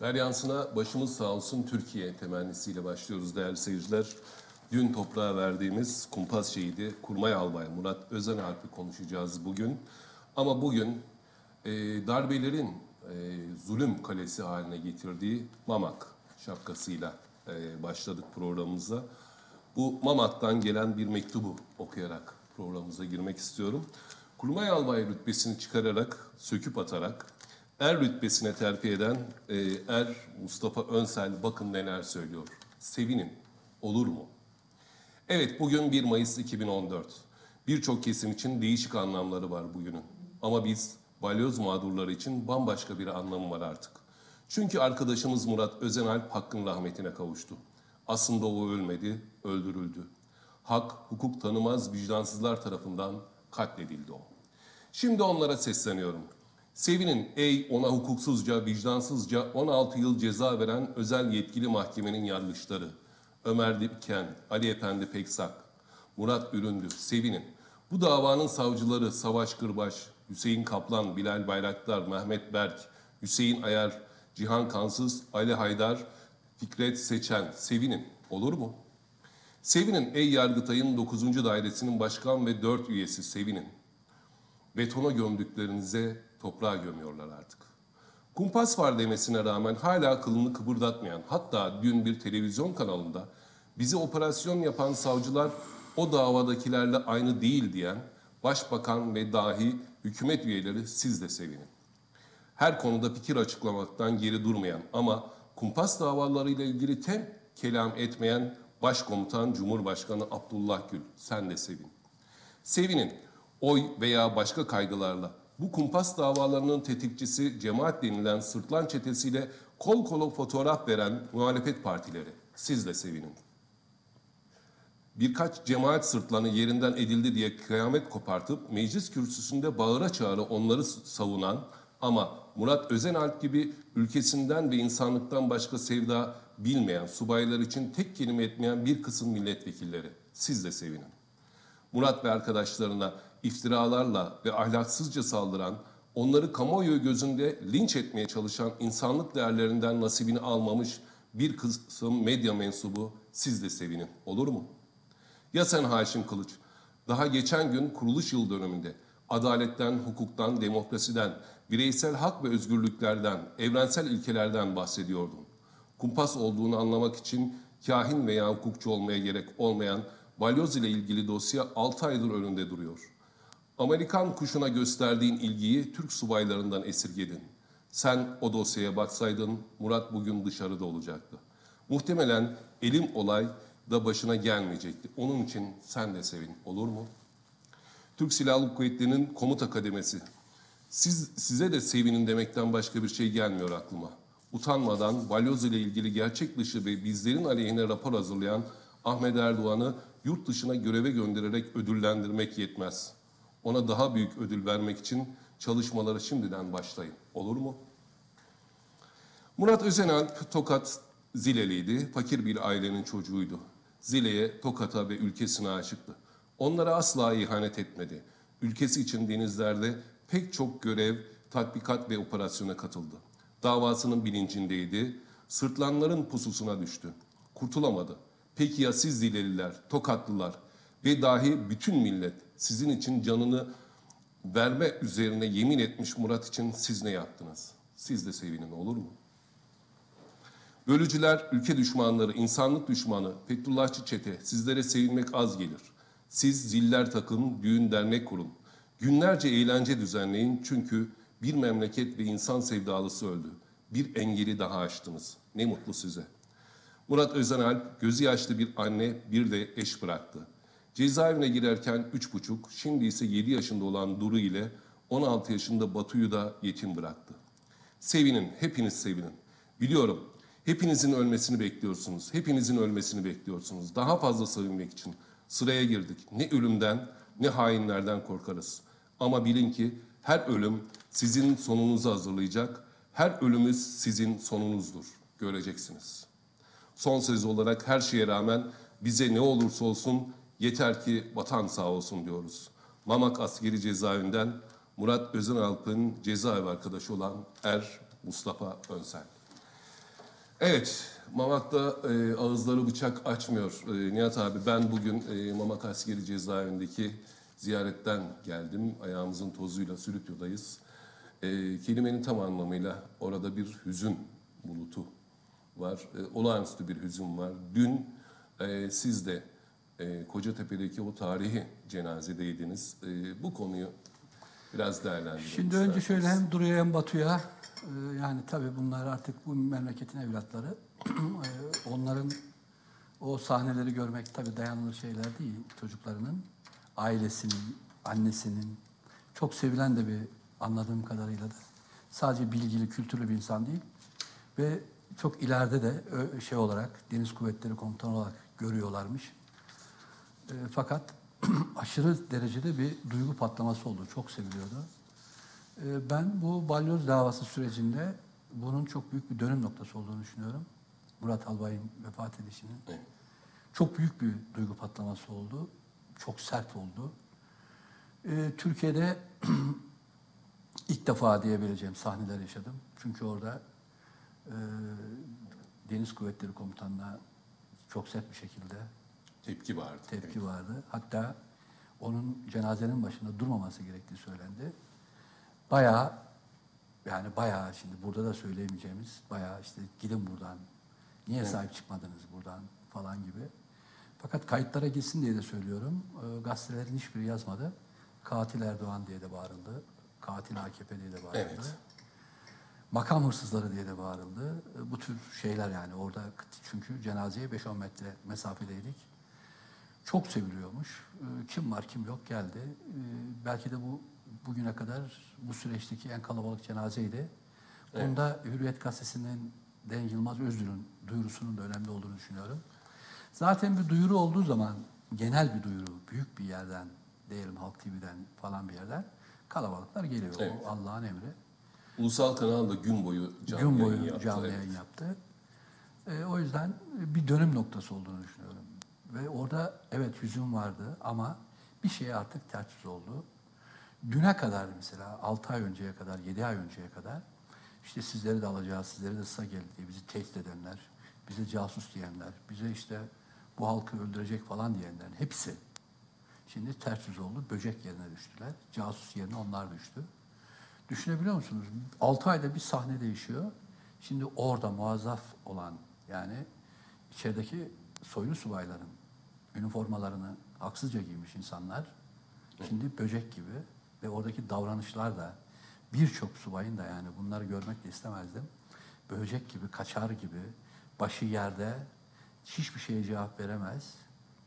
Deryansına başımız sağ olsun Türkiye temennisiyle başlıyoruz değerli seyirciler. Dün toprağa verdiğimiz kumpas şehidi Kurmay Albay Murat Özen Alp'i konuşacağız bugün. Ama bugün e, darbelerin e, zulüm kalesi haline getirdiği Mamak şapkasıyla e, başladık programımıza. Bu Mamak'tan gelen bir mektubu okuyarak programımıza girmek istiyorum. Kurmay Albay rütbesini çıkararak, söküp atarak er rütbesine terfi eden e, er Mustafa Önsel bakın neler söylüyor. Sevinin, olur mu? Evet bugün 1 Mayıs 2014. Birçok kesim için değişik anlamları var bugünün. Ama biz balyoz mağdurları için bambaşka bir anlamı var artık. Çünkü arkadaşımız Murat Özenalp hakkın rahmetine kavuştu. Aslında o ölmedi, öldürüldü. Hak, hukuk tanımaz vicdansızlar tarafından katledildi o. Şimdi onlara sesleniyorum. Sevinin ey ona hukuksuzca, vicdansızca 16 yıl ceza veren özel yetkili mahkemenin yargıçları. Ömer Dipken, Ali Efendi Peksak, Murat Üründü, sevinin. Bu davanın savcıları Savaş Kırbaş, Hüseyin Kaplan, Bilal Bayraktar, Mehmet Berk, Hüseyin Ayar, Cihan Kansız, Ali Haydar, Fikret Seçen, sevinin. Olur mu? Sevinin ey Yargıtay'ın 9. dairesinin başkan ve 4 üyesi sevinin. Betona gömdüklerinize toprağa gömüyorlar artık. Kumpas var demesine rağmen hala kılını kıpırdatmayan, hatta dün bir televizyon kanalında bizi operasyon yapan savcılar o davadakilerle aynı değil diyen başbakan ve dahi hükümet üyeleri siz de sevinin. Her konuda fikir açıklamaktan geri durmayan ama kumpas davalarıyla ilgili tek kelam etmeyen Başkomutan Cumhurbaşkanı Abdullah Gül sen de sevin. Sevinin oy veya başka kaygılarla bu kumpas davalarının tetikçisi cemaat denilen sırtlan çetesiyle kol kola fotoğraf veren muhalefet partileri siz de sevinin. Birkaç cemaat sırtlanı yerinden edildi diye kıyamet kopartıp meclis kürsüsünde bağıra çağıra onları savunan ama Murat Özenalp gibi ülkesinden ve insanlıktan başka sevda bilmeyen subaylar için tek kelime etmeyen bir kısım milletvekilleri siz de sevinin. Murat ve arkadaşlarına iftiralarla ve ahlaksızca saldıran, onları kamuoyu gözünde linç etmeye çalışan insanlık değerlerinden nasibini almamış bir kısım medya mensubu siz de sevinin. Olur mu? Ya sen Haşim Kılıç? Daha geçen gün kuruluş yıl dönümünde adaletten, hukuktan, demokrasiden, bireysel hak ve özgürlüklerden, evrensel ilkelerden bahsediyordun. Kumpas olduğunu anlamak için kahin veya hukukçu olmaya gerek olmayan balyoz ile ilgili dosya 6 aydır önünde duruyor. Amerikan kuşuna gösterdiğin ilgiyi Türk subaylarından esirgedin. Sen o dosyaya baksaydın Murat bugün dışarıda olacaktı. Muhtemelen elim olay da başına gelmeyecekti. Onun için sen de sevin olur mu? Türk Silahlı Kuvvetleri'nin komuta kademesi. Siz, size de sevinin demekten başka bir şey gelmiyor aklıma. Utanmadan balyoz ile ilgili gerçek dışı ve bizlerin aleyhine rapor hazırlayan Ahmet Erdoğan'ı yurt dışına göreve göndererek ödüllendirmek yetmez. Ona daha büyük ödül vermek için çalışmalara şimdiden başlayın. Olur mu? Murat Özenalp Tokat Zileliydi. Fakir bir ailenin çocuğuydu. Zile'ye, Tokat'a ve ülkesine aşıktı. Onlara asla ihanet etmedi. Ülkesi için denizlerde pek çok görev, tatbikat ve operasyona katıldı. Davasının bilincindeydi. Sırtlanların pususuna düştü. Kurtulamadı. Peki ya siz Zileliler, Tokatlılar ve dahi bütün millet sizin için canını verme üzerine yemin etmiş Murat için siz ne yaptınız? Siz de sevinin olur mu? Bölücüler, ülke düşmanları, insanlık düşmanı, Fethullahçı çete sizlere sevinmek az gelir. Siz ziller takın, düğün dernek kurun. Günlerce eğlence düzenleyin çünkü bir memleket ve insan sevdalısı öldü. Bir engeli daha aştınız. Ne mutlu size. Murat Özenalp gözü yaşlı bir anne bir de eş bıraktı. Cezaevine girerken üç buçuk, şimdi ise yedi yaşında olan Duru ile 16 yaşında Batu'yu da yetim bıraktı. Sevinin, hepiniz sevinin. Biliyorum, hepinizin ölmesini bekliyorsunuz. Hepinizin ölmesini bekliyorsunuz. Daha fazla sevinmek için sıraya girdik. Ne ölümden ne hainlerden korkarız. Ama bilin ki her ölüm sizin sonunuzu hazırlayacak. Her ölümüz sizin sonunuzdur. Göreceksiniz. Son söz olarak her şeye rağmen bize ne olursa olsun yeter ki vatan sağ olsun diyoruz. Mamak askeri cezaevinden Murat Özenalp'ın cezaevi arkadaşı olan Er Mustafa Önsel. Evet, Mamak'ta e, ağızları bıçak açmıyor. E, Nihat abi ben bugün e, Mamak Askeri Cezaevindeki ziyaretten geldim. Ayağımızın tozuyla Sülütyo'dayız. E, kelimenin tam anlamıyla orada bir hüzün bulutu var. E, olağanüstü bir hüzün var. Dün e, siz de e, Kocatepe'deki o tarihi cenazedeydiniz. E, bu konuyu biraz değerlendirelim. Şimdi önce isterseniz. şöyle hem Duru'ya hem Batu'ya e, yani tabii bunlar artık bu memleketin evlatları. E, Onların o sahneleri görmek tabii dayanılır şeyler değil. Çocuklarının, ailesinin, annesinin çok sevilen de bir anladığım kadarıyla da sadece bilgili, kültürlü bir insan değil ve çok ileride de şey olarak Deniz Kuvvetleri Komutanı olarak görüyorlarmış. E, fakat aşırı derecede bir duygu patlaması oldu. Çok seviliyordu. E, ben bu balyoz davası sürecinde bunun çok büyük bir dönüm noktası olduğunu düşünüyorum. Murat Albay'ın vefat edişinin. Evet. Çok büyük bir duygu patlaması oldu. Çok sert oldu. E, Türkiye'de ilk defa diyebileceğim sahneler yaşadım. Çünkü orada e, Deniz Kuvvetleri Komutanı'na çok sert bir şekilde Tepki vardı. tepki vardı. Hatta onun cenazenin başında durmaması gerektiği söylendi. Bayağı yani bayağı şimdi burada da söyleyemeyeceğimiz bayağı işte gidin buradan. Niye sahip çıkmadınız buradan falan gibi. Fakat kayıtlara gitsin diye de söylüyorum. E, gazetelerin hiçbiri yazmadı. Katil Erdoğan diye de bağırıldı. Katil AKP diye de bağırıldı. Evet. Makam hırsızları diye de bağırıldı. E, Bu tür şeyler yani orada çünkü cenazeye 5-10 metre mesafedeydik. Çok seviliyormuş. E, Kim var kim yok geldi. E, Belki de bu bugüne kadar bu süreçteki en kalabalık cenazeydi. Bunda Hürriyet Gazetesi'nin Den Yılmaz Özdül'ün duyurusunun da önemli olduğunu düşünüyorum. Zaten bir duyuru olduğu zaman genel bir duyuru, büyük bir yerden, diyelim Halk TV'den falan bir yerden kalabalıklar geliyor. Evet. O Allah'ın emri. Ulusal kanal da gün boyu canlı Gün yayın boyu yaptı. canlı Evet. yayın yaptı. E, o yüzden bir dönüm noktası olduğunu düşünüyorum. Ve orada evet hüzün vardı ama bir şey artık ters yüz oldu. Düne kadar mesela 6 ay önceye kadar, 7 ay önceye kadar işte sizleri de alacağız, sizleri de sıra geldi diye bizi tehdit edenler, bize casus diyenler, bize işte bu halkı öldürecek falan diyenlerin hepsi şimdi ters oldu. Böcek yerine düştüler. Casus yerine onlar düştü. Düşünebiliyor musunuz? 6 ayda bir sahne değişiyor. Şimdi orada muazzaf olan yani içerideki soylu subayların üniformalarını haksızca giymiş insanlar şimdi böcek gibi ve oradaki davranışlar da birçok subayın da yani bunları görmek de istemezdim. Böcek gibi, kaçar gibi, başı yerde hiçbir şeye cevap veremez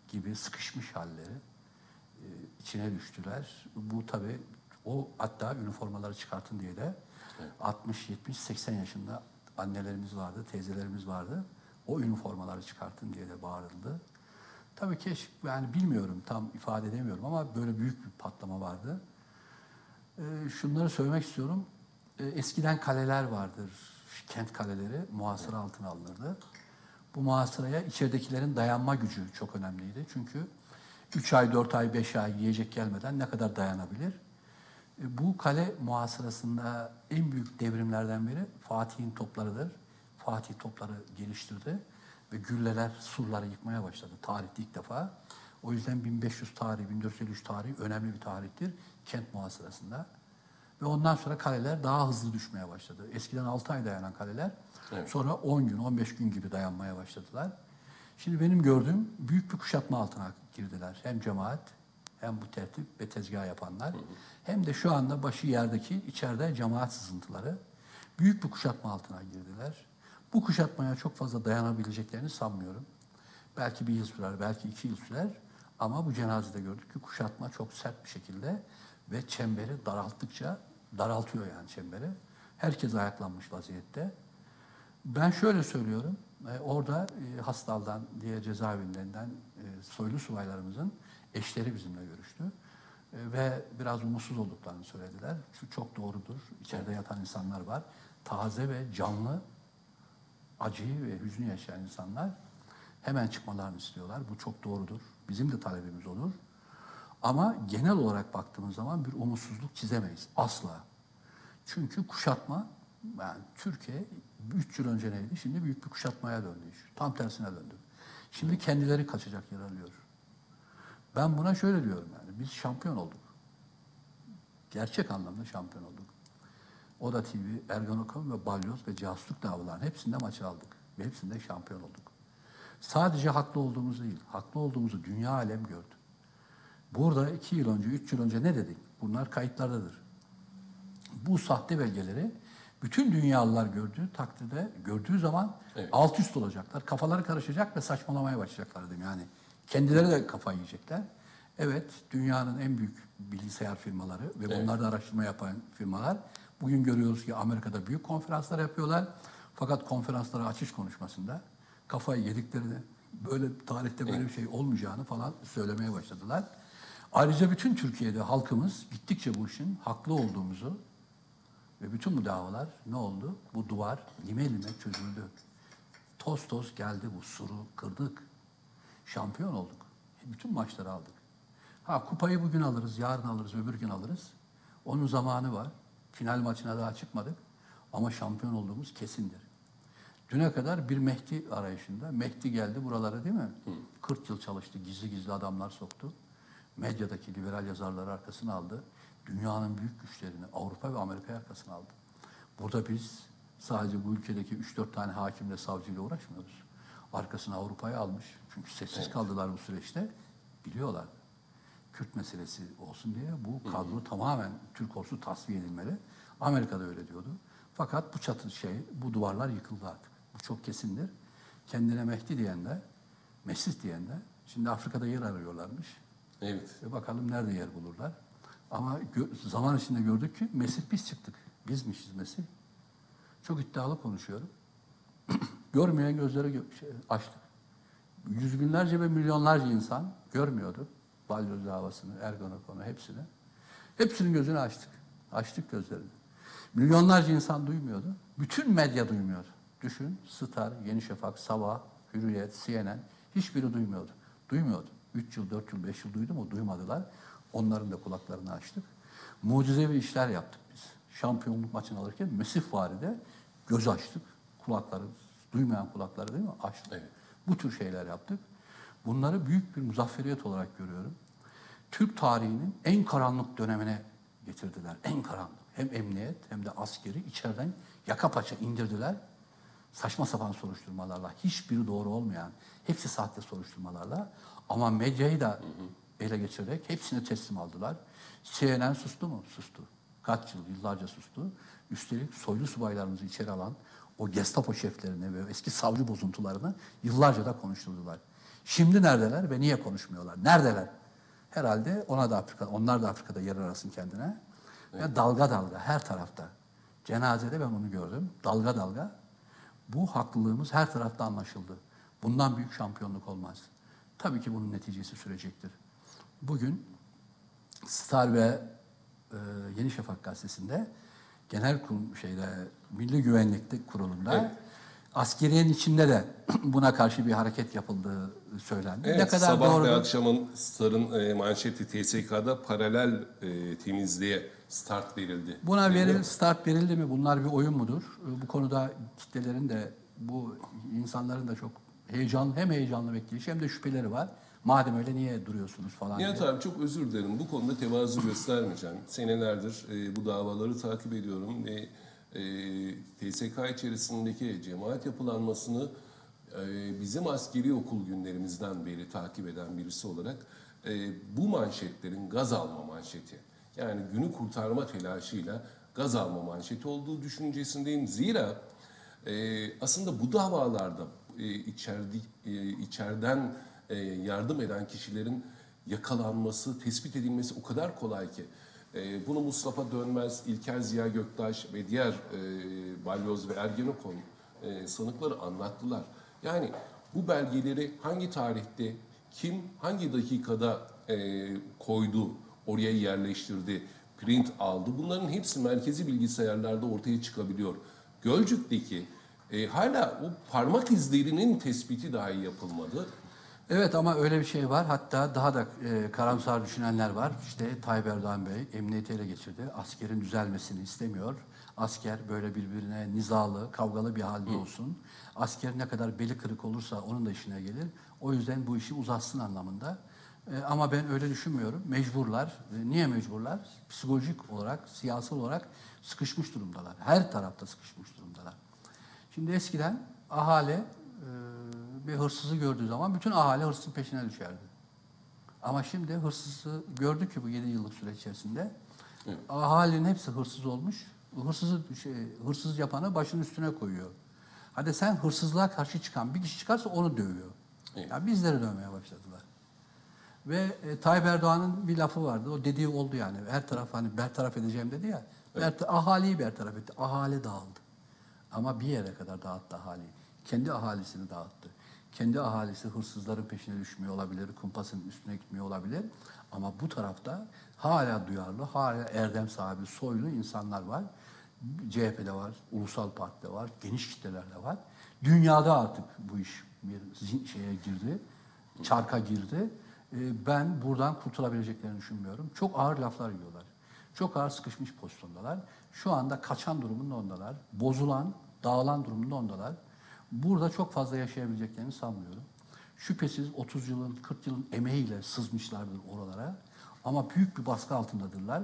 gibi sıkışmış halleri e, içine düştüler. Bu tabii o hatta üniformaları çıkartın diye de 60, 70, 80 yaşında annelerimiz vardı, teyzelerimiz vardı. O üniformaları çıkartın diye de bağırıldı. Tabii ki yani bilmiyorum tam ifade edemiyorum ama böyle büyük bir patlama vardı. Ee, şunları söylemek istiyorum. Ee, eskiden kaleler vardır, kent kaleleri muhasıra altına alınırdı. Bu muhasıraya içeridekilerin dayanma gücü çok önemliydi. Çünkü 3 ay, 4 ay, 5 ay yiyecek gelmeden ne kadar dayanabilir? E, Bu kale muhasırasında en büyük devrimlerden biri Fatih'in toplarıdır. Fatih topları geliştirdi ve gülleler surları yıkmaya başladı tarihte ilk defa. O yüzden 1500 tarihi, 1453 tarihi önemli bir tarihtir kent muhasırasında. Ve ondan sonra kaleler daha hızlı düşmeye başladı. Eskiden 6 ay dayanan kaleler Evet. sonra 10 gün, 15 gün gibi dayanmaya başladılar. Şimdi benim gördüğüm büyük bir kuşatma altına girdiler. Hem cemaat hem bu tertip ve tezgah yapanlar hem de şu anda başı yerdeki içeride cemaat sızıntıları büyük bir kuşatma altına girdiler. Bu kuşatmaya çok fazla dayanabileceklerini sanmıyorum. Belki bir yıl sürer, belki iki yıl sürer. Ama bu cenazede gördük ki kuşatma çok sert bir şekilde ve çemberi daralttıkça daraltıyor yani çemberi. Herkes ayaklanmış vaziyette. Ben şöyle söylüyorum. e, orada e, Hastal'dan, diğer cezaevinlerinden e, soylu subaylarımızın eşleri bizimle görüştü. E, ve biraz umutsuz olduklarını söylediler. Şu çok doğrudur. İçeride yatan insanlar var. Taze ve canlı acıyı ve hüznü yaşayan insanlar hemen çıkmalarını istiyorlar. Bu çok doğrudur. Bizim de talebimiz olur. Ama genel olarak baktığımız zaman bir umutsuzluk çizemeyiz. Asla. Çünkü kuşatma, yani Türkiye 3 yıl önce neydi? Şimdi büyük bir kuşatmaya döndü iş. Tam tersine döndü. Şimdi kendileri kaçacak yer arıyor. Ben buna şöyle diyorum yani. Biz şampiyon olduk. Gerçek anlamda şampiyon olduk. Oda TV, Ergenekon ve Balyoz ve Casusluk davalarının hepsinde maçı aldık. Ve hepsinde şampiyon olduk. Sadece haklı olduğumuzu değil, haklı olduğumuzu dünya alem gördü. Burada iki yıl önce, üç yıl önce ne dedik? Bunlar kayıtlardadır. Bu sahte belgeleri bütün dünyalılar gördüğü takdirde, gördüğü zaman Evet. alt üst olacaklar. Kafaları karışacak ve saçmalamaya başlayacaklar dedim. Yani kendileri de kafayı yiyecekler. Evet, dünyanın en büyük bilgisayar firmaları ve Evet. bunlarda araştırma yapan firmalar bugün görüyoruz ki Amerika'da büyük konferanslar yapıyorlar. Fakat konferanslara açış konuşmasında kafayı yediklerini, böyle tarihte böyle bir şey olmayacağını falan söylemeye başladılar. Ayrıca bütün Türkiye'de halkımız gittikçe bu işin haklı olduğumuzu ve bütün bu davalar ne oldu? Bu duvar lime lime çözüldü. Toz toz geldi bu suru kırdık. Şampiyon olduk. Bütün maçları aldık. Ha kupayı bugün alırız, yarın alırız, öbür gün alırız. Onun zamanı var. Final maçına daha çıkmadık. Ama şampiyon olduğumuz kesindir. Düne kadar bir Mehdi arayışında. Mehdi geldi buralara değil mi? 40 yıl çalıştı, gizli gizli adamlar soktu. Medyadaki liberal yazarları arkasına aldı. Dünyanın büyük güçlerini Avrupa ve Amerika'ya arkasına aldı. Burada biz sadece bu ülkedeki 3-4 tane hakimle, savcıyla uğraşmıyoruz. Arkasına Avrupa'yı almış. Çünkü sessiz kaldılar bu süreçte. Biliyorlar. Kürt meselesi olsun diye bu kadro tamamen Türk ordusu tasfiye edilmeli. Amerika'da öyle diyordu. Fakat bu çatı şey, bu duvarlar yıkıldı artık. Bu çok kesindir. Kendine Mehdi diyen de, Mesih diyen de şimdi Afrika'da yer arıyorlarmış. Evet. Ve bakalım nerede yer bulurlar. Ama zaman içinde gördük ki Mesih biz çıktık. Bizmişiz Mesih. Çok iddialı konuşuyorum. Görmeyen gözleri gö- şey, açtık. Yüz binlerce ve milyonlarca insan görmüyordu. Balyoz davasını, Ergenekon'u hepsini. Hepsinin gözünü açtık. Açtık gözlerini. Milyonlarca insan duymuyordu. Bütün medya duymuyordu. Düşün, Star, Yeni Şafak, Sabah, Hürriyet, CNN hiçbiri duymuyordu. Duymuyordu. 3 yıl, 4 yıl, 5 yıl duydum o duymadılar. Onların da kulaklarını açtık. Mucizevi işler yaptık biz. Şampiyonluk maçını alırken Mesih Vari'de göz açtık. Kulakları, duymayan kulakları değil mi? Açtık. Evet. Bu tür şeyler yaptık. Bunları büyük bir muzafferiyet olarak görüyorum. Türk tarihinin en karanlık dönemine getirdiler. En karanlık. Hem emniyet hem de askeri içeriden yaka paça indirdiler. Saçma sapan soruşturmalarla, hiçbiri doğru olmayan, hepsi sahte soruşturmalarla ama medyayı da ele geçirerek hepsini teslim aldılar. CNN sustu mu? Sustu. Kaç yıl, yıllarca sustu. Üstelik soylu subaylarımızı içeri alan o Gestapo şeflerini ve eski savcı bozuntularını yıllarca da konuşturdular. Şimdi neredeler ve niye konuşmuyorlar? Neredeler? Herhalde ona da Afrika, onlar da Afrika'da yer arasın kendine. Ve dalga dalga her tarafta. Cenazede ben onu gördüm. Dalga dalga. Bu haklılığımız her tarafta anlaşıldı. Bundan büyük şampiyonluk olmaz. Tabii ki bunun neticesi sürecektir. Bugün Star ve e, Yeni Şafak gazetesinde genel kurum şeyde Milli Güvenlik Kurulu'nda Evet. Askeriyenin içinde de buna karşı bir hareket yapıldığı söylendi. Evet, ne kadar sabah doğru ve akşamın Star'ın e, manşeti TSK'da paralel e, temizliğe start verildi. Buna Değil mi? veril, start verildi mi? Bunlar bir oyun mudur? Bu konuda kitlelerin de bu insanların da çok heyecan hem heyecanlı bekleyişi hem de şüpheleri var. Madem öyle niye duruyorsunuz falan diye. Nihat abi çok özür dilerim. Bu konuda tevazu göstermeyeceğim. Senelerdir e, bu davaları takip ediyorum ve e, TSK içerisindeki cemaat yapılanmasını e, bizim askeri okul günlerimizden beri takip eden birisi olarak e, bu manşetlerin gaz alma manşeti. Yani günü kurtarma telaşıyla gaz alma manşeti olduğu düşüncesindeyim. Zira e, aslında bu davalarda içerdi, içeriden yardım eden kişilerin yakalanması, tespit edilmesi o kadar kolay ki. E, bunu Mustafa Dönmez, İlker Ziya Göktaş ve diğer e, Balyoz ve Ergenekon e, sanıkları anlattılar. Yani bu belgeleri hangi tarihte, kim hangi dakikada e, koydu, oraya yerleştirdi, print aldı. Bunların hepsi merkezi bilgisayarlarda ortaya çıkabiliyor. Gölcük'teki e, hala o parmak izlerinin tespiti dahi yapılmadı. Evet ama öyle bir şey var. Hatta daha da e, karamsar düşünenler var. İşte Tayyip Erdoğan Bey emniyeti ele geçirdi. Askerin düzelmesini istemiyor. Asker böyle birbirine nizalı, kavgalı bir halde olsun. Asker ne kadar beli kırık olursa onun da işine gelir. O yüzden bu işi uzatsın anlamında. E, ama ben öyle düşünmüyorum. Mecburlar. E, niye mecburlar? Psikolojik olarak, siyasal olarak sıkışmış durumdalar. Her tarafta sıkışmış durumdalar. Şimdi eskiden ahali e, bir hırsızı gördüğü zaman bütün ahali hırsızın peşine düşerdi. Ama şimdi hırsızı gördük ki bu 7 yıllık süreç içerisinde ahalinin hepsi hırsız olmuş. Hırsızı şey, hırsız yapanı başının üstüne koyuyor. Hadi sen hırsızlığa karşı çıkan bir kişi çıkarsa onu dövüyor. Evet. Ya bizleri dövmeye başladılar. Ve e, Tayyip Erdoğan'ın bir lafı vardı. O dediği oldu yani. Her taraf hani bertaraf edeceğim dedi ya. Bert- ahaliyi bertaraf etti. Ahali dağıldı. Ama bir yere kadar dağıttı ahaliyi. Kendi ahalisini dağıttı. Kendi ahalisi hırsızların peşine düşmüyor olabilir, kumpasın üstüne gitmiyor olabilir. Ama bu tarafta hala duyarlı, hala erdem sahibi, soylu insanlar var. CHP'de var, Ulusal Parti'de var, geniş kitlelerde var. Dünyada artık bu iş bir şeye girdi, çarka girdi. Ee, Ben buradan kurtulabileceklerini düşünmüyorum. Çok ağır laflar yiyorlar. Çok ağır sıkışmış pozisyondalar. Şu anda kaçan durumunda ondalar. Bozulan, dağılan durumunda ondalar. Burada çok fazla yaşayabileceklerini sanmıyorum. Şüphesiz 30 yılın, 40 yılın emeğiyle sızmışlardır oralara. Ama büyük bir baskı altındadırlar.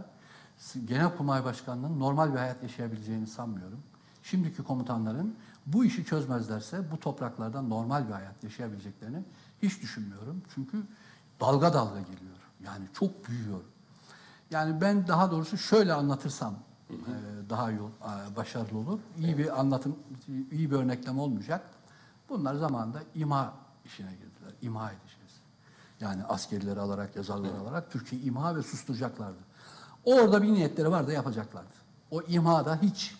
Genelkurmay Başkanlığı'nın normal bir hayat yaşayabileceğini sanmıyorum. Şimdiki komutanların bu işi çözmezlerse bu topraklarda normal bir hayat yaşayabileceklerini hiç düşünmüyorum. Çünkü dalga dalga geliyor. Yani çok büyüyor. Yani ben daha doğrusu şöyle anlatırsam e, daha yol, e, başarılı olur. İyi bir anlatım, iyi bir örneklem olmayacak. Bunlar zamanında ima işine girdiler. İma edeceğiz. Yani askerleri alarak, yazarları alarak Türkiye imha ve susturacaklardı. Orada bir niyetleri vardı yapacaklardı. O imha da hiç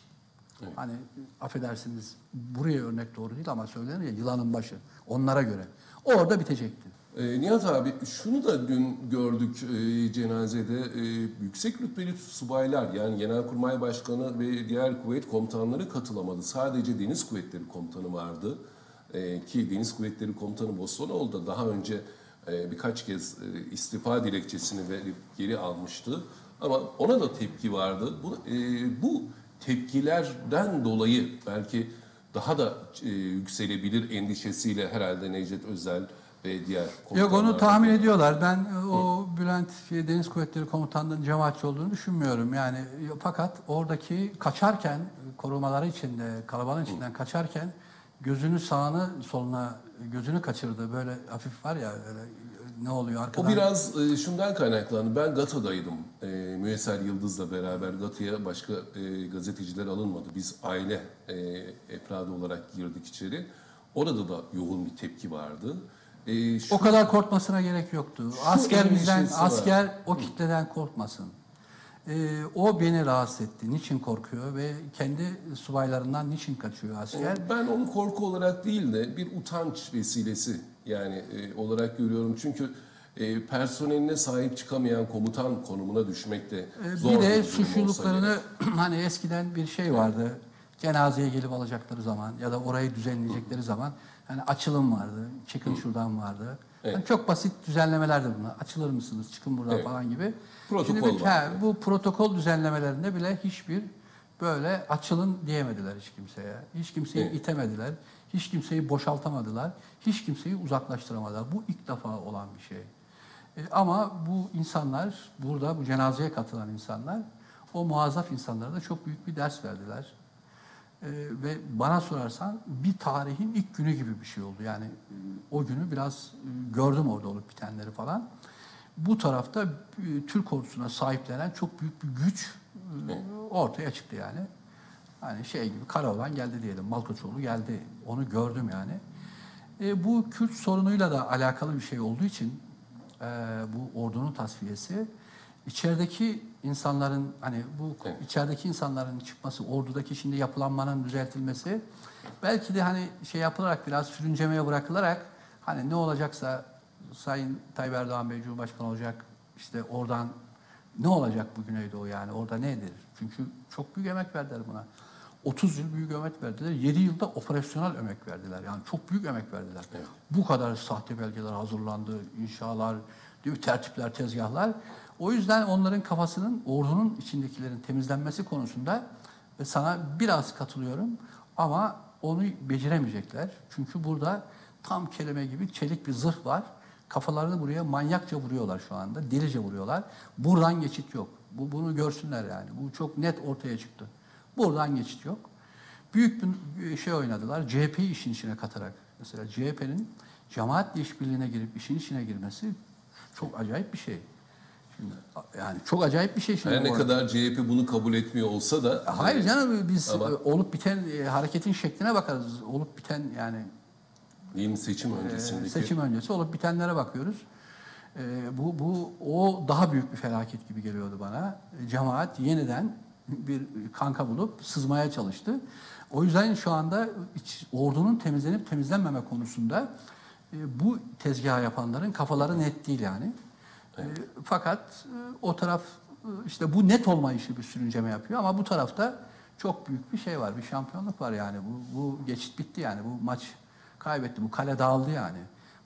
hani affedersiniz buraya örnek doğru değil ama söylenir ya yılanın başı onlara göre. Orada bitecekti. Ee, Nihat abi şunu da dün gördük e, cenazede e, yüksek rütbeli subaylar yani Genelkurmay Başkanı ve diğer kuvvet komutanları katılamadı. Sadece Deniz Kuvvetleri Komutanı vardı. E, ki Deniz Kuvvetleri Komutanı Bostonoğlu da daha önce e, birkaç kez e, istifa dilekçesini verip geri almıştı. Ama ona da tepki vardı. Bu, e, bu tepkilerden dolayı belki daha da e, yükselebilir endişesiyle herhalde Necdet Özel ve diğer Yok onu tahmin ediyorlar. Ben e, o Bülent şey, Deniz Kuvvetleri Komutanlığı'nın cemaatçi olduğunu düşünmüyorum. Yani e, fakat oradaki kaçarken korumaları içinde, kalabalığın içinden kaçarken gözünü sağına soluna gözünü kaçırdı. Böyle hafif var ya öyle e, ne oluyor arkadan. O biraz e, şundan kaynaklandı. Ben GATA'daydım. E, Müyesser Yıldız'la beraber GATA'ya başka e, gazeteciler alınmadı. Biz aile e, efradı olarak girdik içeri. Orada da yoğun bir tepki vardı. E, şu- O kadar korkmasına gerek yoktu. asker bizden, endişesi var. asker o kitleden korkmasın. Ee, o beni rahatsız etti. Niçin korkuyor ve kendi subaylarından niçin kaçıyor asker? Ben onu korku olarak değil de bir utanç vesilesi yani e, olarak görüyorum. Çünkü e, personeline sahip çıkamayan komutan konumuna düşmek de Ee, zor bir de gerek. suçluluklarını hani eskiden bir şey vardı. Cenazeye gelip alacakları zaman ya da orayı düzenleyecekleri zaman hani açılım vardı. Çıkın şuradan vardı. Evet. Hani çok basit düzenlemelerdi bunlar. Açılır mısınız? Çıkın buradan Evet. falan gibi. Protokol Şimdi bir- var. he, bu protokol düzenlemelerinde bile hiçbir böyle açılın diyemediler hiç kimseye. Hiç kimseyi Evet. itemediler. Hiç kimseyi boşaltamadılar. Hiç kimseyi uzaklaştıramadılar. Bu ilk defa olan bir şey. E, ama bu insanlar, burada bu cenazeye katılan insanlar, o muazzaf insanlara da çok büyük bir ders verdiler. E, ve bana sorarsan bir tarihin ilk günü gibi bir şey oldu. Yani e, o günü biraz e, gördüm orada olup bitenleri falan. Bu tarafta e, Türk ordusuna sahiplenen çok büyük bir güç e, ortaya çıktı yani. Hani şey gibi Karaoğlan geldi diyelim, Malkoçoğlu geldi. Onu gördüm yani. E, bu Kürt sorunuyla da alakalı bir şey olduğu için e, bu ordunun tasfiyesi içerideki insanların hani bu Evet. içerideki insanların çıkması, ordudaki şimdi yapılanmanın düzeltilmesi belki de hani şey yapılarak biraz sürüncemeye bırakılarak hani ne olacaksa Sayın Tayyip Erdoğan Bey Cumhurbaşkanı olacak işte oradan ne olacak bu Güneydoğu yani orada nedir? Çünkü çok büyük emek verdiler buna. 30 yıl büyük emek verdiler. 7 yılda operasyonel emek verdiler. Yani çok büyük emek verdiler. Bu kadar sahte belgeler hazırlandı, inşalar, değil mi? tertipler, tezgahlar. O yüzden onların kafasının, ordunun içindekilerin temizlenmesi konusunda ve sana biraz katılıyorum ama onu beceremeyecekler. Çünkü burada tam kelime gibi çelik bir zırh var. Kafalarını buraya manyakça vuruyorlar şu anda. Delice vuruyorlar. Buradan geçit yok. Bu bunu görsünler yani. Bu çok net ortaya çıktı. Buradan geçit yok. Büyük bir şey oynadılar. CHP'yi işin içine katarak. Mesela CHP'nin cemaatle işbirliğine girip işin içine girmesi çok acayip bir şey. Yani çok acayip bir şey şimdi. Her ne kadar CHP bunu kabul etmiyor olsa da Hayır canım biz Ama- e, olup biten e, hareketin şekline bakarız. Olup biten yani yeni seçim e, öncesindeki seçim öncesi olup bitenlere bakıyoruz. E, bu bu o daha büyük bir felaket gibi geliyordu bana. Cemaat yeniden bir kanka bulup sızmaya çalıştı. O yüzden şu anda iç- ordunun temizlenip temizlenmeme konusunda e, bu tezgahı yapanların kafaları net değil yani. E, fakat e, o taraf e, işte bu net olmayışı bir sürünceme yapıyor ama bu tarafta çok büyük bir şey var. Bir şampiyonluk var yani. Bu, bu geçit bitti yani. Bu maç kaybetti. Bu kale dağıldı yani.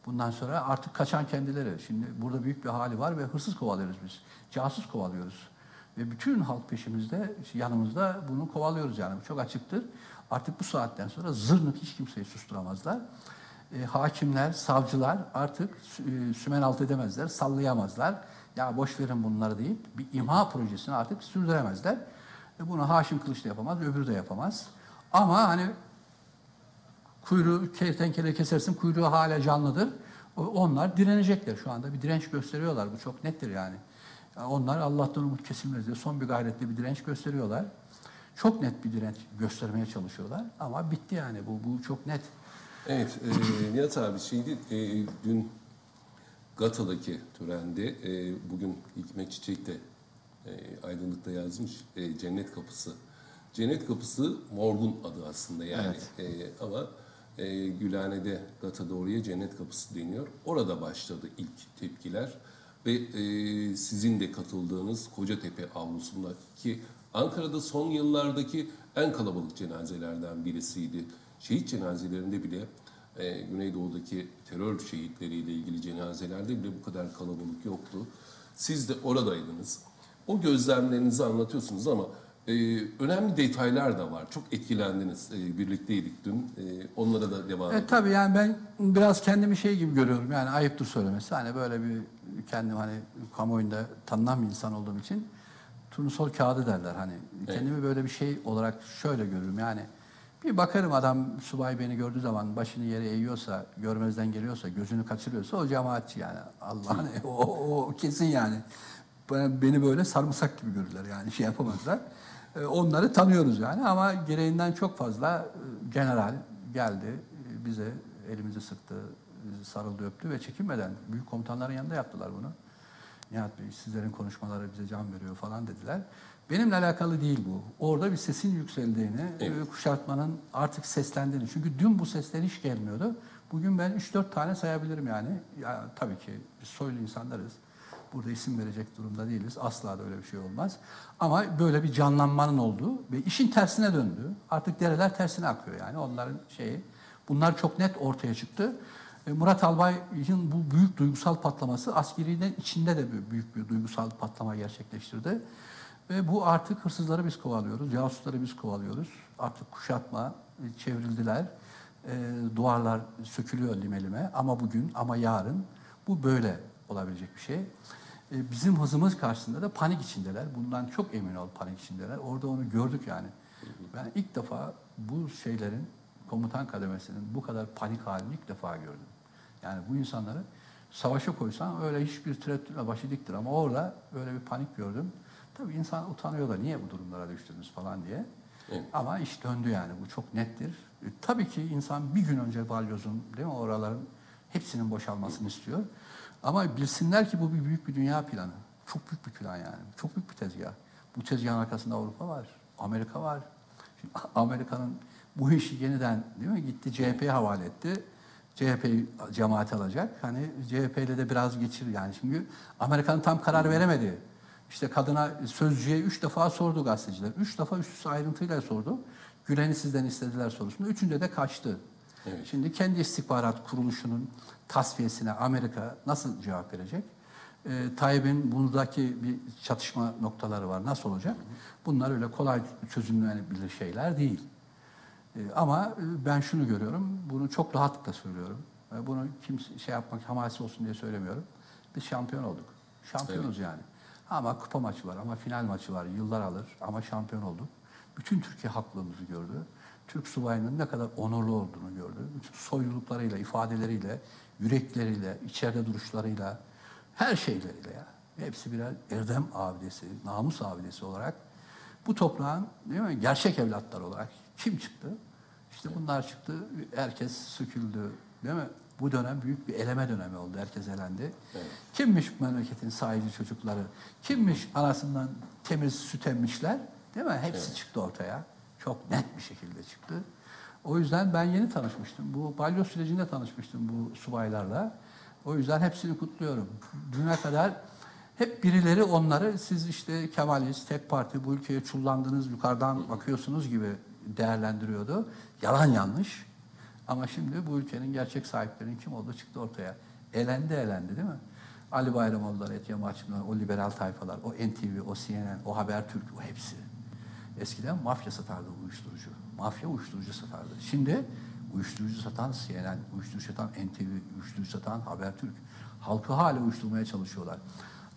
Bundan sonra artık kaçan kendileri. Şimdi burada büyük bir hali var ve hırsız kovalıyoruz biz. Casus kovalıyoruz. Ve bütün halk peşimizde, yanımızda bunu kovalıyoruz yani. Bu çok açıktır. Artık bu saatten sonra zırnık hiç kimseyi susturamazlar. E, hakimler, savcılar artık e, sümen alt edemezler, sallayamazlar. Ya boş verin bunları deyip bir imha projesini artık sürdüremezler. E, bunu Haşim Kılıç da yapamaz, öbürü de yapamaz. Ama hani kuyruğu kertenkele kesersin, kuyruğu hala canlıdır. Onlar direnecekler şu anda. Bir direnç gösteriyorlar. Bu çok nettir. Yani onlar Allah'tan umut kesilmez diye son bir gayretle bir direnç gösteriyorlar. Çok net bir direnç göstermeye çalışıyorlar. Ama bitti yani. Bu, bu çok net. Evet, e, Nihat abi şeydi, e, dün Gata'daki törende, e, bugün Hikmet Çiçek de e, Aydınlık'ta yazmış, e, Cennet Kapısı. Cennet Kapısı Morgun adı aslında yani. E, ama e, Gülhane'de Gata'da oraya Cennet Kapısı deniyor. Orada başladı ilk tepkiler. Ve e, sizin de katıldığınız Kocatepe avlusunda ki Ankara'da son yıllardaki en kalabalık cenazelerden birisiydi. Şehit cenazelerinde bile e, Güneydoğu'daki terör şehitleriyle ilgili cenazelerde bile bu kadar kalabalık yoktu. Siz de oradaydınız. O gözlemlerinizi anlatıyorsunuz ama e, önemli detaylar da var. Çok etkilendiniz. E, birlikteydik dün. E, onlara da devam E, edelim. tabii yani ben biraz kendimi şey gibi görüyorum. Yani ayıptır söylemesi. Hani böyle bir kendim hani kamuoyunda tanınan bir insan olduğum için turnusol kağıdı derler hani. Kendimi böyle bir şey olarak şöyle görürüm. Yani bir bakarım adam subay beni gördüğü zaman başını yere eğiyorsa, görmezden geliyorsa, gözünü kaçırıyorsa o cemaatçi yani. Allah hani o, o kesin yani. Beni böyle sarımsak gibi görürler yani şey yapamazlar. E, Onları tanıyoruz yani ama gereğinden çok fazla e, general geldi e, bize elimizi sıktı, sarıldı öptü ve çekinmeden büyük komutanların yanında yaptılar bunu. Nihat Bey sizlerin konuşmaları bize can veriyor falan dediler. Benimle alakalı değil bu. Orada bir sesin yükseldiğini, Evet. e, kuşatmanın artık seslendiğini. Çünkü dün bu sesler hiç gelmiyordu. Bugün ben 3-4 tane sayabilirim yani. Ya, tabii ki biz soylu insanlarız. Burada isim verecek durumda değiliz. Asla da öyle bir şey olmaz. Ama böyle bir canlanmanın olduğu ve işin tersine döndü. Artık dereler tersine akıyor yani onların şeyi. Bunlar çok net ortaya çıktı. E, Murat Albay'ın bu büyük duygusal patlaması askerinin içinde de büyük bir duygusal patlama gerçekleştirdi. Ve bu artık hırsızları biz kovalıyoruz, casusları biz kovalıyoruz. Artık kuşatma, e, çevrildiler. E, duvarlar sökülüyor lime lime. Ama bugün, ama yarın bu böyle olabilecek bir şey. E, bizim hızımız karşısında da panik içindeler. Bundan çok emin ol panik içindeler. Orada onu gördük yani. Ben ilk defa bu şeylerin komutan kademesinin bu kadar panik halini ilk defa gördüm. Yani bu insanları savaşa koysan öyle hiçbir tereddütle başı diktir ama orada böyle bir panik gördüm. Tabii insan utanıyor da niye bu durumlara düştünüz falan diye. Evet. Ama iş döndü yani bu çok nettir. E, tabii ki insan bir gün önce balyozun değil mi oraların hepsinin boşalmasını istiyor. Ama bilsinler ki bu bir büyük bir dünya planı. Çok büyük bir plan yani. Çok büyük bir tezgah. Bu tezgahın arkasında Avrupa var, Amerika var. Şimdi Amerika'nın bu işi yeniden değil mi gitti CHP'ye havale etti. CHP cemaat alacak. Hani CHP ile de biraz geçir yani. Çünkü Amerika'nın tam karar veremedi. İşte kadına sözcüye üç defa sordu gazeteciler. Üç defa üst üste ayrıntıyla sordu. Gülen'i sizden istediler sorusunda. Üçünde de kaçtı. Evet. Şimdi kendi istihbarat kuruluşunun tasfiyesine Amerika nasıl cevap verecek? Ee, Tayyip'in buradaki bir çatışma noktaları var. Nasıl olacak? Bunlar öyle kolay çözümlenebilir şeyler değil. Ee, ama e, ben şunu görüyorum, bunu çok rahatlıkla söylüyorum. Ee, Bunu kimse şey yapmak, hamasi olsun diye söylemiyorum. Biz şampiyon olduk. Şampiyonuz yani. Ama kupa maçı var, ama final maçı var. Yıllar alır ama şampiyon olduk. Bütün Türkiye haklılığımızı gördü. Türk subayının ne kadar onurlu olduğunu gördü. Bütün soyluluklarıyla, ifadeleriyle, yürekleriyle, içeride duruşlarıyla, her şeyleriyle ya. Hepsi birer erdem abidesi, namus abidesi olarak bu toprağın değil mi, gerçek evlatlar olarak kim çıktı? İşte bunlar çıktı, herkes söküldü değil mi? Bu dönem büyük bir eleme dönemi oldu, herkes elendi. Kimmiş bu memleketin sahici çocukları? Kimmiş anasından temiz süt emmişler? Değil mi? Hepsi çıktı ortaya. Çok net bir şekilde çıktı. O yüzden ben yeni tanışmıştım. Bu balyoz sürecinde tanışmıştım bu subaylarla. O yüzden hepsini kutluyorum. Düne kadar hep birileri onları siz işte Kemalist, tek parti bu ülkeye çullandınız, yukarıdan bakıyorsunuz gibi değerlendiriyordu. Yalan yanlış. Ama şimdi bu ülkenin gerçek sahiplerinin kim olduğu çıktı ortaya. Elendi elendi değil mi? Ali Bayramoğulları, Etyen Bahçılar, o liberal tayfalar, o NTV, o CNN, o Habertürk, o hepsi. Eskiden mafya satardı uyuşturucu. Mafya uyuşturucu satardı. Şimdi uyuşturucu satan CNN, uyuşturucu satan NTV, uyuşturucu satan Habertürk. Halkı hala uyuşturmaya çalışıyorlar.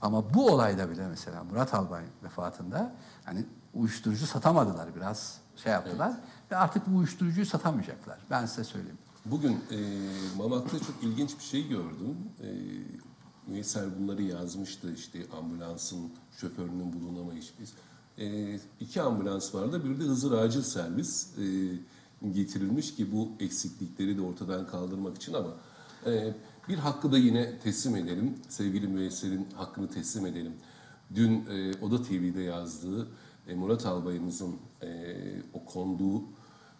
Ama bu olayda bile mesela Murat Albay vefatında hani uyuşturucu satamadılar biraz şey yaptılar. Ve artık bu uyuşturucuyu satamayacaklar. Ben size söyleyeyim. Bugün e, Mamak'ta çok ilginç bir şey gördüm. E, Müyesser bunları yazmıştı işte ambulansın şoförünün bulunamayış biz. E, iki ambulans vardı. Bir de Hızır Acil Servis e, getirilmiş ki bu eksiklikleri de ortadan kaldırmak için ama e, bir hakkı da yine teslim edelim. Sevgili Müyesser'in hakkını teslim edelim. Dün e, Oda TV'de yazdığı e, Murat Albay'ımızın e, o konduğu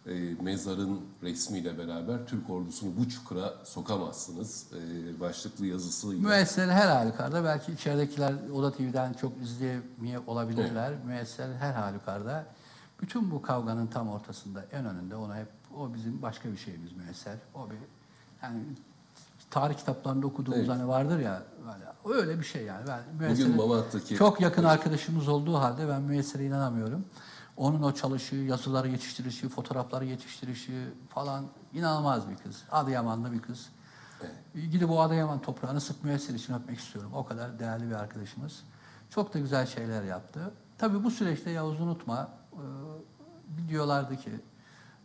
e, mezarın resmiyle beraber Türk ordusunu bu çukura sokamazsınız. E, başlıklı yazısıyla. Müesser her halükarda belki içeridekiler Oda TV'den çok izleyemeye olabilirler. Müesser her halükarda bütün bu kavganın tam ortasında en önünde ona hep o bizim başka bir şeyimiz müesser. O bir yani tarih kitaplarında okuduğumuz Evet. hani vardır ya böyle, öyle bir şey yani. Ben Bugün Mamak'taki çok yakın arkadaşımız olduğu halde ben müessere inanamıyorum. Onun o çalışı, yazıları yetiştirişi, fotoğrafları yetiştirişi falan inanılmaz bir kız. Adıyamanlı bir kız. Gidip o Adıyaman toprağını sık müesser için öpmek istiyorum. O kadar değerli bir arkadaşımız. Çok da güzel şeyler yaptı. Tabii bu süreçte Yavuz unutma, e, diyorlardı ki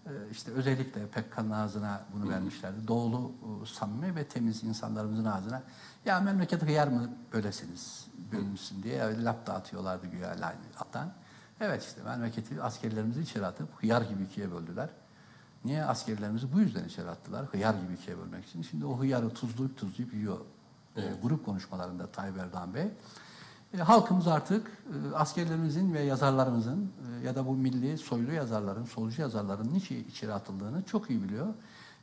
e, işte özellikle Pekkan'ın ağzına bunu vermişlerdi. Doğulu, e, samimi ve temiz insanlarımızın ağzına ya memleket hıyar mı bölesiniz, bölünsün diye öyle laf dağıtıyorlardı güya atan. Evet işte memleketi askerlerimizi içeri atıp hıyar gibi ikiye böldüler. Niye askerlerimizi bu yüzden içeri attılar? Hıyar gibi ikiye bölmek için. Şimdi o hıyarı tuzlayıp tuzlayıp yiyor. E, grup konuşmalarında Tayyip Erdoğan Bey. E, halkımız artık e, askerlerimizin ve yazarlarımızın e, ya da bu milli soylu yazarların, solcu yazarların niçin içeri atıldığını çok iyi biliyor.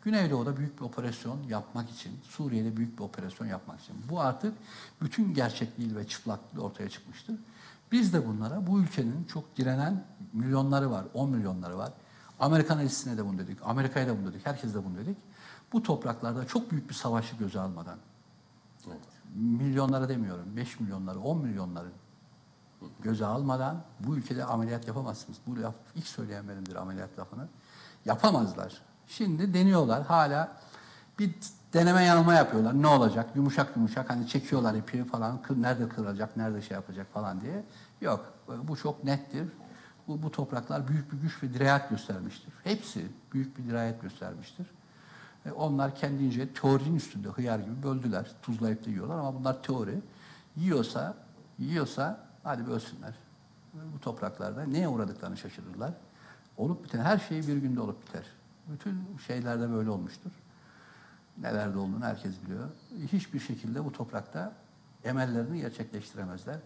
Güneydoğu'da büyük bir operasyon yapmak için, Suriye'de büyük bir operasyon yapmak için. Bu artık bütün gerçekliği ve çıplaklığı ortaya çıkmıştır. Biz de bunlara, bu ülkenin çok direnen milyonları var, 10 milyonları var. Amerikan elçisine de bunu dedik, Amerika'ya da bunu dedik, herkes de bunu dedik. Bu topraklarda çok büyük bir savaşı göze almadan, Evet. milyonlara demiyorum, 5 milyonları, 10 milyonları göze almadan bu ülkede ameliyat yapamazsınız. Bu laf ilk söyleyen benimdir ameliyat lafını. Yapamazlar. Şimdi deniyorlar hala bir deneme yanılma yapıyorlar. Ne olacak? Yumuşak yumuşak hani çekiyorlar ipi falan. Nerede kırılacak, nerede şey yapacak falan diye. Yok. Bu çok nettir. Bu, bu topraklar büyük bir güç ve dirayet göstermiştir. Hepsi büyük bir dirayet göstermiştir. E, Onlar kendince teorinin üstünde hıyar gibi böldüler. Tuzlayıp da yiyorlar ama bunlar teori. Yiyorsa, yiyorsa hadi bölsünler. Bu topraklarda neye uğradıklarını şaşırırlar. Olup biten her şey bir günde olup biter. Bütün şeylerde böyle olmuştur. Nelerde olduğunu herkes biliyor. Hiçbir şekilde bu toprakta emellerini gerçekleştiremezler.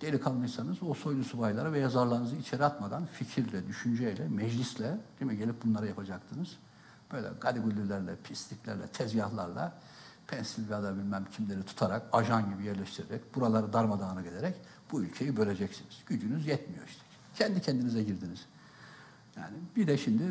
Delikanlıysanız o soylu subaylara ve yazarlarınızı içeri atmadan fikirle, düşünceyle, meclisle değil mi gelip bunları yapacaktınız. Böyle gadigullilerle, pisliklerle, tezgahlarla Pensilvanya'da bilmem kimleri tutarak, ajan gibi yerleştirerek, buraları darmadağına ederek bu ülkeyi böleceksiniz. Gücünüz yetmiyor işte. Kendi kendinize girdiniz. Yani bir de şimdi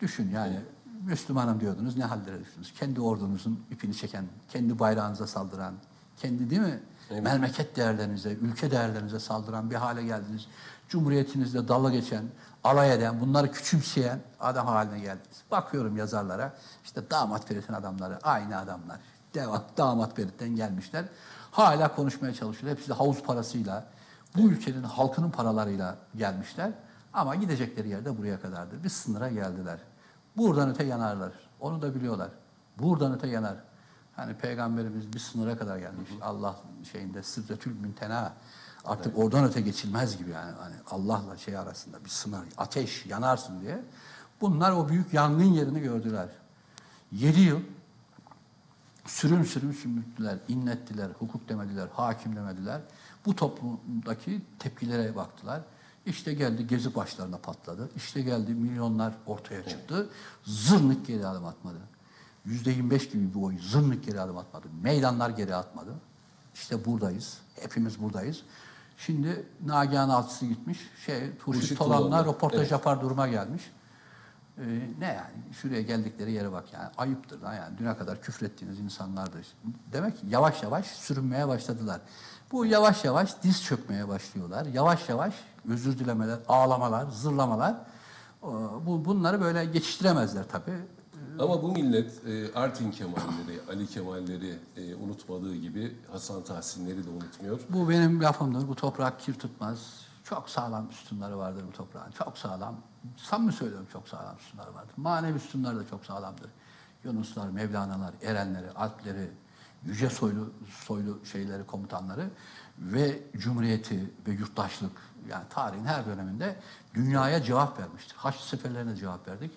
düşün yani Müslümanım diyordunuz ne hallere düştünüz? Kendi ordunuzun ipini çeken, kendi bayrağınıza saldıran, kendi değil mi? Evet. Memleket değerlerinize, ülke değerlerinize saldıran bir hale geldiniz. Cumhuriyetinizle dalga geçen, alay eden, bunları küçümseyen adam haline geldiniz. Bakıyorum yazarlara, işte damat Ferit'in adamları, aynı adamlar. Devam, damat Ferit'ten gelmişler. Hala konuşmaya çalışıyorlar. Hepsi de havuz parasıyla, bu ülkenin halkının paralarıyla gelmişler. Ama gidecekleri yerde buraya kadardır. Bir sınıra geldiler. Buradan öte yanarlar. Onu da biliyorlar. Buradan öte yanar. Hani peygamberimiz bir sınıra kadar gelmiş. Allah şeyinde sırretül müntena. Artık oradan öte geçilmez gibi yani. Hani Allah'la şey arasında bir sınır, ateş yanarsın diye. Bunlar o büyük yangın yerini gördüler. Yedi yıl sürüm sürüm sümüktüler, inlettiler, hukuk demediler, hakim demediler. Bu toplumdaki tepkilere baktılar. İşte geldi gezi başlarına patladı. İşte geldi milyonlar ortaya çıktı. Zırnık geri adım atmadı. Yüzde 25 gibi bir oy zırnık geri adım atmadı. Meydanlar geri atmadı. İşte buradayız. Hepimiz buradayız. Şimdi Nagihan Altısı gitmiş. Şey, Turşit Tolan'la röportaj evet. yapar duruma gelmiş. Ee, ne yani şuraya geldikleri yere bak yani ayıptır lan yani düne kadar küfrettiğiniz insanlardır. Demek ki yavaş yavaş sürünmeye başladılar. Bu yavaş yavaş diz çökmeye başlıyorlar. Yavaş yavaş özür dilemeler, ağlamalar, zırlamalar. Ee, Bu, bunları böyle geçiştiremezler tabii. Ama bu millet e, Artin Kemalleri, Ali Kemalleri e, unutmadığı gibi Hasan Tahsinleri de unutmuyor. Bu benim lafımdır. Bu toprak kir tutmaz. Çok sağlam üstünleri vardır bu toprağın. Çok sağlam. Samimi söylüyorum çok sağlam üstünleri vardır. Manevi üstünleri de çok sağlamdır. Yunuslar, Mevlana'lar, Erenleri, Alpleri, yüce soylu soylu şeyleri, komutanları ve cumhuriyeti ve yurttaşlık yani tarihin her döneminde dünyaya cevap vermiştir. Haçlı seferlerine cevap verdik.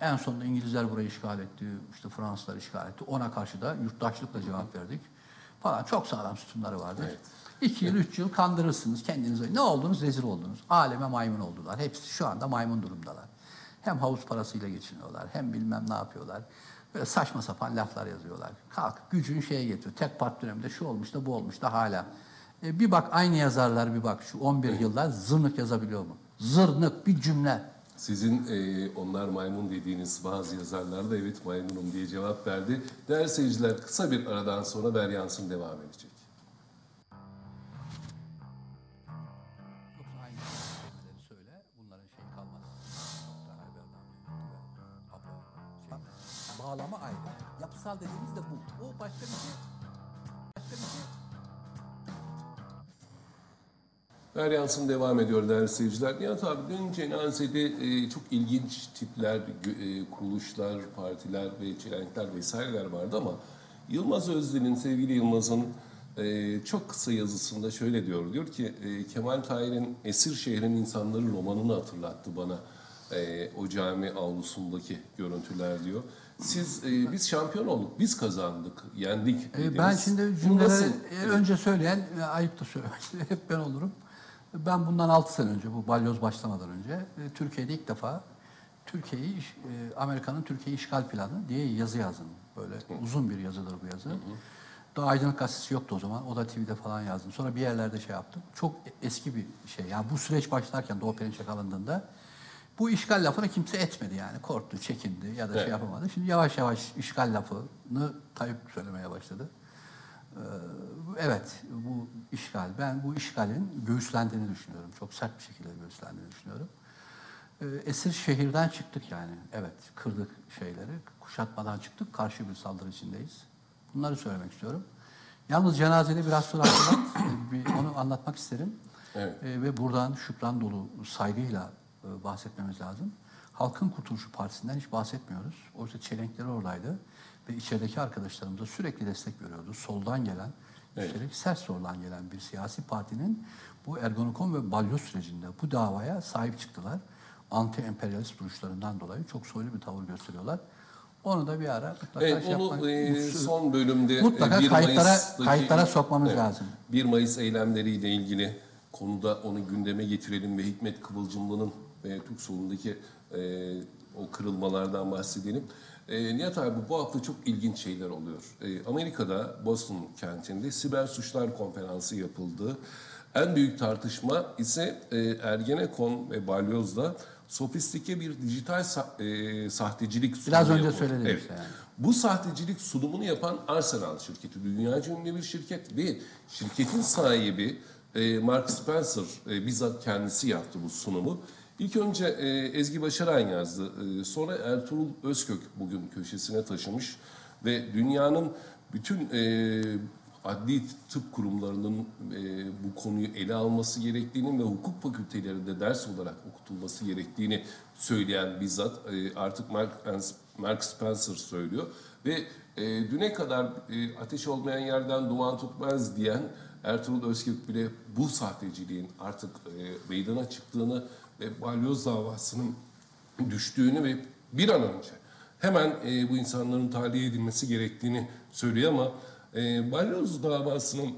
En sonunda İngilizler burayı işgal etti, işte Fransızlar işgal etti. Ona karşı da yurttaşlıkla cevap verdik falan. Çok sağlam sütunları vardır. Evet. İki yıl, üç yıl kandırırsınız kendinizi. Ne oldunuz? Rezil oldunuz. Aleme maymun oldular. Hepsi şu anda maymun durumdalar. Hem havuz parasıyla geçiniyorlar, hem bilmem ne yapıyorlar. Böyle saçma sapan laflar yazıyorlar. Kalk gücün şeye getiriyor. Tek part döneminde şu olmuş da bu olmuş da hala. E, bir bak aynı yazarlar bir bak şu 11 yıllar zırnık yazabiliyor mu? Zırnık bir cümle. Sizin e, onlar maymun dediğiniz bazı yazarlar da evet maymunum diye cevap verdi. Değerli seyirciler kısa bir aradan sonra Beryansın devam edecek. Bağlama ayrı. Yapısal dediğimiz de bu. O başka bir şey. Beryansın devam ediyor değerli seyirciler. Nihat abi dün cenazede e, çok ilginç tipler, e, kuruluşlar, partiler ve çelenkler vesaireler vardı ama Yılmaz Özdil'in, sevgili Yılmaz'ın e, çok kısa yazısında şöyle diyor. Diyor ki e, Kemal Tahir'in Esir Şehrin İnsanları romanını hatırlattı bana. E, o cami avlusundaki görüntüler diyor. Siz, e, biz şampiyon olduk, biz kazandık, yendik E, ben şimdi cümleleri önce söyleyen, ayıp da söylemek hep ben olurum. Ben bundan 6 sene önce, bu balyoz başlamadan önce e, Türkiye'de ilk defa Türkiye'yi, e, Amerika'nın Türkiye işgal planı diye yazı yazdım. Böyle uzun bir yazıdır bu yazı. Daha Aydınlık Gazetesi yoktu o zaman. O da TV'de falan yazdım. Sonra bir yerlerde şey yaptım. Çok eski bir şey. Yani bu süreç başlarken Doğu Perinçek alındığında bu işgal lafını kimse etmedi yani. Korktu, çekindi ya da şey Evet. yapamadı. Şimdi yavaş yavaş işgal lafını Tayyip söylemeye başladı. Ee, Evet, bu işgal. Ben bu işgalin göğüslendiğini düşünüyorum. Çok sert bir şekilde göğüslendiğini düşünüyorum. Ee, Esir şehirden çıktık yani. Evet, kırdık şeyleri. Kuşatmadan çıktık, karşı bir saldırı içindeyiz. Bunları söylemek istiyorum. Yalnız cenazede biraz sonra bir onu anlatmak isterim. Evet. Ee, ve buradan şükran dolu saygıyla e, bahsetmemiz lazım. Halkın Kurtuluşu Partisi'nden hiç bahsetmiyoruz. Oysa çelenkleri oradaydı ve içerideki arkadaşlarımıza sürekli destek veriyordu. Soldan gelen, Evet. üstelik sert soldan gelen bir siyasi partinin bu Ergonokon ve Balyoz sürecinde bu davaya sahip çıktılar. Anti-emperyalist duruşlarından dolayı çok soylu bir tavır gösteriyorlar. Onu da bir ara mutlaka Evet, şey onu yapmak- e, son bölümde Mutlaka e, 1 kayıtlara- Mayıs'taki- kayıtlara sokmamız lazım. 1 Mayıs eylemleriyle ilgili konuda onu gündeme getirelim ve Hikmet Kıvılcımlı'nın ve Türk solundaki e, o kırılmalardan bahsedelim. E, Nihat abi bu hafta çok ilginç şeyler oluyor. E, Amerika'da Boston kentinde siber suçlar konferansı yapıldı. En büyük tartışma ise e, Ergenekon ve Balyoz'da sofistike bir dijital sa- e, sahtecilik sunumu Biraz önce yapıldı. söyledim Evet. işte yani. Bu sahtecilik sunumunu yapan Arsenal şirketi, dünyaca ünlü bir şirket ve şirketin sahibi e, Mark Spencer e, bizzat kendisi yaptı bu sunumu. İlk önce e, Ezgi Başaran yazdı, E, sonra Ertuğrul Özkök bugün köşesine taşımış ve dünyanın bütün e, adli tıp kurumlarının e, bu konuyu ele alması gerektiğini ve hukuk fakültelerinde ders olarak okutulması gerektiğini söyleyen bizzat e, artık Mark, Mark Spencer söylüyor. Ve e, düne kadar e, ateş olmayan yerden duman tutmaz diyen Ertuğrul Özkök bile bu sahteciliğin artık e, meydana çıktığını ve balyoz davasının düştüğünü ve bir an önce hemen e, bu insanların tahliye edilmesi gerektiğini söylüyor ama e, balyoz davasının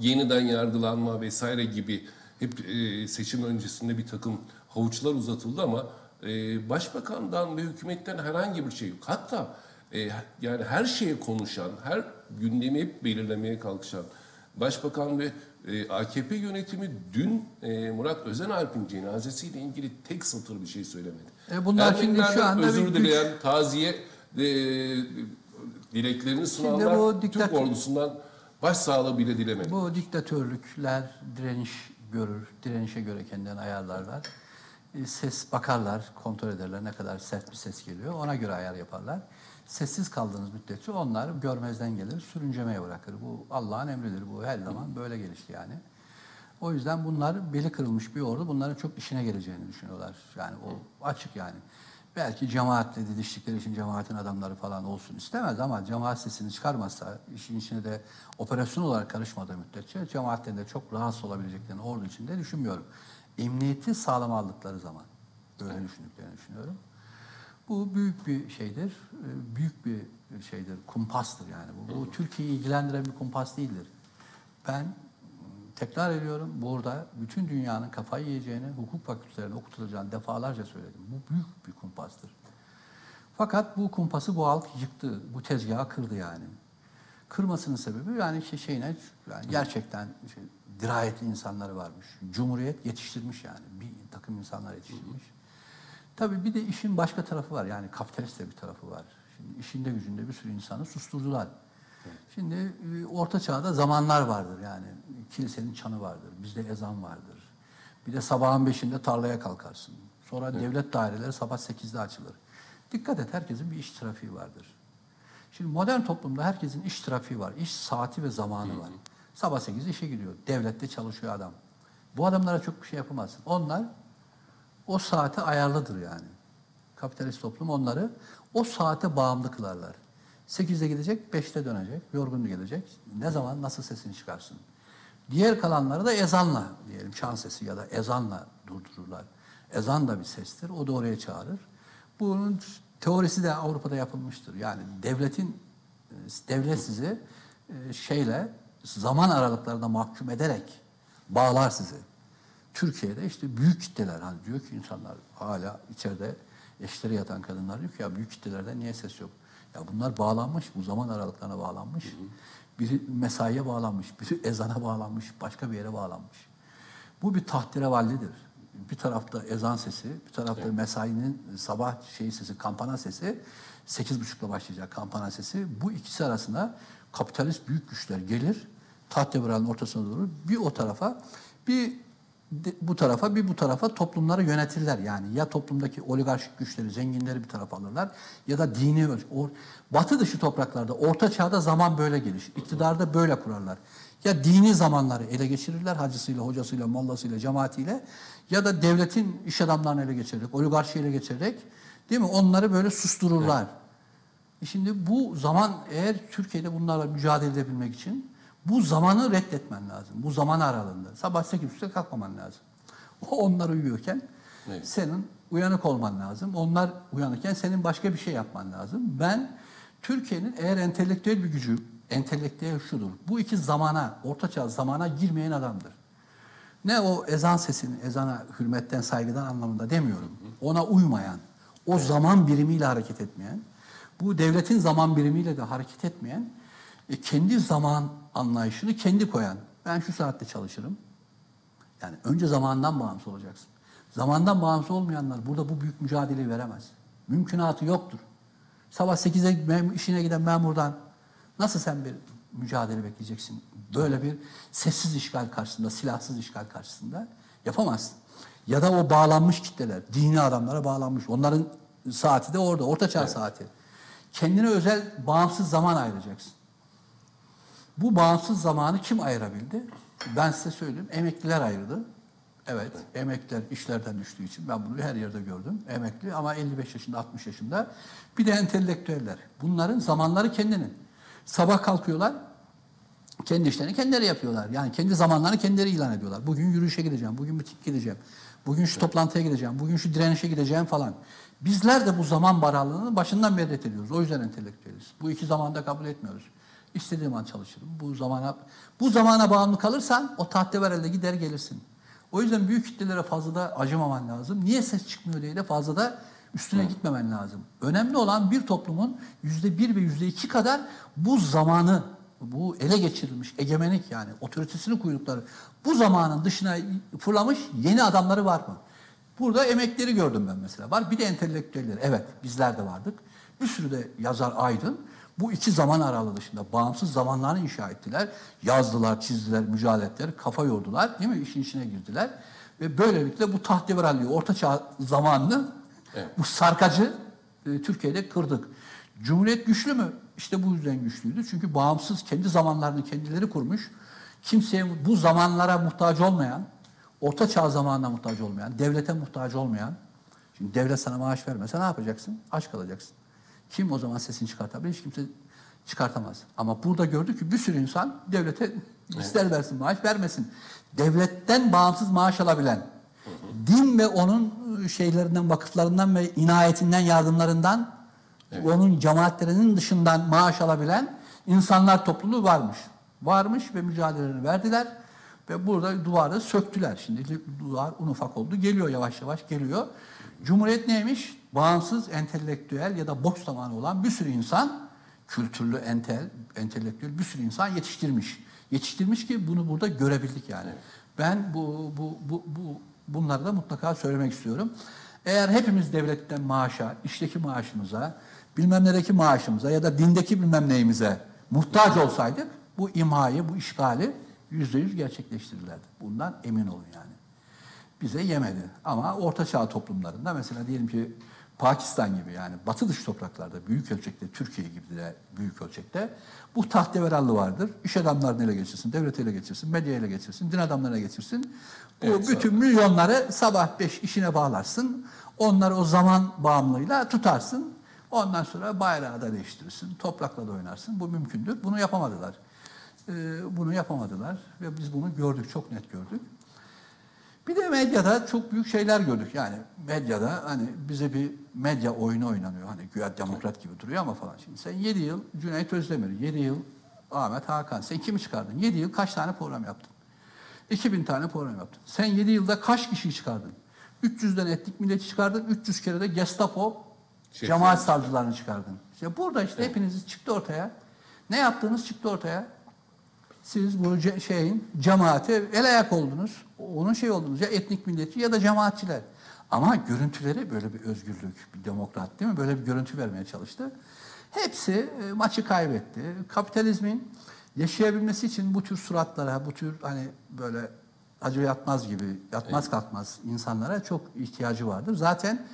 yeniden yargılanma vesaire gibi hep e, seçim öncesinde bir takım havuçlar uzatıldı ama e, başbakandan ve hükümetten herhangi bir şey yok. Hatta e, yani her şeye konuşan, her gündemi hep belirlemeye kalkışan Başbakan ve e, AKP yönetimi dün e, Murat Özenalp'in cenazesiyle ilgili tek satır bir şey söylemedi. E, bunlar şimdi şu anda özür güç- dileyen, taziye e, dileklerini sunanlar Türk diktat- ordusundan başsağlığı bile dilemedi. Bu diktatörlükler direniş görür, direnişe göre kendilerini ayarlarlar. E, Ses bakarlar, kontrol ederler ne kadar sert bir ses geliyor. Ona göre ayar yaparlar. Sessiz kaldığınız müddetçe onlar görmezden gelir, sürüncemeye bırakır. Bu Allah'ın emridir. Bu her zaman böyle gelişti yani. O yüzden bunlar beli kırılmış bir ordu. Bunların çok işine geleceğini düşünüyorlar. Yani o açık yani. Belki cemaatle didiştikleri için cemaatin adamları falan olsun istemez ama cemaat sesini çıkarmazsa, işin içine de operasyon olarak karışmadığı müddetçe cemaatten de çok rahatsız olabileceklerini ordu içinde düşünmüyorum. Emniyeti sağlam aldıkları zaman böyle düşündüklerini düşünüyorum. Bu büyük bir şeydir, e, büyük bir şeydir, kumpastır yani. Bu, bu Türkiye'yi ilgilendiren bir kumpas değildir. Ben m, tekrar ediyorum, burada bütün dünyanın kafayı yiyeceğini, hukuk fakültelerinde okutulacağını defalarca söyledim. Bu büyük bir kumpastır. Fakat bu kumpası bu halk yıktı, bu tezgahı kırdı yani. Kırmasının sebebi yani şey, şeyine, yani gerçekten şey, dirayetli insanları varmış. Cumhuriyet yetiştirmiş yani, bir takım insanlar yetiştirmiş. Tabii bir de işin başka tarafı var. Yani kapitalist de bir tarafı var. Şimdi işinde gücünde bir sürü insanı susturdular. Şimdi e, orta çağda zamanlar vardır yani. Kilisenin çanı vardır. Bizde ezan vardır. Bir de sabahın beşinde tarlaya kalkarsın. Sonra devlet daireleri sabah sekizde açılır. Dikkat et herkesin bir iş trafiği vardır. Şimdi modern toplumda herkesin iş trafiği var. İş saati ve zamanı var. Sabah 8'de işe gidiyor. Devlette çalışıyor adam. Bu adamlara çok bir şey yapamazsın. Onlar o saate ayarlıdır yani. Kapitalist toplum onları o saate bağımlı kılarlar. 8'de gidecek, 5'te dönecek, yorgun gelecek. Ne zaman, nasıl sesini çıkarsın? Diğer kalanları da ezanla diyelim, çan sesi ya da ezanla durdururlar. Ezan da bir sestir, o da oraya çağırır. Bunun teorisi de Avrupa'da yapılmıştır. Yani devletin, e, devlet sizi e, şeyle, zaman aralıklarında mahkum ederek bağlar sizi. Türkiye'de işte büyük kitleler hani diyor ki insanlar hala içeride eşleri yatan kadınlar diyor ki ya büyük kitlelerden niye ses yok? Ya bunlar bağlanmış, bu zaman aralıklarına bağlanmış. Biri mesaiye bağlanmış, biri ezana bağlanmış, başka bir yere bağlanmış. Bu bir tahterevallidir. Bir tarafta ezan sesi, bir tarafta mesainin sabah şey sesi, kampana sesi. Sekiz buçukta başlayacak kampana sesi. Bu ikisi arasında kapitalist büyük güçler gelir. Tahterevalinin ortasına durur. Bir o tarafa, bir bu tarafa bir bu tarafa toplumları yönetirler. Yani ya toplumdaki oligarşik güçleri, zenginleri bir tarafa alırlar ya da dini or, batı dışı topraklarda orta çağda zaman böyle gelişir. İktidarda böyle kurarlar. Ya dini zamanları ele geçirirler hacısıyla, hocasıyla, mollasıyla, cemaatiyle ya da devletin iş adamlarını ele geçirerek, oligarşiyi ele geçirerek değil mi? Onları böyle sustururlar. E Şimdi bu zaman eğer Türkiye'de bunlarla mücadele edebilmek için bu zamanı reddetmen lazım. Bu zaman aralığında. Sabah 8.30'da kalkmaman lazım. O onlar uyuyorken Evet. senin uyanık olman lazım. Onlar uyanıkken senin başka bir şey yapman lazım. Ben Türkiye'nin eğer entelektüel bir gücü, entelektüel şudur. Bu iki zamana, ortaçağ zamana girmeyen adamdır. Ne o ezan sesini, ezana hürmetten, saygıdan anlamında demiyorum. Ona uymayan, o zaman birimiyle hareket etmeyen, bu devletin zaman birimiyle de hareket etmeyen, e, kendi zaman anlayışını kendi koyan. Ben şu saatte çalışırım. Yani önce zamandan bağımsız olacaksın. Zamandan bağımsız olmayanlar burada bu büyük mücadeleyi veremez. Mümkünatı yoktur. Sabah 8'e mem- işine giden memurdan nasıl sen bir mücadele bekleyeceksin? Böyle bir sessiz işgal karşısında, silahsız işgal karşısında yapamazsın. Ya da o bağlanmış kitleler, dini adamlara bağlanmış. Onların saati de orada, ortaçağ saati. Kendine özel bağımsız zaman ayıracaksın. Bu bağımsız zamanı kim ayırabildi? Ben size söyleyeyim. Emekliler ayırdı. Evet, emekliler işlerden düştüğü için ben bunu her yerde gördüm. Emekli ama 55 yaşında, 60 yaşında. Bir de entelektüeller. Bunların zamanları kendinin. Sabah kalkıyorlar, kendi işlerini kendileri yapıyorlar. Yani kendi zamanlarını kendileri ilan ediyorlar. Bugün yürüyüşe gideceğim, bugün miting gideceğim, bugün şu toplantıya gideceğim, bugün şu direnişe gideceğim falan. Bizler de bu zaman baralığını başından beri reddediyoruz. O yüzden entelektüeliz. Bu iki zamanda kabul etmiyoruz. İstediğim an çalışırım. Bu zamana bu zamana bağımlı kalırsan o tahteverelde gider gelirsin. O yüzden büyük kitlelere fazla da acımaman lazım. Niye ses çıkmıyor diye de fazla da üstüne gitmemen lazım. Önemli olan bir toplumun yüzde bir ve yüzde iki kadar bu zamanı, bu ele geçirilmiş egemenik yani otoritesini kuyrukları bu zamanın dışına fırlamış yeni adamları var mı? Burada emekleri gördüm ben mesela. Var bir de entelektüelleri. Evet bizler de vardık. Bir sürü de yazar aydın. Bu iki zaman aralığı dışında bağımsız zamanlarını inşa ettiler. Yazdılar, çizdiler, mücadele ettiler, kafa yordular değil mi? İşin içine girdiler. Ve böylelikle bu tahteveralliği, orta çağ zamanını bu sarkacı e, Türkiye'de kırdık. Cumhuriyet güçlü mü? İşte bu yüzden güçlüydü. Çünkü bağımsız kendi zamanlarını kendileri kurmuş. Kimseye bu zamanlara muhtaç olmayan, orta çağ zamanına muhtaç olmayan, devlete muhtaç olmayan. Şimdi devlet sana maaş vermese ne yapacaksın? Aç kalacaksın. Kim o zaman sesini çıkartabilir? Hiç kimse çıkartamaz. Ama burada gördük ki bir sürü insan devlete ister versin maaş vermesin. Devletten bağımsız maaş alabilen, din ve onun şeylerinden, vakıflarından ve inayetinden, yardımlarından, onun cemaatlerinin dışından maaş alabilen insanlar topluluğu varmış. Varmış ve mücadelelerini verdiler ve burada duvarı söktüler. Şimdi duvar un ufak oldu, geliyor yavaş yavaş geliyor. Cumhuriyet neymiş? Bağımsız, entelektüel ya da boş zamanı olan bir sürü insan, kültürlü, entel, entelektüel bir sürü insan yetiştirmiş. Yetiştirmiş ki bunu burada görebildik yani. Ben bu, bu, bu, bu bunları da mutlaka söylemek istiyorum. Eğer hepimiz devletten maaşa, işteki maaşımıza, bilmem neredeki maaşımıza ya da dindeki bilmem neyimize muhtaç olsaydık bu imhayı, bu işgali yüzde yüz gerçekleştirirlerdi. Bundan emin olun yani. Bize yemedi. Ama Orta Çağ toplumlarında mesela diyelim ki Pakistan gibi yani batı dışı topraklarda büyük ölçekte Türkiye gibi de büyük ölçekte bu tahteverallı vardır. İş adamlarını ele geçirsin, devleti ele geçirsin, medya ele geçirsin, din adamlarına geçirsin. Bu Evet, bütün milyonları sabah beş işine bağlarsın. Onları o zaman bağımlılığıyla tutarsın. Ondan sonra bayrağı da değiştirirsin. Toprakla da oynarsın. Bu mümkündür. Bunu yapamadılar. Ee, bunu yapamadılar ve biz bunu gördük, çok net gördük. Bir de medyada çok büyük şeyler gördük. Yani medyada hani bize bir medya oyunu oynanıyor. Hani güya demokrat gibi duruyor ama falan. Şimdi sen 7 yıl Cüneyt Özdemir, 7 yıl Ahmet Hakan. Sen kimi çıkardın? 7 yıl kaç tane program yaptın? 2000 tane program yaptın. Sen 7 yılda kaç kişiyi çıkardın? 300'den etnik milleti çıkardın. 300 kere de Gestapo Şey, cemaat savcılarını çıkardın. İşte burada işte hepiniz çıktı ortaya. Ne yaptığınız çıktı ortaya. Siz bu şeyin cemaate el ayak oldunuz. Onun şey oldunuz ya etnik milliyetçi ya da cemaatçiler. Ama görüntüleri böyle bir özgürlük, bir demokrat değil mi? Böyle bir görüntü vermeye çalıştı. Hepsi e, maçı kaybetti. Kapitalizmin yaşayabilmesi için bu tür suratlara, bu tür hani böyle acı yatmaz gibi, yatmaz kalkmaz insanlara çok ihtiyacı vardır. Zaten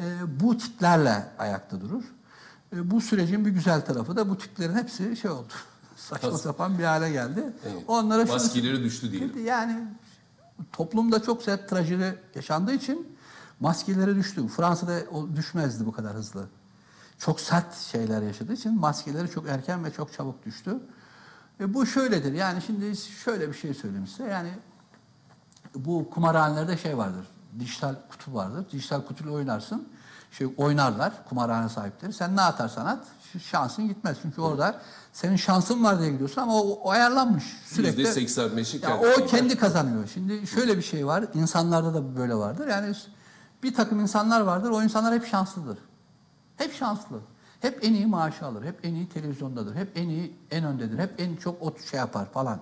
e, bu tiplerle ayakta durur. E, bu sürecin bir güzel tarafı da bu tiplerin hepsi şey oldu. Saçma sapan bir hale geldi. Evet. Onlara şunu- Maskeleri düştü diyelim. yani toplumda çok sert trajedi yaşandığı için maskeleri düştü. Fransa'da o düşmezdi bu kadar hızlı. Çok sert şeyler yaşadığı için maskeleri çok erken ve çok çabuk düştü. E bu şöyledir. Yani şimdi şöyle bir şey söyleyeyim size. Yani bu kumarhanelerde şey vardır. Dijital kutu vardır. Dijital kutuyla oynarsın. Şey oynarlar kumarhane sahipleri. Sen ne atarsan at şansın gitmez. Çünkü orada senin şansın var diye gidiyorsun ama o, o ayarlanmış sürekli. %85'i Ya o kendi kazanıyor. Şimdi şöyle bir şey var. insanlarda da böyle vardır. Yani bir takım insanlar vardır. O insanlar hep şanslıdır. Hep şanslı. Hep en iyi maaşı alır. Hep en iyi televizyondadır. Hep en iyi, en öndedir. Hep en çok o şey yapar falan.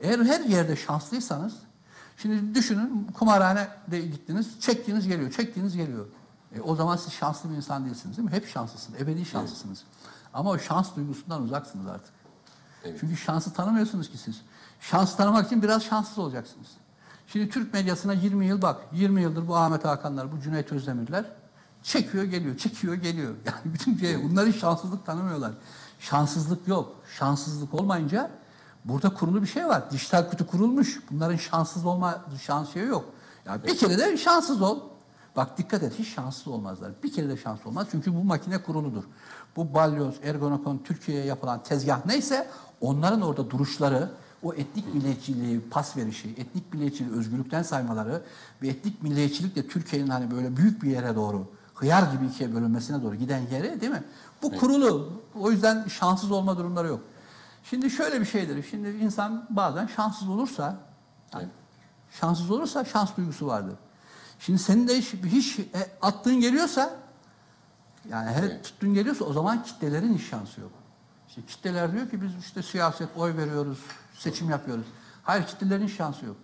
Eğer her yerde şanslıysanız Şimdi düşünün kumarhanede gittiniz, çektiğiniz geliyor, çektiğiniz geliyor. E, o zaman siz şanslı bir insan değilsiniz değil mi? Hep şanslısınız, ebedi şanslısınız. Ama o şans duygusundan uzaksınız artık. Evet. Çünkü şansı tanımıyorsunuz ki siz. Şansı tanımak için biraz şanssız olacaksınız. Şimdi Türk medyasına 20 yıl bak, 20 yıldır bu Ahmet Hakanlar, bu Cüneyt Özdemirler çekiyor geliyor, çekiyor geliyor. Yani bütün şey, bunlar hiç şanssızlık tanımıyorlar. Şanssızlık yok. Şanssızlık olmayınca burada kurulu bir şey var. Dijital kutu kurulmuş. Bunların şanssız olma şans şeyi yok. Yani bir kere de şanssız ol. Bak dikkat et hiç şanssız olmazlar. Bir kere de şans olmaz. Çünkü bu makine kuruludur. Bu balyoz, ergonokon, Türkiye'ye yapılan tezgah neyse onların orada duruşları, o etnik milliyetçiliği pas verişi, etnik milliyetçiliği özgürlükten saymaları ve etnik milliyetçilikle Türkiye'nin hani böyle büyük bir yere doğru, hıyar gibi ikiye bölünmesine doğru giden yere değil mi? Bu kurulu. O yüzden şanssız olma durumları yok. Şimdi şöyle bir şeydir. Şimdi insan bazen şanssız olursa, yani şanssız olursa şans duygusu vardır. Şimdi senin de hiç, hiç e, attığın geliyorsa, yani her tuttuğun geliyorsa o zaman kitlelerin hiç şansı yok. İşte kitleler diyor ki biz işte siyaset oy veriyoruz, seçim yapıyoruz. Hayır kitlelerin şansı yok.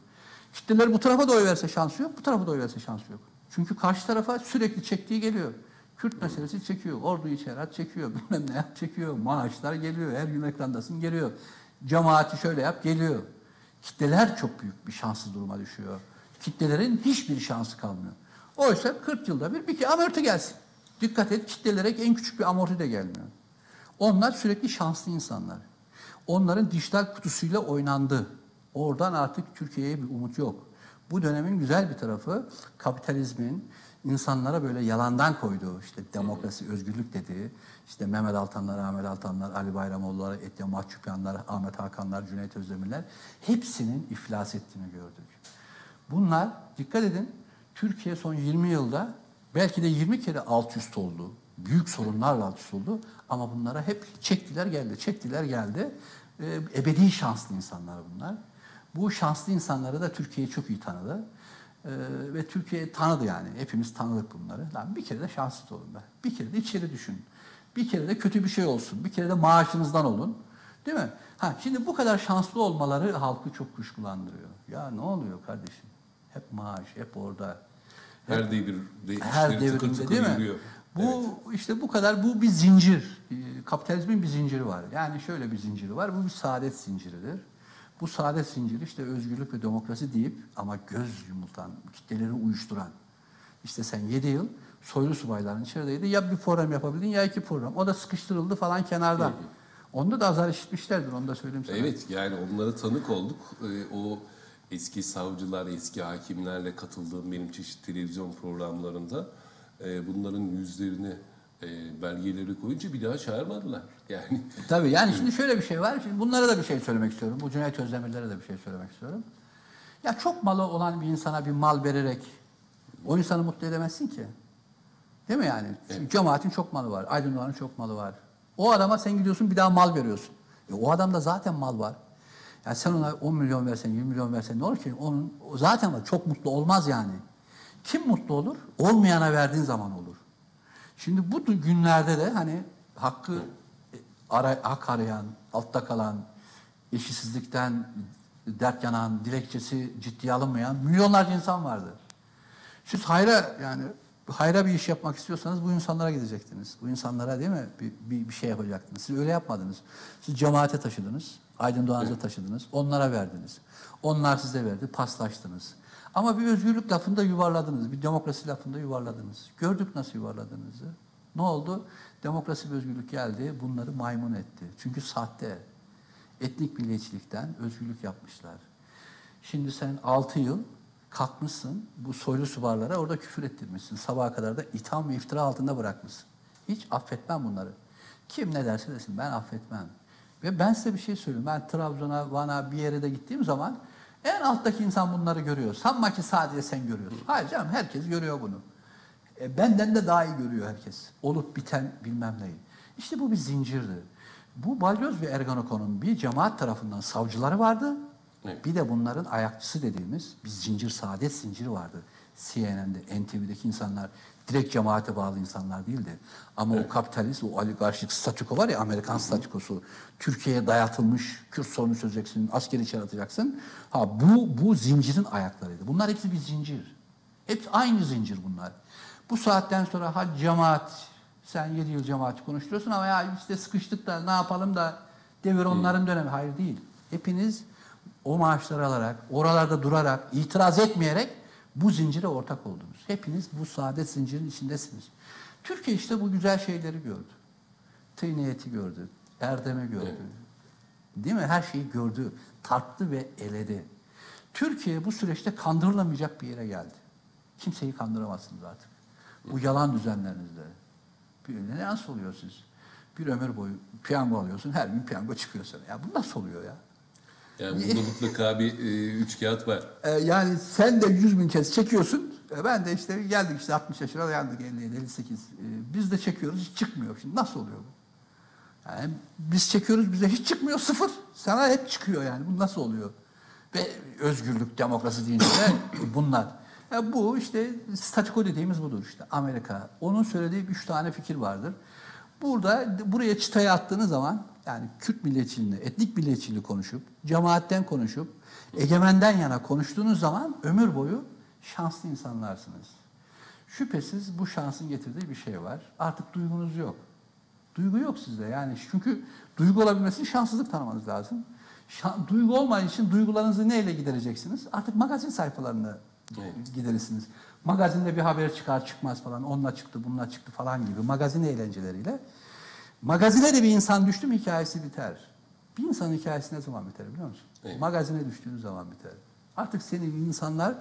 Kitleler bu tarafa da oy verse şansı yok, bu tarafa da oy verse şansı yok. Çünkü karşı tarafa sürekli çektiği geliyor. Kürt meselesi çekiyor, orduyu içeri çekiyor, bilmem ne yap çekiyor, maaşlar geliyor, her gün ekrandasın geliyor. Cemaati şöyle yap geliyor. Kitleler çok büyük bir şanssız duruma düşüyor. Kitlelerin hiçbir şansı kalmıyor. Oysa 40 yılda bir bir amorti gelsin. Dikkat et kitlelere en küçük bir amorti de gelmiyor. Onlar sürekli şanslı insanlar. Onların dijital kutusuyla oynandı. Oradan artık Türkiye'ye bir umut yok. Bu dönemin güzel bir tarafı kapitalizmin insanlara böyle yalandan koyduğu işte demokrasi, özgürlük dediği işte Mehmet Altanlar, Ahmet Altanlar, Ali Bayramoğulları, Etye Mahçupyanlar, Ahmet Hakanlar, Cüneyt Özdemirler hepsinin iflas ettiğini gördük. Bunlar dikkat edin Türkiye son 20 yılda belki de 20 kere alt üst oldu. Büyük sorunlarla alt üst oldu. Ama bunlara hep çektiler geldi, çektiler geldi. Ee, ebedi şanslı insanlar bunlar. Bu şanslı insanları da Türkiye çok iyi tanıdı. Ee, ve Türkiye tanıdı yani. Hepimiz tanıdık bunları. Lan bir kere de şanslı olun be. Bir kere de içeri düşün. Bir kere de kötü bir şey olsun. Bir kere de maaşınızdan olun. Değil mi? Ha, şimdi bu kadar şanslı olmaları halkı çok kuşkulandırıyor. Ya ne oluyor kardeşim? Hep maaş, hep orada. Her devir de Her devrimde tıkır değil mi? yürüyor. Bu işte bu kadar bu bir zincir. Ee, Kapitalizmin bir zinciri var. Yani şöyle bir zinciri var. Bu bir saadet zinciridir. Bu saadet zinciri işte özgürlük ve demokrasi deyip ama göz yumultan, kitleleri uyuşturan. İşte sen 7 yıl soylu subayların içerideydi. Ya bir program yapabildin ya iki program. O da sıkıştırıldı falan kenarda. Onda da azar işitmişlerdir onu da söyleyeyim sana. Evet yani onlara tanık olduk. Ee, o eski savcılar, eski hakimlerle katıldığım benim çeşitli televizyon programlarında e, bunların yüzlerini e, belgeleri koyunca bir daha çağırmadılar. Yani Tabii yani şimdi şöyle bir şey var. Şimdi bunlara da bir şey söylemek istiyorum. Bu Cüneyt Özdemirlere de bir şey söylemek istiyorum. Ya çok malı olan bir insana bir mal vererek o insanı mutlu edemezsin ki. Değil mi yani? Şimdi Cemaatin çok malı var. Aydın Doğan'ın çok malı var. O adama sen gidiyorsun bir daha mal veriyorsun. E o adamda zaten mal var. Yani sen ona 10 milyon versen, 20 milyon versen ne olur ki? Onun zaten var. Çok mutlu olmaz yani. Kim mutlu olur? Olmayana verdiğin zaman olur. Şimdi bu günlerde de hani hakkı e, ara, hak arayan, altta kalan, eşitsizlikten dert yanan, dilekçesi ciddiye alınmayan milyonlarca insan vardı. Siz hayra yani hayra bir iş yapmak istiyorsanız bu insanlara gidecektiniz. Bu insanlara değil mi bir, bir, bir şey yapacaktınız. Siz öyle yapmadınız. Siz cemaate taşıdınız. Aydın Doğan'ıza taşıdınız. Onlara verdiniz. Onlar size verdi. Paslaştınız. Ama bir özgürlük lafında yuvarladınız. Bir demokrasi lafında yuvarladınız. Gördük nasıl yuvarladığınızı. Ne oldu? Demokrasi ve özgürlük geldi. Bunları maymun etti. Çünkü sahte. Etnik milliyetçilikten özgürlük yapmışlar. Şimdi sen 6 yıl kalkmışsın bu soylu subarlara orada küfür ettirmişsin. Sabaha kadar da itham ve iftira altında bırakmışsın. Hiç affetmem bunları. Kim ne derse desin ben affetmem. Ve ben size bir şey söyleyeyim. Ben Trabzon'a, Van'a bir yere de gittiğim zaman en alttaki insan bunları görüyor. Sanma ki sadece sen görüyorsun. Hayır canım herkes görüyor bunu. E, benden de daha iyi görüyor herkes. Olup biten bilmem neyi. İşte bu bir zincirdi. Bu Balyoz ve Ergenekon'un bir cemaat tarafından savcıları vardı. Evet. Bir de bunların ayakçısı dediğimiz bir zincir, saadet zinciri vardı. CNN'de, NTV'deki insanlar direkt cemaate bağlı insanlar değildi. Ama o kapitalist, o oligarşik statüko var ya Amerikan statükosu. Türkiye'ye dayatılmış, Kürt sorunu çözeceksin, askeri içeri atacaksın. Ha bu, bu zincirin ayaklarıydı. Bunlar hepsi bir zincir. Hepsi aynı zincir bunlar. Bu saatten sonra ha cemaat, sen 7 yıl cemaati konuşturuyorsun ama ya işte sıkıştık da ne yapalım da devir onların dönemi. Hayır değil. Hepiniz o maaşları alarak, oralarda durarak, itiraz etmeyerek bu zincire ortak oldunuz. Hepiniz bu saadet zincirinin içindesiniz. Türkiye işte bu güzel şeyleri gördü. Tıyniyeti gördü, erdemi gördü. Değil mi? Her şeyi gördü, tarttı ve eledi. Türkiye bu süreçte kandırılamayacak bir yere geldi. Kimseyi kandıramazsınız artık. Bu yalan düzenlerinizde. Bir ne nasıl oluyor siz? Bir ömür boyu piyango alıyorsun, her gün piyango çıkıyor sana. Ya bu nasıl oluyor ya? Yani bunda mutlaka bir e, üç kağıt var. Ee, yani sen de 100 bin kez çekiyorsun. Ee, ben de işte geldik işte 60 yaşına dayandık 57, 58. Ee, biz de çekiyoruz hiç çıkmıyor. Şimdi nasıl oluyor bu? Yani biz çekiyoruz bize hiç çıkmıyor sıfır. Sana hep çıkıyor yani. Bu nasıl oluyor? Ve özgürlük, demokrasi deyince de bunlar. Ya bu işte statiko dediğimiz budur işte Amerika. Onun söylediği üç tane fikir vardır. Burada buraya çıtaya attığınız zaman yani Kürt milliyetçiliğini, etnik milliyetçiliği konuşup, cemaatten konuşup, egemenden yana konuştuğunuz zaman ömür boyu şanslı insanlarsınız. Şüphesiz bu şansın getirdiği bir şey var. Artık duygunuz yok. Duygu yok sizde yani çünkü duygu olabilmesi için şanssızlık tanımanız lazım. Şan- duygu olmayan için duygularınızı neyle gidereceksiniz? Artık magazin sayfalarını Evet. giderirsiniz. Magazinde bir haber çıkar çıkmaz falan onunla çıktı bununla çıktı falan gibi magazin eğlenceleriyle. Magazine de bir insan düştü mü hikayesi biter. Bir insanın hikayesi ne zaman biter biliyor musun? Evet. Magazine düştüğünüz zaman biter. Artık senin insanlar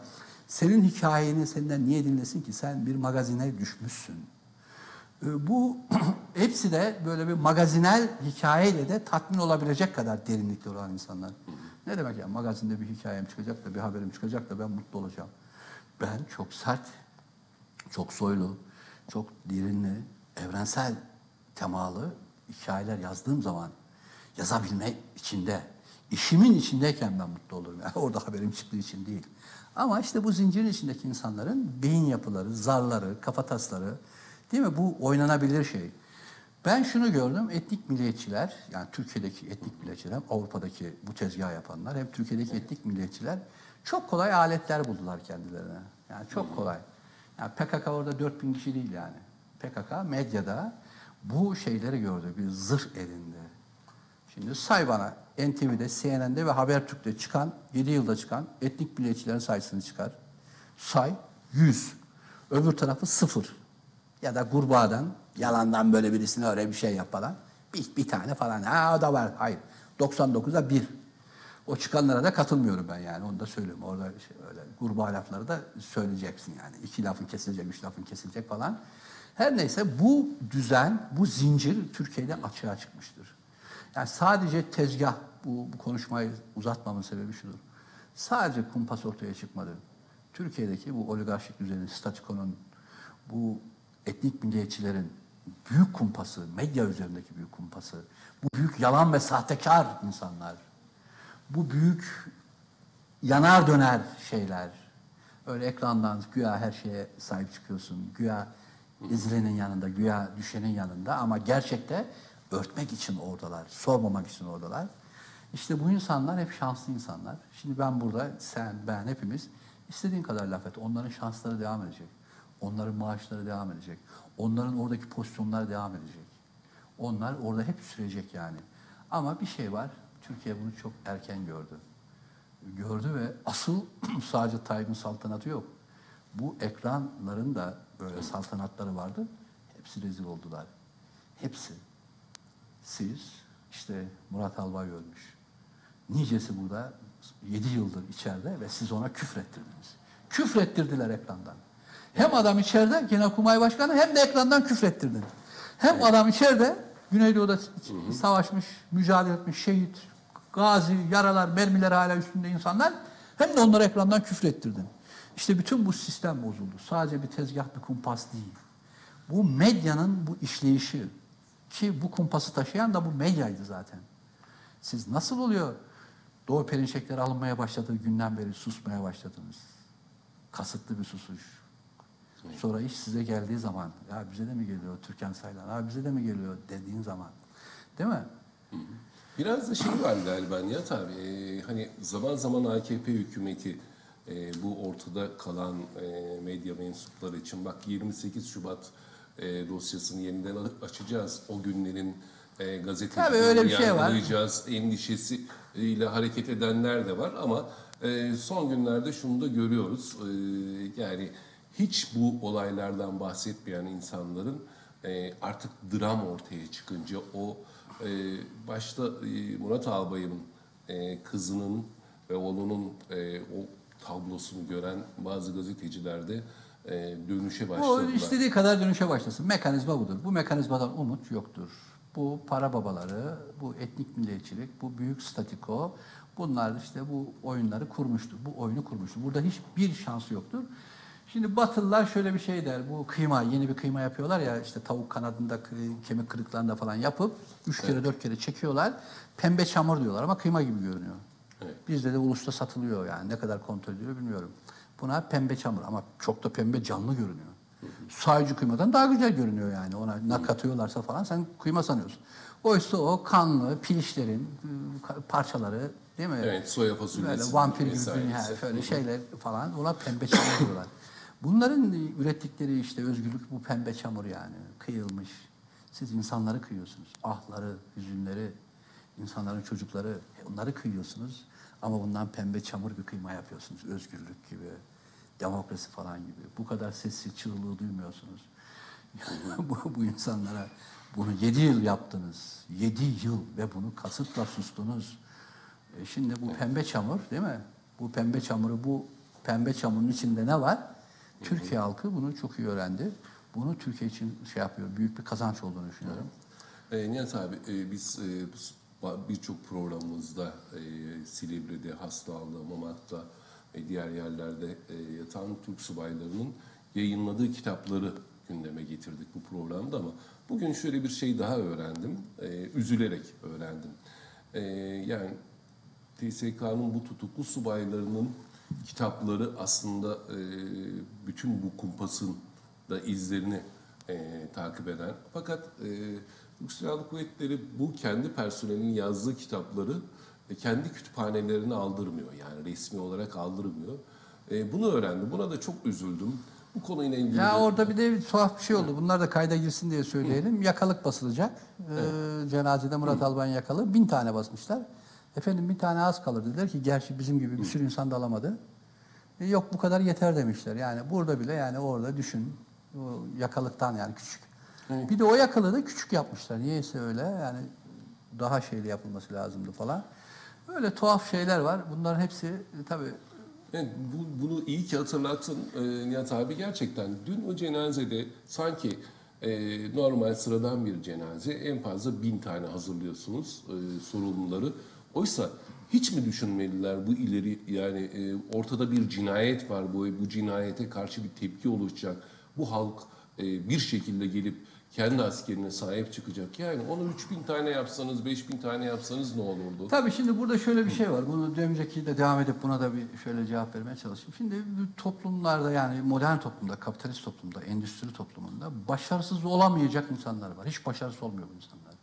senin hikayeni senden niye dinlesin ki? Sen bir magazine düşmüşsün. Ee, Bu hepsi de böyle bir magazinel hikayeyle de tatmin olabilecek kadar derinlikli olan insanlar. Ne demek ya magazinde bir hikayem çıkacak da bir haberim çıkacak da ben mutlu olacağım. Ben çok sert, çok soylu, çok derinli, evrensel temalı hikayeler yazdığım zaman yazabilme içinde, işimin içindeyken ben mutlu olurum. Yani orada haberim çıktığı için değil. Ama işte bu zincirin içindeki insanların beyin yapıları, zarları, kafatasları, değil mi? Bu oynanabilir şey. Ben şunu gördüm, etnik milliyetçiler, yani Türkiye'deki etnik milliyetçiler, Avrupa'daki bu tezgah yapanlar, hem Türkiye'deki etnik milliyetçiler çok kolay aletler buldular kendilerine. Yani çok kolay. Yani PKK orada 4000 kişi değil yani. PKK medyada bu şeyleri gördü, bir zırh elinde. Şimdi say bana NTV'de, CNN'de ve Habertürk'te çıkan, 7 yılda çıkan etnik milliyetçilerin sayısını çıkar. Say 100. Öbür tarafı sıfır. Ya da kurbağadan, yalandan böyle birisine öyle bir şey yap. Bir, bir tane falan. Ha o da var. Hayır. 99'da bir. O çıkanlara da katılmıyorum ben yani. Onu da söylüyorum. Orada şey, öyle kurbağa lafları da söyleyeceksin yani. İki lafın kesilecek, üç lafın kesilecek falan. Her neyse bu düzen, bu zincir Türkiye'de açığa çıkmıştır. Yani sadece tezgah, bu, bu konuşmayı uzatmamın sebebi şudur. Sadece kumpas ortaya çıkmadı. Türkiye'deki bu oligarşik düzenin, statikonun, bu etnik milliyetçilerin büyük kumpası, medya üzerindeki büyük kumpası, bu büyük yalan ve sahtekar insanlar, bu büyük yanar döner şeyler, öyle ekrandan güya her şeye sahip çıkıyorsun, güya izlenin yanında, güya düşenin yanında ama gerçekte örtmek için oradalar, sormamak için oradalar. İşte bu insanlar hep şanslı insanlar. Şimdi ben burada, sen, ben, hepimiz istediğin kadar laf et. Onların şansları devam edecek. Onların maaşları devam edecek. Onların oradaki pozisyonları devam edecek. Onlar orada hep sürecek yani. Ama bir şey var, Türkiye bunu çok erken gördü. Gördü ve asıl sadece Tayyip'in saltanatı yok. Bu ekranların da böyle saltanatları vardı. Hepsi rezil oldular. Hepsi. Siz, işte Murat Albay ölmüş. Nicesi burada 7 yıldır içeride ve siz ona küfrettirdiniz. Küfrettirdiler ekrandan. Hem adam içeride Genelkurmay Başkanı hem de ekrandan küfrettirdin. Hem adam içeride Güneydoğu'da savaşmış, mücadele etmiş, şehit, gazi, yaralar, mermiler hala üstünde insanlar hem de onları ekrandan küfrettirdin. İşte bütün bu sistem bozuldu. Sadece bir tezgah, bir kumpas değil. Bu medyanın bu işleyişi ki bu kumpası taşıyan da bu medyaydı zaten. Siz nasıl oluyor Doğu Perinçekleri alınmaya başladığı günden beri susmaya başladınız? Kasıtlı bir susuş. Sonra iş size geldiği zaman, ya bize de mi geliyor Türkan Saylan, ha bize de mi geliyor dediğin zaman. Değil mi? Biraz da şey var galiba Nihat abi, e, hani zaman zaman AKP hükümeti e, bu ortada kalan e, medya mensupları için bak 28 Şubat e, dosyasını yeniden açacağız. O günlerin e, gazetecilerini öyle bir şey var. yargılayacağız endişesiyle hareket edenler de var ama e, son günlerde şunu da görüyoruz. E, yani hiç bu olaylardan bahsetmeyen insanların e, artık dram ortaya çıkınca o e, başta e, Murat Albay'ın e, kızının ve oğlunun e, o tablosunu gören bazı gazeteciler de e, dönüşe O başladılar. istediği kadar dönüşe başlasın. Mekanizma budur. Bu mekanizmadan umut yoktur. Bu para babaları, bu etnik milliyetçilik, bu büyük statiko, bunlar işte bu oyunları kurmuştur. Bu oyunu kurmuştur. Burada hiçbir şansı yoktur. Şimdi Batılılar şöyle bir şey der. Bu kıyma, yeni bir kıyma yapıyorlar ya işte tavuk kanadında, kemik kırıklarında falan yapıp üç kere dört kere çekiyorlar. Pembe çamur diyorlar ama kıyma gibi görünüyor. Evet. Bizde de ulusta satılıyor yani ne kadar kontrol ediliyor bilmiyorum. Buna pembe çamur ama çok da pembe canlı görünüyor. Sayıcı kıymadan daha güzel görünüyor yani ona ne katıyorlarsa falan sen kıyma sanıyorsun. Oysa o kanlı pilişlerin ıı, parçaları değil mi? Evet, soya fasulyesi Böyle vampir gibi dünya böyle şeyler falan ona pembe çamur diyorlar. Bunların ürettikleri işte özgürlük bu pembe çamur yani kıyılmış. Siz insanları kıyıyorsunuz. Ahları, hüzünleri, insanların çocukları onları kıyıyorsunuz. Ama bundan pembe çamur bir kıyma yapıyorsunuz. Özgürlük gibi, demokrasi falan gibi. Bu kadar sessiz çığlığı duymuyorsunuz. bu, bu insanlara bunu yedi yıl yaptınız. Yedi yıl ve bunu kasıtla sustunuz. E şimdi bu pembe çamur değil mi? Bu pembe çamuru, bu pembe çamurun içinde ne var? Türkiye halkı bunu çok iyi öğrendi. Bunu Türkiye için şey yapıyor, büyük bir kazanç olduğunu düşünüyorum. E, Nihat abi e, biz e, birçok programımızda e, Silivri'de, Hastalığında, Mamak'ta ve diğer yerlerde e, yatan Türk subaylarının yayınladığı kitapları gündeme getirdik bu programda ama bugün şöyle bir şey daha öğrendim. E, üzülerek öğrendim. E, yani TSK'nın bu tutuklu subaylarının kitapları aslında e, bütün bu kumpasın da izlerini e, takip eden. Fakat e, Türk Silahlı Kuvvetleri bu kendi personelinin yazdığı kitapları e, kendi kütüphanelerine aldırmıyor. Yani resmi olarak aldırmıyor. E, bunu öğrendim. Buna da çok üzüldüm. Bu konuyla ilgili Ya orada bir de bir tuhaf bir şey oldu. Bunlar da kayda girsin diye söyleyelim. Yakalık basılacak. Ee, cenazede Murat Albay'ın yakalı. Bin tane basmışlar. Efendim bir tane az kalır dediler ki gerçi bizim gibi bir sürü insan da alamadı. E, yok bu kadar yeter demişler. Yani burada bile yani orada düşün. O yakalıktan yani küçük. Bir de o yakalığı da küçük yapmışlar. Niyeyse öyle yani daha şeyli yapılması lazımdı falan. Öyle tuhaf şeyler var. Bunların hepsi e, tabii Evet, bu, bunu iyi ki hatırlattın e, Nihat abi. Gerçekten dün o cenazede sanki e, normal sıradan bir cenaze en fazla bin tane hazırlıyorsunuz e, sorumluları. Oysa hiç mi düşünmediler bu ileri yani e, ortada bir cinayet var bu bu cinayete karşı bir tepki oluşacak. Bu halk e, bir şekilde gelip kendi askerine sahip çıkacak. Yani onu 3000 tane yapsanız, 5000 tane yapsanız ne olurdu? Tabii şimdi burada şöyle bir şey var. Bunu önceki de devam edip buna da bir şöyle cevap vermeye çalışayım. Şimdi toplumlarda yani modern toplumda, kapitalist toplumda, endüstri toplumunda başarısız olamayacak insanlar var. Hiç başarısı olmuyor bu insanlar.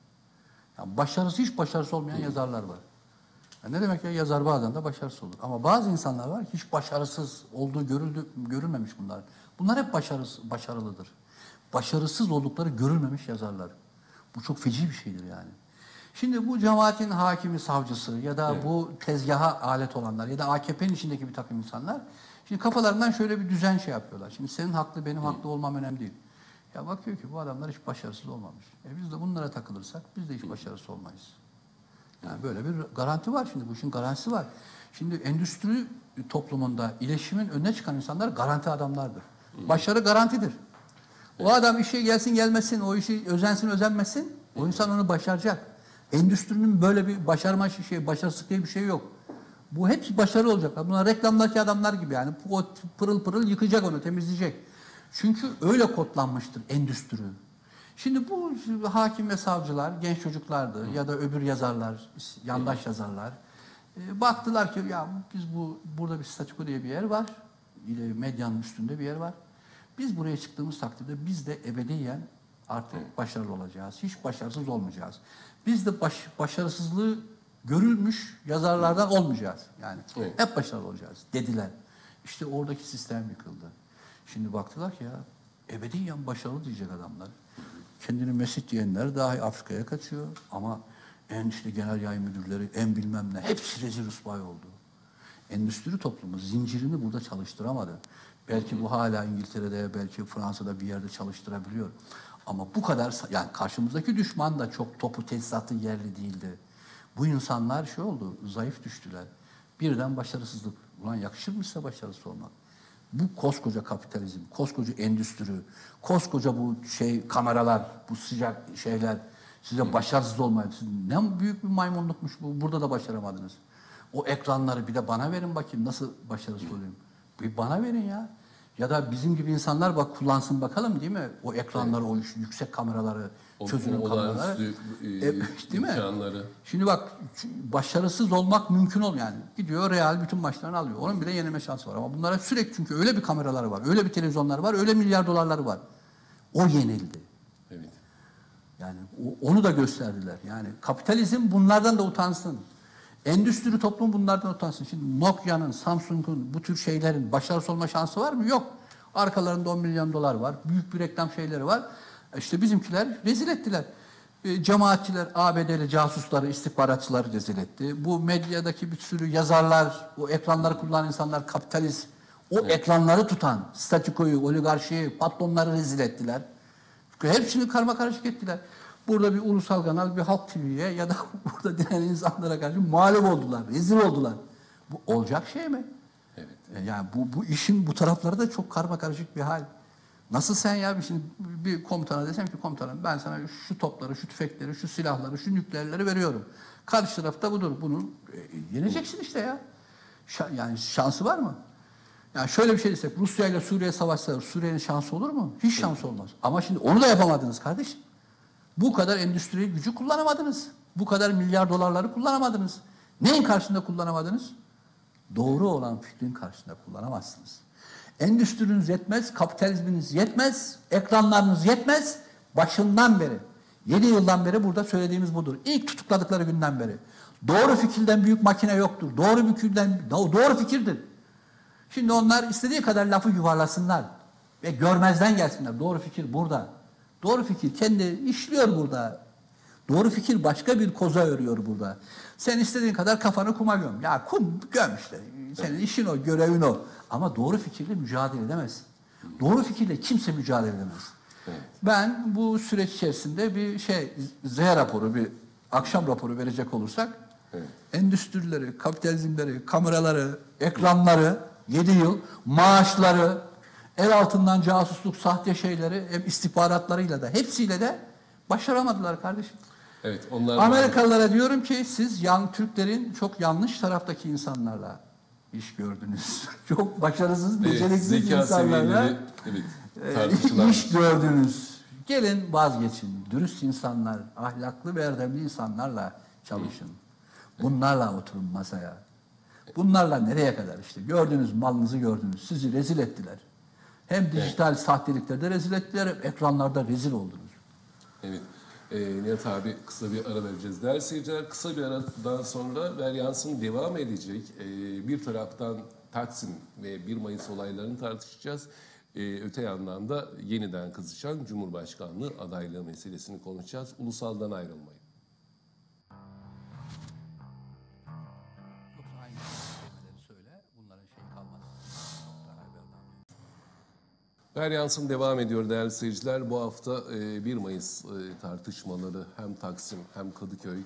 Yani başarısı hiç başarısı olmayan yazarlar var. Ya ne demek ya yazar bazen de başarısız olur. Ama bazı insanlar var hiç başarısız olduğu görüldü, görülmemiş bunlar. Bunlar hep başarısız, başarılıdır. Başarısız oldukları görülmemiş yazarlar. Bu çok feci bir şeydir yani. Şimdi bu cemaatin hakimi, savcısı ya da bu tezgaha alet olanlar ya da AKP'nin içindeki bir takım insanlar şimdi kafalarından şöyle bir düzen şey yapıyorlar. Şimdi senin haklı, benim haklı olmam önemli değil. Ya bakıyor ki bu adamlar hiç başarısız olmamış. E biz de bunlara takılırsak biz de hiç başarısız olmayız. Yani böyle bir garanti var şimdi. Bu işin garantisi var. Şimdi endüstri toplumunda iletişimin önüne çıkan insanlar garanti adamlardır. Başarı garantidir. O adam işe gelsin gelmesin, o işi özensin özenmesin, o insan onu başaracak. Endüstrinin böyle bir başarma şey, başarısızlık diye bir şey yok. Bu hepsi başarı olacak. Bunlar reklamdaki adamlar gibi yani. O pırıl pırıl yıkacak onu, temizleyecek. Çünkü öyle kodlanmıştır endüstri. Şimdi bu hakim ve savcılar genç çocuklardı ya da öbür yazarlar, yandaş yazarlar. E, baktılar ki ya biz bu burada bir statiko diye bir yer var. Medyanın üstünde bir yer var. Biz buraya çıktığımız takdirde biz de ebediyen artık başarılı olacağız. Hiç başarısız olmayacağız. Biz de baş, başarısızlığı görülmüş yazarlardan olmayacağız. Yani Evet. hep başarılı olacağız dediler. İşte oradaki sistem yıkıldı. Şimdi baktılar ki ya ebediyen başarılı diyecek adamlar. Kendini Mesih diyenler dahi Afrika'ya kaçıyor. Ama en işte genel yayın müdürleri, en bilmem ne hepsi rezil rüsvay oldu. Endüstri toplumu zincirini burada çalıştıramadı. Belki bu hala İngiltere'de, belki Fransa'da bir yerde çalıştırabiliyor. Ama bu kadar, yani karşımızdaki düşman da çok topu tesisatı yerli değildi. Bu insanlar şey oldu, zayıf düştüler. Birden başarısızlık. Ulan yakışır mı size başarısız olmak? Bu koskoca kapitalizm, koskoca endüstri, koskoca bu şey kameralar, bu sıcak şeyler size başarısız olmayın. Siz ne büyük bir maymunlukmuş bu. Burada da başaramadınız. O ekranları bir de bana verin bakayım nasıl başarısız olayım. Bir bana verin ya. Ya da bizim gibi insanlar bak kullansın bakalım değil mi? O ekranları, o yüksek kameraları, O- çözünüm o kameraları. e, E, değil mi? imkanları. Şimdi bak başarısız olmak mümkün ol yani. Gidiyor Real bütün maçlarını alıyor. Onun bile yenilme şansı var. Ama bunlara sürekli çünkü öyle bir kameraları var, öyle bir televizyonları var, öyle milyar dolarları var. O yenildi. Evet. Yani onu da gösterdiler. Yani kapitalizm bunlardan da utansın. Endüstri toplum bunlardan utansın. Şimdi Nokia'nın, Samsung'un bu tür şeylerin başarısız olma şansı var mı? Yok. Arkalarında 10 milyon dolar var. Büyük bir reklam şeyleri var. İşte bizimkiler rezil ettiler. E, cemaatçiler, ABD'li casusları, istihbaratçıları rezil etti. Bu medyadaki bir sürü yazarlar, o ekranları kullanan insanlar kapitalist. O ekranları tutan, statikoyu, oligarşiyi, patronları rezil ettiler. Hepsini karma karışık ettiler. Burada bir ulusal kanal, bir halk TV'ye ya da burada direnen insanlara karşı mağlup oldular, rezil oldular. Bu olacak şey mi? Evet. E, Yani bu, bu işin bu tarafları da çok karma karışık bir hal. Nasıl sen ya şimdi bir komutana desem ki komutanım ben sana şu topları, şu tüfekleri, şu silahları, şu nükleerleri veriyorum. Karşı tarafta budur. Bunu e, yeneceksin işte ya. Şa- yani şansı var mı? Yani şöyle bir şey desek Rusya ile Suriye savaşsa Suriye'nin şansı olur mu? Hiç şansı olmaz. Ama şimdi onu da yapamadınız kardeşim. Bu kadar endüstri gücü kullanamadınız. Bu kadar milyar dolarları kullanamadınız. Neyin karşısında kullanamadınız? Doğru olan fikrin karşısında kullanamazsınız. Endüstriniz yetmez, kapitalizminiz yetmez, ekranlarınız yetmez. Başından beri, 7 yıldan beri burada söylediğimiz budur. İlk tutukladıkları günden beri. Doğru fikirden büyük makine yoktur. Doğru fikirden, doğru fikirdir. Şimdi onlar istediği kadar lafı yuvarlasınlar ve görmezden gelsinler. Doğru fikir burada. Doğru fikir kendi işliyor burada. Doğru fikir başka bir koza örüyor burada. Sen istediğin kadar kafanı kuma göm. Ya kum göm işte. Senin işin o, görevin o. Ama doğru fikirle mücadele edemezsin. Doğru fikirle kimse mücadele edemez. Ben bu süreç içerisinde bir şey Z raporu, bir akşam raporu verecek olursak Evet. endüstrileri, kapitalizmleri, kameraları, ekranları, 7 yıl, maaşları, el altından casusluk, sahte şeyleri, hem istihbaratlarıyla da hepsiyle de başaramadılar kardeşim. Evet. Onlar Amerikalılara diyorum ki siz yan Türklerin çok yanlış taraftaki insanlarla iş gördünüz. çok başarısız, Evet, beceriksiz zeka insanlarla evet, e, tartışılan. iş gördünüz. Gelin vazgeçin. Dürüst insanlar, ahlaklı ve erdemli insanlarla çalışın. Bunlarla oturun masaya. Bunlarla nereye kadar işte gördünüz malınızı gördünüz. Sizi rezil ettiler. Hem dijital sahteliklerde rezil ettiler hem ekranlarda rezil oldunuz. Evet. Ee, Nihat abi kısa bir ara vereceğiz. Değerli seyirciler kısa bir aradan sonra Veryans'ın devam edecek. Ee, bir taraftan Taksim ve 1 Mayıs olaylarını tartışacağız. Ee, öte yandan da yeniden kızışan Cumhurbaşkanlığı adaylığı meselesini konuşacağız. Ulusaldan ayrılmayın. Veryans'ın devam ediyor değerli seyirciler. Bu hafta e, 1 Mayıs e, tartışmaları hem Taksim hem Kadıköy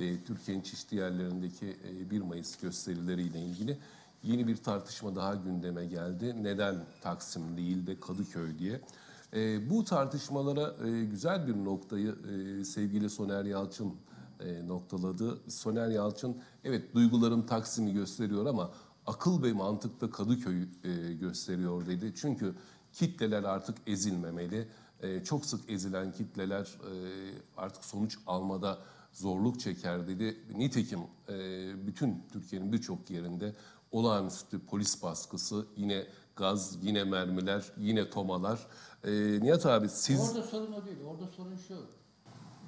ve Türkiye'nin çeşitli yerlerindeki e, 1 Mayıs gösterileriyle ilgili yeni bir tartışma daha gündeme geldi. Neden Taksim değil de Kadıköy diye. E, bu tartışmalara e, güzel bir noktayı e, sevgili Soner Yalçın e, noktaladı. Soner Yalçın evet duygularım Taksim'i gösteriyor ama akıl ve mantıkta Kadıköy'ü e, gösteriyor dedi. Çünkü kitleler artık ezilmemeli. E, çok sık ezilen kitleler e, artık sonuç almada zorluk çeker dedi. Nitekim e, bütün Türkiye'nin birçok yerinde olağanüstü polis baskısı yine gaz, yine mermiler, yine tomalar. Ee, Nihat abi siz Orada sorun o değil. Orada sorun şu.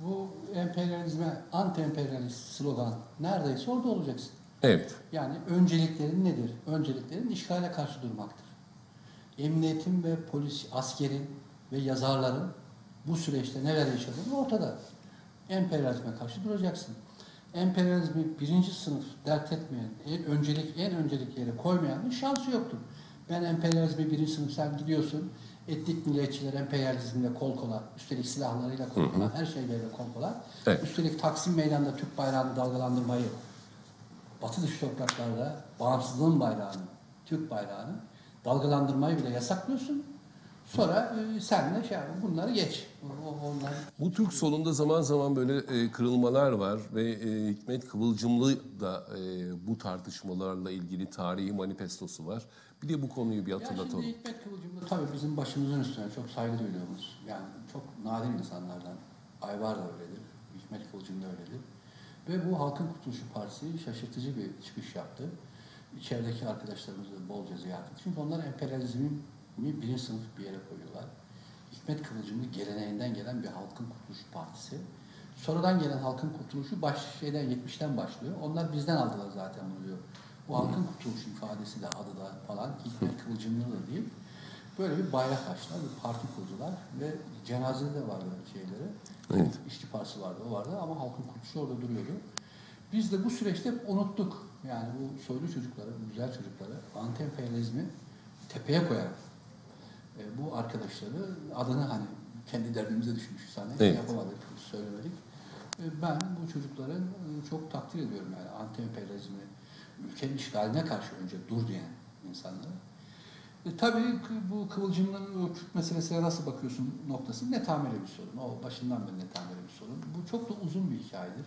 Bu emperyalizme, anti-emperyalist slogan neredeyse orada olacaksın. evet Yani önceliklerin nedir? Önceliklerin işgale karşı durmaktır. Emniyetin ve polis, askerin ve yazarların bu süreçte neler yaşadığını ortada. Emperyalizme karşı duracaksın. Emperyalizmi birinci sınıf dert etmeyen, en öncelik en öncelik yere koymayanın şansı yoktur. Ben emperyalizmi birinci sınıf sen gidiyorsun, etnik milliyetçiler emperyalizmle kol kola, üstelik silahlarıyla kol kola, her şeyleriyle kol kola. Evet. Üstelik Taksim Meydanı'nda Türk bayrağını dalgalandırmayı, Batı dışı topraklarda bağımsızlığın bayrağını, Türk bayrağını dalgalandırmayı bile yasaklıyorsun. Sonra e, sen de şey bunları geç. O, onlar Bu Türk solunda zaman zaman böyle e, kırılmalar var ve e, Hikmet Kıvılcımlı da e, bu tartışmalarla ilgili tarihi manifestosu var. Bir de bu konuyu bir Ya hatırlatalım. şimdi Hikmet Kıvılcımlı tabii bizim başımızın üstüne çok saygı duyduğumuz, yani çok nadir insanlardan. Ayvar da öyledir, Hikmet Kıvılcım da öyledir. Ve bu Halkın Kurtuluşu Partisi şaşırtıcı bir çıkış yaptı. İçerideki arkadaşlarımızı bolca ziyaret etti. Çünkü onlar emperyalizmi birinci sınıf bir yere koyuyorlar. Hikmet Kıvılcımlı geleneğinden gelen bir Halkın Kurtuluşu Partisi. Sonradan gelen Halkın Kurtuluşu baş şeyden 70'ten başlıyor. Onlar bizden aldılar zaten bunu diyor. Bu Halkın Kurtuluşu ifadesi de adı da falan Hikmet Kıvılcımlı da değil. Böyle bir bayrak açtılar, bir parti kurdular ve cenazede de vardı şeyleri. Evet. İşçi Partisi vardı, o vardı ama Halkın Kurtuluşu orada duruyordu. Biz de bu süreçte hep unuttuk. Yani bu soylu çocukları, güzel çocukları anti-emperyalizmi tepeye koyarak e, bu arkadaşları adını hani kendi derdimize düşmüşüz hani Evet. yapamadık, söylemedik. E, ben bu çocukların e, çok takdir ediyorum yani anti-emperyalizmi ülkenin işgaline karşı önce dur diyen insanları. E, tabii bu Kıvılcım'ın o Kürt meselesine nasıl bakıyorsun noktası netameli bir sorun. O başından beri netameli bir sorun. Bu çok da uzun bir hikayedir.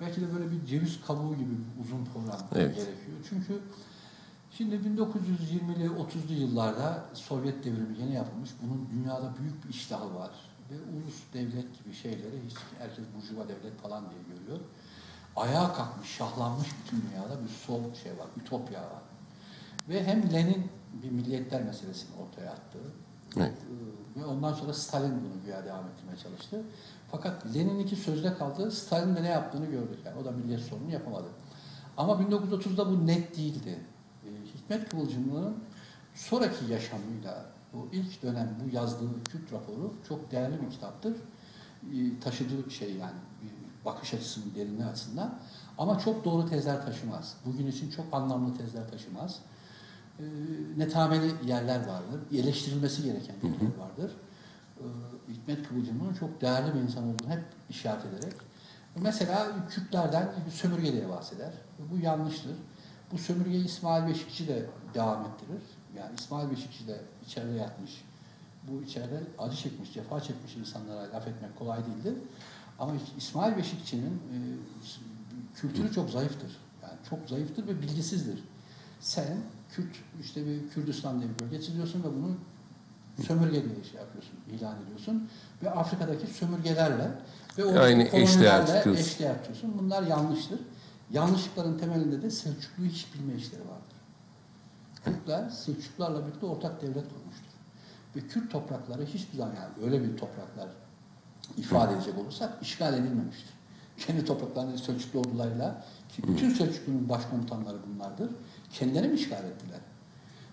Belki de böyle bir ceviz kabuğu gibi bir uzun program Evet. gerekiyor. Çünkü şimdi 1920'li 30'lu yıllarda Sovyet devrimi yeni yapılmış. Bunun dünyada büyük bir iştahı var. Ve ulus devlet gibi şeyleri hiç herkes burjuva devlet falan diye görüyor. Ayağa kalkmış, şahlanmış bütün dünyada bir sol şey var, ütopya var. Ve hem Lenin bir milliyetler meselesini ortaya attı. Evet. Ee, Ve ondan sonra Stalin bunu güya devam ettirmeye çalıştı. Fakat Lenin'inki sözde kaldı. Stalin de ne yaptığını gördük. Yani o da milliyet sorunu yapamadı. Ama 1930'da bu net değildi. Ee, Hikmet Kıvılcımlı'nın sonraki yaşamıyla bu ilk dönem bu yazdığı Kürt raporu çok değerli bir kitaptır. Ee, Taşıdığı şey yani bakış açısının derinliği açısından. Ama çok doğru tezler taşımaz. Bugün için çok anlamlı tezler taşımaz e, netameli yerler vardır. Eleştirilmesi gereken yerler vardır. E, Hikmet Kıvılcım'ın çok değerli bir insan olduğunu hep işaret ederek. Mesela Kürtlerden sömürge diye bahseder. Bu yanlıştır. Bu sömürgeyi İsmail Beşikçi de devam ettirir. Yani İsmail Beşikçi de içeride yatmış. Bu içeride acı çekmiş, cefa çekmiş insanlara laf etmek kolay değildir. Ama İsmail Beşikçi'nin e, kültürü çok zayıftır. Yani çok zayıftır ve bilgisizdir. Sen Kürt, işte bir Kürdistan diye bir bölge çiziyorsun ve bunu sömürge diye şey yapıyorsun, ilan ediyorsun. Ve Afrika'daki sömürgelerle ve Aynı eşdeğer kolonilerle eşdeğer tutuyorsun. Bunlar yanlıştır. Yanlışlıkların temelinde de Selçuklu'yu hiç bilme işleri vardır. Kürtler Selçuklularla birlikte ortak devlet kurmuştur. Ve Kürt toprakları hiçbir zaman yani öyle bir topraklar ifade edecek olursak işgal edilmemiştir. Kendi topraklarını Selçuklu ordularıyla ki bütün Selçuklu'nun başkomutanları bunlardır. Kendileri mi işgal ettiler?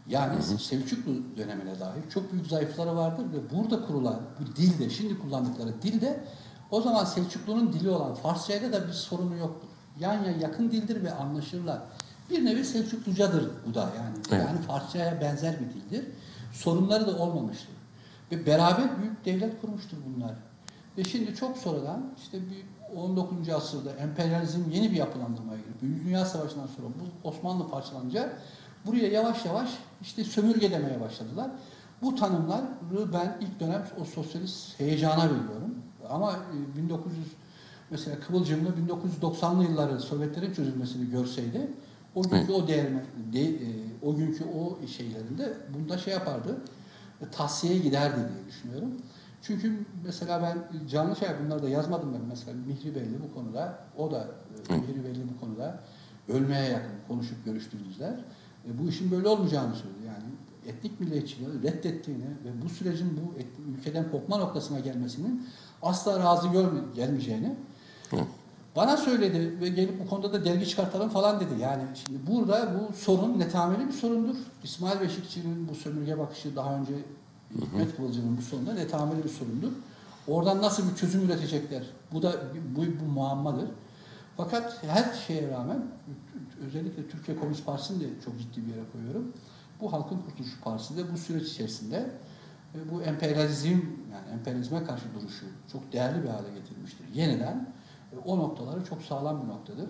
Yani Selçuklu dönemine dair çok büyük zayıfları vardır ve burada kurulan bu dilde, şimdi kullandıkları dilde o zaman Selçuklu'nun dili olan Farsçayla da bir sorunu yoktur. Yan yana yakın dildir ve anlaşırlar. Bir nevi Selçuklucadır bu da yani. Evet. Yani Farsçaya benzer bir dildir. Sorunları da olmamıştır. Ve beraber büyük devlet kurmuştur bunlar. Ve şimdi çok sonradan işte bir 19. asırda emperyalizm yeni bir yapılandırmaya girip Birinci Dünya Savaşı'ndan sonra bu Osmanlı parçalanınca buraya yavaş yavaş işte sömürge demeye başladılar. Bu tanımları ben ilk dönem o sosyalist heyecana veriyorum. Ama e, 1900 mesela Kıvılcımlı 1990'lı yılları Sovyetlerin çözülmesini görseydi o günkü o değerme, de, e, o günkü o şeylerinde bunda şey yapardı. E, tahsiyeye giderdi diye düşünüyorum. Çünkü mesela ben canlı şey bunları da yazmadım ben mesela Mihri Belli bu konuda o da e, Mihri Belli bu konuda ölmeye yakın konuşup görüştüğümüzler e, bu işin böyle olmayacağını söyledi. Yani etnik milliyetçiliği reddettiğini ve bu sürecin bu et- ülkeden kopma noktasına gelmesinin asla razı görme, gelmeyeceğini bana söyledi ve gelip bu konuda da dergi çıkartalım falan dedi. Yani şimdi burada bu sorun netameli bir sorundur. İsmail Beşikçi'nin bu sömürge bakışı daha önce Hikmet Kıvılcım'ın bu sorunda netameli bir sorundur. Oradan nasıl bir çözüm üretecekler? Bu da bu, bu muammadır. Fakat her şeye rağmen özellikle Türkiye Komünist Partisi'ni de çok ciddi bir yere koyuyorum. Bu Halkın Kurtuluşu Partisi de bu süreç içerisinde e, bu emperyalizm yani emperyalizme karşı duruşu çok değerli bir hale getirmiştir. Yeniden e, o noktaları çok sağlam bir noktadır.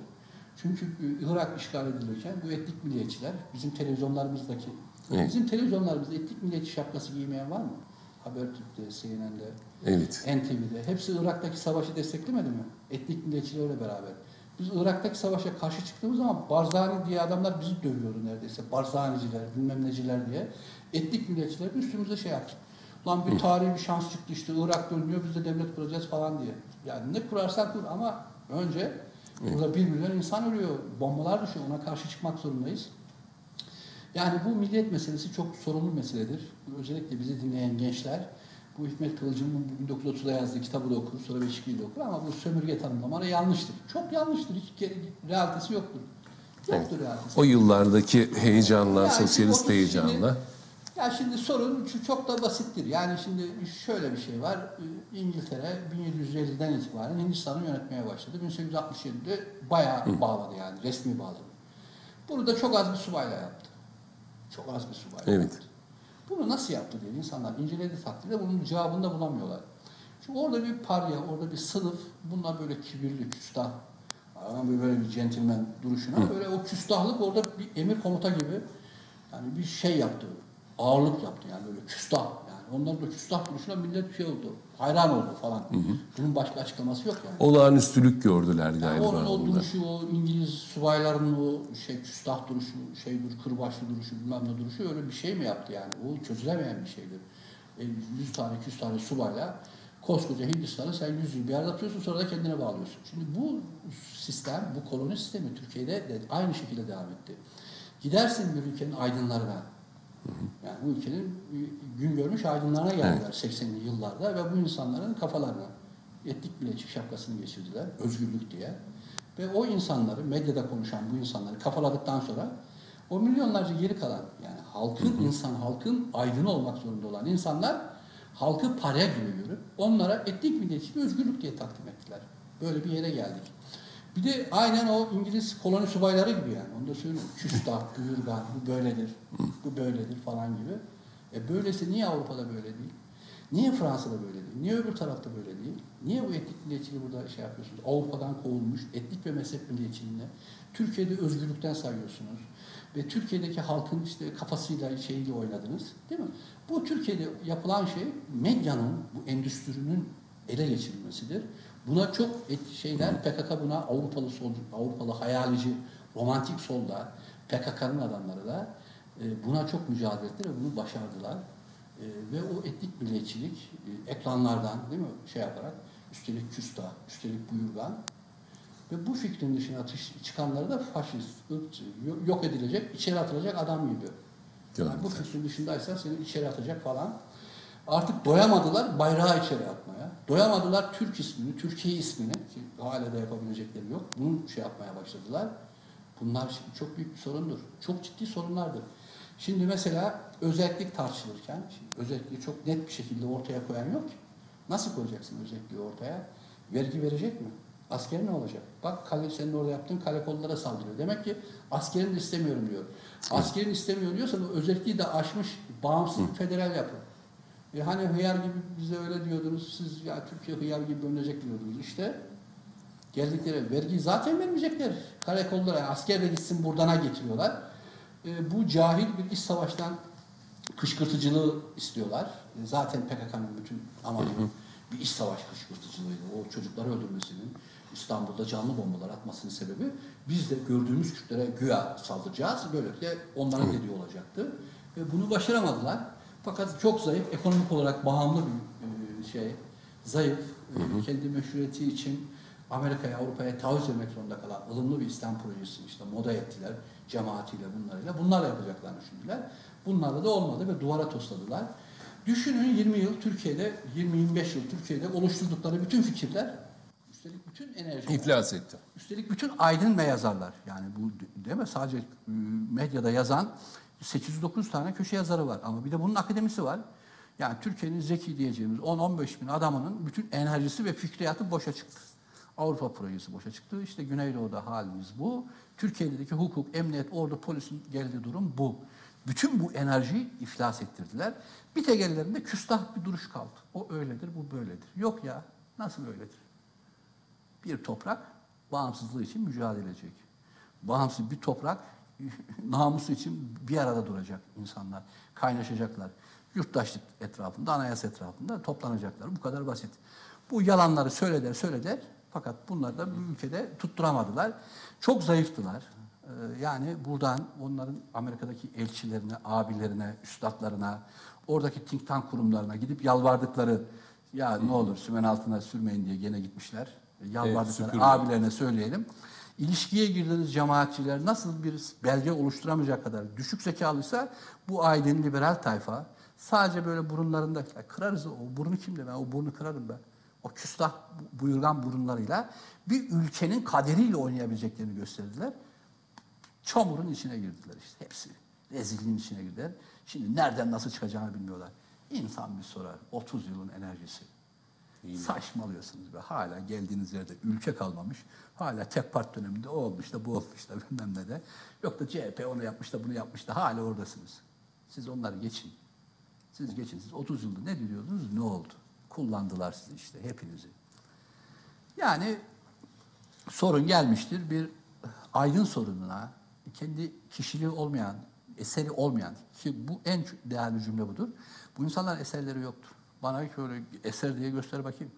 Çünkü e, Irak işgal edilirken bu etnik milliyetçiler bizim televizyonlarımızdaki Evet. bizim televizyonlarımızda etnik milliyetçi şapkası giymeyen var mı? Habertürk'te, CNN'de, Evet. NTV'de. Hepsi Irak'taki savaşı desteklemedi mi? Etnik milliyetçilerle beraber. Biz Irak'taki savaşa karşı çıktığımız zaman Barzani diye adamlar bizi dövüyordu neredeyse. Barzaniciler, bilmem neciler diye. Etnik milliyetçiler üstümüze şey yaptı. Lan bir tarihi bir şans çıktı işte Irak bölünüyor biz de devlet kuracağız falan diye. Yani ne kurarsan kur ama önce burada bir milyon insan ölüyor. Bombalar düşüyor. Ona karşı çıkmak zorundayız. Yani bu milliyet meselesi çok sorunlu meseledir. Özellikle bizi dinleyen gençler bu Hikmet Kılıcı'nın bu 1930'da yazdığı kitabı da okur, sonra Beşikli'yi de okur ama bu sömürge tanımlamaları yanlıştır. Çok yanlıştır. Hiç realitesi yoktur. Yoktur realitesi. O yıllardaki heyecanla, Yani sosyalist şimdi- heyecanla. Ya şimdi sorun çok da basittir. Yani şimdi şöyle bir şey var. Ee, İngiltere 1750'den itibaren Hindistan'ı yönetmeye başladı. 1867'de bayağı bağladı yani resmi bağladı. Bunu da çok az bir subayla yaptı. Çok az bir subayla Evet. yaptı. Bunu nasıl yaptı diye insanlar inceledi takdirde bunun cevabını da bulamıyorlar. Çünkü orada bir parya, orada bir sınıf, bunlar böyle kibirli, küstah, böyle- böyle bir centilmen duruşuna, böyle o küstahlık orada bir emir komuta gibi yani bir şey yaptı, ağırlık yaptı yani böyle küstah Onların da küstah duruşuna millet şey oldu, hayran oldu falan. Bunun başka açıklaması yok yani. Olağanüstülük gördüler Yani galiba. onun o duruşu, o İngiliz subayların o şey küstah duruşu, şeydir, kırbaçlı duruşu, bilmem ne duruşu öyle bir şey mi yaptı yani? O çözülemeyen bir şeydir. E, 100 tane, 200 tane subayla koskoca Hindistan'ı sen 100 yıl bir yerde atıyorsun sonra da kendine bağlıyorsun. Şimdi bu sistem, bu koloni sistemi Türkiye'de de aynı şekilde devam etti. Gidersin bir ülkenin aydınlarına, yani bu ülkenin gün görmüş aydınlarına geldiler 80'li yıllarda ve bu insanların kafalarına etnik milliyetçi şapkasını geçirdiler, özgürlük diye. Ve o insanları, medyada konuşan bu insanları kafaladıktan sonra o milyonlarca geri kalan, yani halkın, insan halkın aydını olmak zorunda olan insanlar halkı para gibi görüp onlara etnik milliyetçi özgürlük diye takdim ettiler. Böyle bir yere geldik. Bir de aynen o İngiliz koloni subayları gibi yani. Onu da söylüyorum. Küstah, buyurgan, bu böyledir, bu böyledir falan gibi. E böylesi niye Avrupa'da böyle değil? Niye Fransa'da böyle değil? Niye öbür tarafta böyle değil? Niye bu etnik milliyetçiliği burada şey yapıyorsunuz? Avrupa'dan kovulmuş etnik ve mezhep milliyetçiliğini Türkiye'de özgürlükten sayıyorsunuz. Ve Türkiye'deki halkın işte kafasıyla şeyiyle oynadınız. Değil mi? Bu Türkiye'de yapılan şey medyanın, bu endüstrinin ele geçirilmesidir. Buna çok şeyler PKK buna Avrupalı solcu, Avrupalı hayalici, romantik solda PKK'nın adamları da e, buna çok mücadele ettiler ve bunu başardılar. E, ve o etnik milliyetçilik e, ekranlardan değil mi şey yaparak üstelik küstah, üstelik buyurgan ve bu fikrin dışına atış, çıkanları da faşist, ırkçı, yo- yok edilecek, içeri atılacak adam gibi. Yani bu fikrin dışındaysa seni içeri atacak falan. Artık doyamadılar bayrağı içeri atmaya. Doyamadılar Türk ismini, Türkiye ismini ki hala da yapabilecekleri yok. Bunu şey yapmaya başladılar. Bunlar şimdi çok büyük bir sorundur. Çok ciddi sorunlardır. Şimdi mesela özellik tartışılırken, şimdi özelliği çok net bir şekilde ortaya koyan yok ki. Nasıl koyacaksın özelliği ortaya? Vergi verecek mi? Asker ne olacak? Bak kale, senin orada yaptığın kale kollara saldırıyor. Demek ki askerin istemiyorum diyor. Askerin istemiyor diyorsa bu özelliği de aşmış bağımsız bir federal yapı. E hani hıyar gibi bize öyle diyordunuz, siz ya Türkiye hıyar gibi bölünecek diyordunuz. İşte geldikleri vergi zaten vermeyecekler. Kale kollara asker de gitsin buradana getiriyorlar. E, bu cahil bir iç savaştan kışkırtıcılığı istiyorlar. E, zaten PKK'nın bütün amacı bir iç savaş kışkırtıcılığıydı. O çocukları öldürmesinin, İstanbul'da canlı bombalar atmasının sebebi biz de gördüğümüz Kürtlere güya saldıracağız. Böylelikle onların dediği olacaktı. E, bunu başaramadılar. Fakat çok zayıf, ekonomik olarak bağımlı bir e, şey, zayıf, e, kendi meşruiyeti için Amerika'ya, Avrupa'ya taviz vermek zorunda kalan ılımlı bir İslam projesi işte moda ettiler cemaatiyle bunlarıyla. Bunlarla yapacaklarını düşündüler. Bunlarla da olmadı ve duvara tosladılar. Düşünün 20 yıl Türkiye'de, 20-25 yıl Türkiye'de oluşturdukları bütün fikirler, üstelik bütün enerji. İflas etti. Üstelik bütün aydın ve yazarlar. Yani bu değil mi? Sadece e, medyada yazan 809 tane köşe yazarı var. Ama bir de bunun akademisi var. Yani Türkiye'nin zeki diyeceğimiz 10-15 bin adamının bütün enerjisi ve fikriyatı boşa çıktı. Avrupa projesi boşa çıktı. İşte Güneydoğu'da halimiz bu. Türkiye'deki hukuk, emniyet, ordu, polisin geldiği durum bu. Bütün bu enerjiyi iflas ettirdiler. Bir tek ellerinde küstah bir duruş kaldı. O öyledir, bu böyledir. Yok ya, nasıl öyledir? Bir toprak bağımsızlığı için mücadele edecek. Bağımsız bir toprak namusu için bir arada duracak insanlar. Kaynaşacaklar. Yurttaşlık etrafında, anayasa etrafında toplanacaklar. Bu kadar basit. Bu yalanları söyleder söyleder fakat bunlar da bu ülkede tutturamadılar. Çok zayıftılar. Ee, Yani buradan onların Amerika'daki elçilerine, abilerine, üstadlarına, oradaki think tank kurumlarına gidip yalvardıkları ya ne olur sümen altına sürmeyin diye gene gitmişler. Yalvardıkları süpürge. abilerine söyleyelim. İlişkiye girdiğiniz cemaatçiler nasıl bir belge oluşturamayacak kadar düşük zekalıysa bu aydın liberal tayfa sadece böyle burunlarında "Ya kırarız o burnu kimde ben o burnu kırarım ben. O küstah bu- buyurgan burunlarıyla bir ülkenin kaderiyle oynayabileceklerini gösterdiler. Çamurun içine girdiler işte hepsi. Rezilliğin içine girdiler. Şimdi nereden nasıl çıkacağını bilmiyorlar. İnsan bir sorar. 30 yılın enerjisi. Saçmalıyorsunuz be. Hala geldiğiniz yerde ülke kalmamış. Hala tek part döneminde o olmuş da bu olmuş da bilmem ne de. Yok da CHP onu yapmış da bunu yapmış da hala oradasınız. Siz onları geçin. Siz geçin. Siz 30 yılda ne diyordunuz? Ne oldu? Kullandılar sizi işte hepinizi. Yani sorun gelmiştir bir aydın sorununa kendi kişiliği olmayan, eseri olmayan ki bu en değerli cümle budur. Bu insanların eserleri yoktur. Bana şöyle eser diye göster bakayım.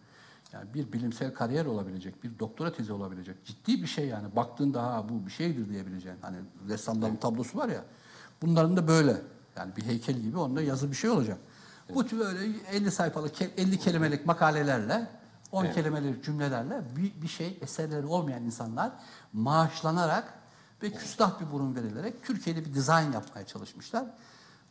Yani bir bilimsel kariyer olabilecek, bir doktora tezi olabilecek, ciddi bir şey yani. Baktığında ha bu bir şeydir diyebileceğin. Hani ressamların tablosu var ya. Bunların da böyle. Yani bir heykel gibi onda yazı bir şey olacak. Bu tür böyle 50 sayfalık, 50 kelimelik makalelerle 10 Evet. kelimelik cümlelerle bir, bir şey eserleri olmayan insanlar maaşlanarak ve küstah bir burun verilerek Türkiye'de bir dizayn yapmaya çalışmışlar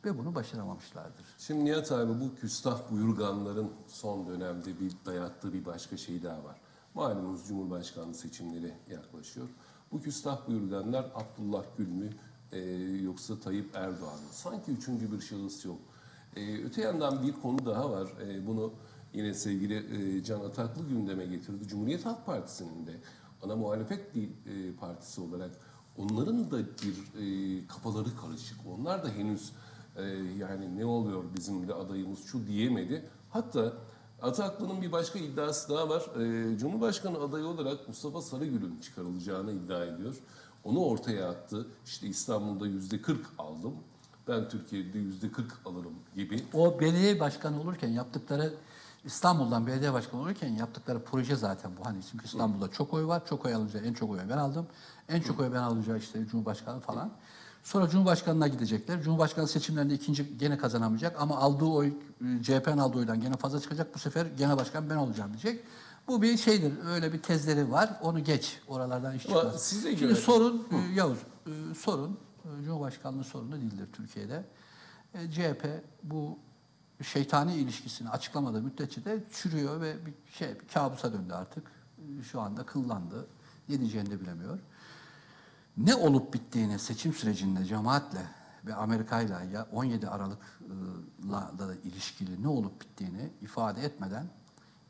ve bunu başaramamışlardır. Şimdi Nihat abi bu küstah buyurganların son dönemde bir dayattığı bir başka şey daha var. Malumunuz Cumhurbaşkanlığı seçimleri yaklaşıyor. Bu küstah buyurganlar Abdullah Gül mü e, yoksa Tayyip Erdoğan mı? Sanki üçüncü bir şahıs yok. E, öte yandan bir konu daha var. E, bunu yine sevgili e, Can Ataklı gündeme getirdi. Cumhuriyet Halk Partisi'nin de ana muhalefet değil e, partisi olarak onların da bir e, kafaları karışık. Onlar da henüz ee, yani ne oluyor bizim de adayımız şu diyemedi. Hatta Ataklı'nın bir başka iddiası daha var. Ee, Cumhurbaşkanı adayı olarak Mustafa Sarıgül'ün çıkarılacağını iddia ediyor. Onu ortaya attı. İşte İstanbul'da yüzde 40 aldım. Ben Türkiye'de yüzde 40 alırım gibi. O belediye başkanı olurken yaptıkları İstanbul'dan belediye başkanı olurken yaptıkları proje zaten bu. Hani çünkü İstanbul'da çok oy var. Çok oy alınca en çok oyu ben aldım. En çok oyu ben alınca işte Cumhurbaşkanı falan. Sonra Cumhurbaşkanı'na gidecekler. Cumhurbaşkanı seçimlerinde ikinci gene kazanamayacak ama aldığı oy e, CHP'nin aldığı oydan gene fazla çıkacak. Bu sefer gene başkan ben olacağım diyecek. Bu bir şeydir. Öyle bir tezleri var. Onu geç. Oralardan iş çıkmaz. size Şimdi göre- sorun e, Yavuz, e, sorun Cumhurbaşkanlığı sorunu değildir Türkiye'de. E, CHP bu şeytani ilişkisini açıklamadığı müddetçe de çürüyor ve bir şey bir kabusa döndü artık. Şu anda kıllandı. Ne diyeceğini de bilemiyor. Ne olup bittiğini seçim sürecinde cemaatle ve Amerika'yla ya 17 Aralık'la da ilişkili ne olup bittiğini ifade etmeden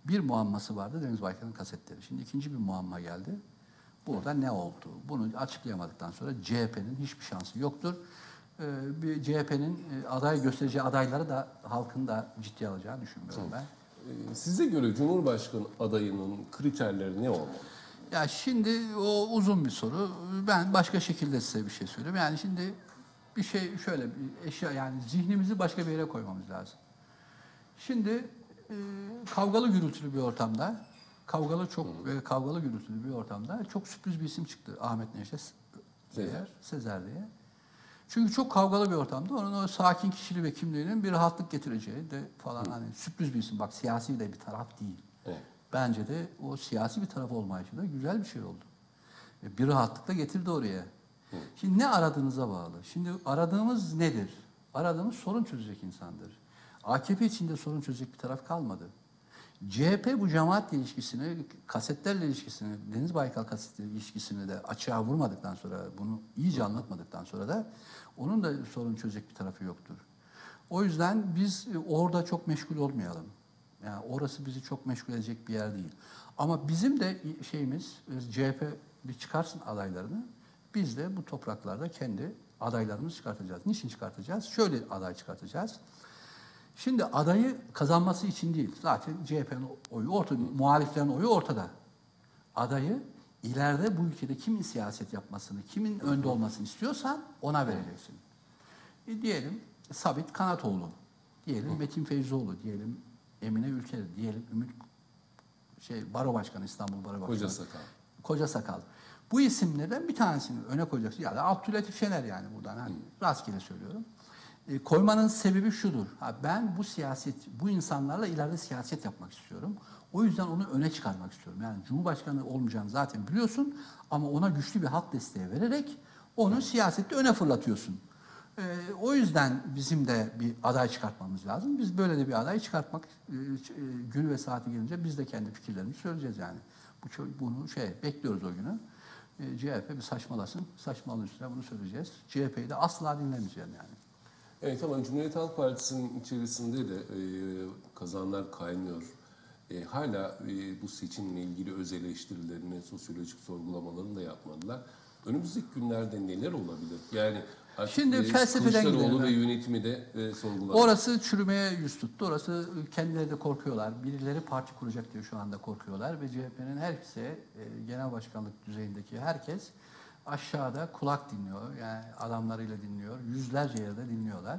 bir muamması vardı Deniz Baykal'ın kasetleri. Şimdi ikinci bir muamma geldi. Burada ne oldu? Bunu açıklayamadıktan sonra CHP'nin hiçbir şansı yoktur. Ee, bir CHP'nin e, aday göstereceği adayları da halkın da ciddiye alacağını düşünmüyorum ben. Ee, size göre Cumhurbaşkanı adayının kriterleri ne olmalı? Ya şimdi o uzun bir soru. Ben başka şekilde size bir şey söyleyeyim. Yani şimdi bir şey şöyle bir eşya yani zihnimizi başka bir yere koymamız lazım. Şimdi e, kavgalı gürültülü bir ortamda, kavgalı çok e, kavgalı gürültülü bir ortamda çok sürpriz bir isim çıktı Ahmet Necdet Sezer. Sezer diye. Çünkü çok kavgalı bir ortamda onun o sakin kişiliği ve kimliğinin bir rahatlık getireceği de falan hani sürpriz bir isim. Bak siyasi de bir taraf değil. Evet. Bence de o siyasi bir taraf olmayışı da güzel bir şey oldu. E, Bir rahatlıkla getirdi oraya. Şimdi ne aradığınıza bağlı. Şimdi aradığımız nedir? Aradığımız sorun çözecek insandır. AKP içinde sorun çözecek bir taraf kalmadı. CHP bu cemaatle ilişkisini, kasetlerle ilişkisini, Deniz Baykal kasetleri ilişkisini de açığa vurmadıktan sonra, bunu iyice anlatmadıktan sonra da onun da sorun çözecek bir tarafı yoktur. O yüzden biz e, orada çok meşgul olmayalım. Yani orası bizi çok meşgul edecek bir yer değil. Ama bizim de şeyimiz, e, CHP bir çıkarsın adaylarını, biz de bu topraklarda kendi adaylarımızı çıkartacağız. Niçin çıkartacağız? Şöyle aday çıkartacağız. Şimdi adayı kazanması için değil. Zaten CHP'nin oyu ortada, muhaliflerin oyu ortada. Adayı ileride bu ülkede kimin siyaset yapmasını, kimin önde olmasını istiyorsan ona vereceksin. E diyelim Sabit Kanatoğlu, diyelim Metin Feyzoğlu, diyelim Emine Ülker, diyelim Ümit şey Baro Başkanı İstanbul Baro Başkanı. Koca sakal. Koca Sakal. Bu isimlerden bir tanesini öne koyacaksın. Ya da Abdülhatif Şener yani buradan hani rastgele söylüyorum. E, koymanın sebebi şudur. Ha, ben bu siyaset, bu insanlarla ileride siyaset yapmak istiyorum. O yüzden onu öne çıkarmak istiyorum. Yani Cumhurbaşkanı olmayacağını zaten biliyorsun ama ona güçlü bir halk desteği vererek onu siyasette öne fırlatıyorsun. E, o yüzden bizim de bir aday çıkartmamız lazım. Biz böyle de bir aday çıkartmak e, e, günü ve saati gelince biz de kendi fikirlerimizi söyleyeceğiz yani. Bu bunu şey bekliyoruz o günü. E, CHP bir saçmalasın. Saçmalığın üstüne bunu söyleyeceğiz. CHP'yi de asla dinlemeyeceğim yani. Evet ama Cumhuriyet Halk Partisi'nin içerisinde de e, kazanlar kaynıyor. E, hala e, bu seçimle ilgili öz eleştirilerini, sosyolojik sorgulamalarını da yapmadılar. Önümüzdeki günlerde neler olabilir? Yani artık Şimdi e, felsefeden gidelim. ve yönetimi de e, sorgulanıyor. Orası çürümeye yüz tuttu. Orası kendileri de korkuyorlar. Birileri parti kuracak diye şu anda korkuyorlar ve CHP'nin herkese, e, genel başkanlık düzeyindeki herkes aşağıda kulak dinliyor. Yani adamlarıyla dinliyor. Yüzlerce yerde dinliyorlar.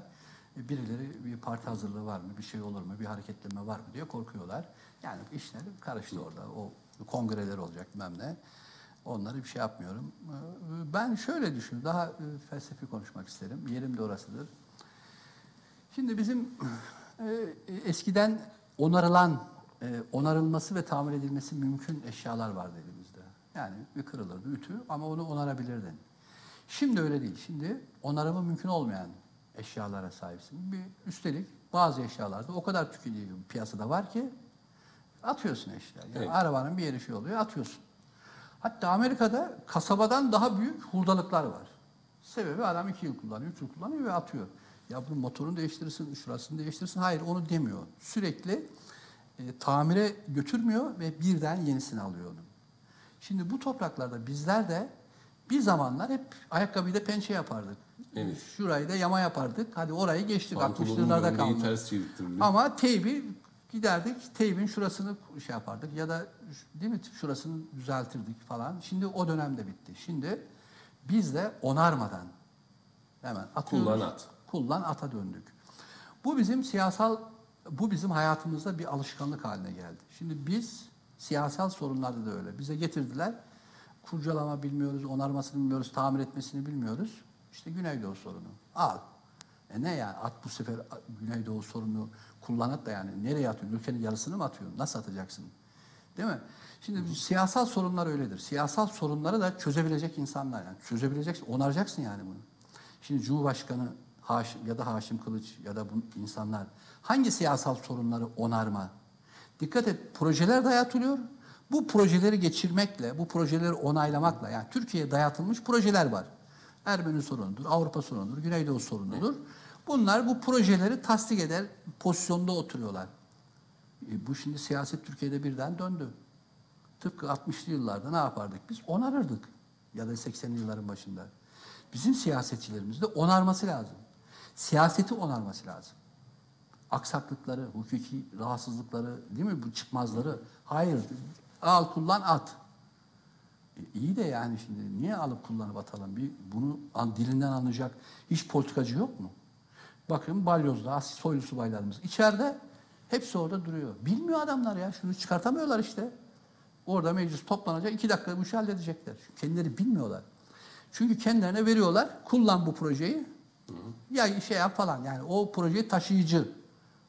E, Birileri bir parti hazırlığı var mı, bir şey olur mu, bir hareketlenme var mı diye korkuyorlar. Yani işler karıştı orada. O kongreler olacak bilmem ne. Onları bir şey yapmıyorum. E, Ben şöyle düşünüyorum. Daha e, felsefi konuşmak isterim. Yerim de orasıdır. Şimdi bizim e, eskiden onarılan, e, onarılması ve tamir edilmesi mümkün eşyalar vardı elimizde. Yani bir kırılırdı, ütü ama onu onarabilirdin. Şimdi öyle değil. Şimdi onarımı mümkün olmayan eşyalara sahipsin. Bir, üstelik bazı eşyalarda o kadar tüketici piyasada var ki atıyorsun eşya. Yani Evet. Arabanın bir yeri şey oluyor, atıyorsun. Hatta Amerika'da kasabadan daha büyük hurdalıklar var. Sebebi adam iki yıl kullanıyor, üç yıl kullanıyor ve atıyor. Ya bu motorunu değiştirirsin, şurasını değiştirirsin. Hayır onu demiyor. Sürekli e, tamire götürmüyor ve birden yenisini alıyor onu. Şimdi bu topraklarda bizler de bir zamanlar hep ayakkabıyı da pençe yapardık. Evet. Şurayı da yama yapardık. Hadi orayı geçtik. Pantolonun 60'larda gömleği kaldı. ters. Ama teybi giderdik, teybin şurasını şey yapardık ya da değil mi şurasını düzeltirdik falan. Şimdi o dönemde bitti. Şimdi biz de onarmadan hemen atıyoruz. Kullan at. Kullan ata döndük. Bu bizim siyasal, bu bizim hayatımızda bir alışkanlık haline geldi. Şimdi biz siyasal sorunlarda da öyle. Bize getirdiler. Kurcalama bilmiyoruz, onarmasını bilmiyoruz, tamir etmesini bilmiyoruz. İşte Güneydoğu sorunu. Al. E ne yani? At bu sefer Güneydoğu sorunu kullanat da yani nereye atıyorsun? Ülkenin yarısını mı atıyorsun? Nasıl atacaksın? Değil mi? Şimdi bu siyasal sorunlar öyledir. Siyasal sorunları da çözebilecek insanlar yani. Çözebileceksin, onaracaksın yani bunu. Şimdi Cumhurbaşkanı Haşim ya da Haşim Kılıç ya da bu insanlar hangi siyasal sorunları onarma? Dikkat et projeler dayatılıyor. Bu projeleri geçirmekle, bu projeleri onaylamakla yani Türkiye'ye dayatılmış projeler var. Ermeni sorunudur, Avrupa sorunudur, Güneydoğu sorunudur. Bunlar bu projeleri tasdik eder pozisyonda oturuyorlar. E, bu şimdi siyaset Türkiye'de birden döndü. Tıpkı 60'lı yıllarda ne yapardık? Biz onarırdık. Ya da 80'li yılların başında. Bizim siyasetçilerimiz de onarması lazım. Siyaseti onarması lazım. Aksaklıkları, hukuki rahatsızlıkları, değil mi bu çıkmazları? Hayır, al kullan at. E, iyi de yani şimdi niye alıp kullanıp atalım? Bir bunu an, dilinden anlayacak hiç politikacı yok mu? Bakın Balyoz'da asil soylu subaylarımız içeride hepsi orada duruyor. Bilmiyor adamlar ya şunu çıkartamıyorlar işte. Orada meclis toplanacak iki dakika bu işi halledecekler. Çünkü kendileri bilmiyorlar. Çünkü kendilerine veriyorlar kullan bu projeyi ya şey yap falan yani o projeyi taşıyıcı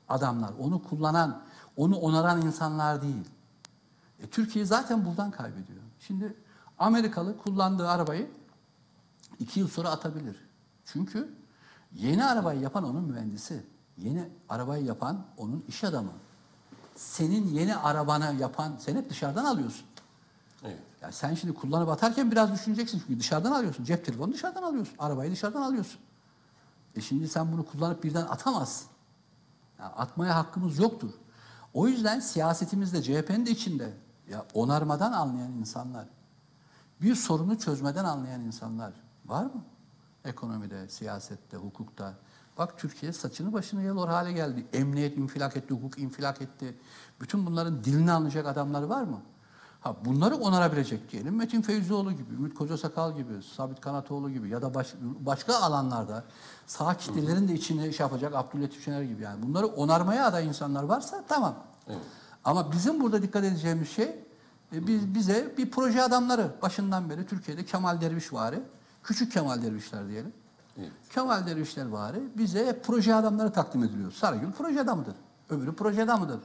adamlar onu kullanan onu onaran insanlar değil. E, Türkiye zaten buradan kaybediyor. Şimdi Amerikalı kullandığı arabayı iki yıl sonra atabilir. Çünkü yeni arabayı yapan onun mühendisi. Yeni arabayı yapan onun iş adamı. Senin yeni arabanı yapan, sen hep dışarıdan alıyorsun. Evet. Ya sen şimdi kullanıp atarken biraz düşüneceksin çünkü dışarıdan alıyorsun. Cep telefonu dışarıdan alıyorsun. Arabayı dışarıdan alıyorsun. E şimdi sen bunu kullanıp birden atamazsın. Ya atmaya hakkımız yoktur. O yüzden siyasetimizde CHP'nin de içinde ya onarmadan anlayan insanlar, bir sorunu çözmeden anlayan insanlar var mı? Ekonomide, siyasette, hukukta. Bak Türkiye saçını başını yalor hale geldi. Emniyet infilak etti, hukuk infilak etti. Bütün bunların dilini anlayacak adamlar var mı? Ha bunları onarabilecek diyelim. Metin Feyzioğlu gibi, Ümit Kocasakal gibi, Sabit Kanatoğlu gibi ya da baş- başka alanlarda sağ kitlelerin de içine şey yapacak Abdülhatif Şener gibi yani. Bunları onarmaya aday insanlar varsa tamam. Evet. Ama bizim burada dikkat edeceğimiz şey e, biz bize bir proje adamları başından beri Türkiye'de Kemal Derviş vari, küçük Kemal Dervişler diyelim. Evet. Kemal Dervişler vari bize proje adamları takdim ediliyor. Sarıgül proje adamıdır. Öbürü proje adamıdır.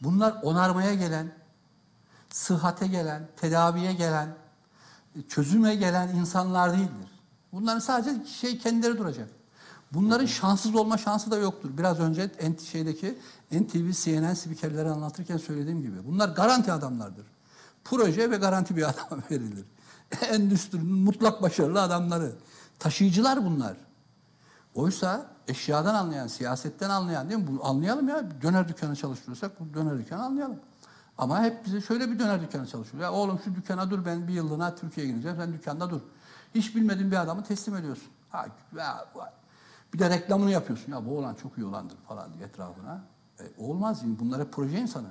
Bunlar onarmaya gelen, sıhhate gelen, tedaviye gelen, çözüme gelen insanlar değildir. Bunların sadece şey kendileri duracak. Bunların şanssız olma şansı da yoktur. Biraz önce şeydeki NTV, CNN spikerleri anlatırken söylediğim gibi. Bunlar garanti adamlardır. Proje ve garanti bir adama verilir. Endüstrinin mutlak başarılı adamları. Taşıyıcılar bunlar. Oysa eşyadan anlayan, siyasetten anlayan değil mi? Bu anlayalım ya. Döner dükkanı çalıştırıyorsak bu döner dükkanı anlayalım. Ama hep bize şöyle bir döner dükkanı çalışıyor. Ya oğlum şu dükkana dur ben bir yıllığına Türkiye'ye gideceğim. Sen dükkanda dur. Hiç bilmediğin bir adamı teslim ediyorsun. Ha, bir de reklamını yapıyorsun. Ya bu oğlan çok iyi oğlandır falan diye etrafına. E, olmaz yani. Bunlar hep proje insanı.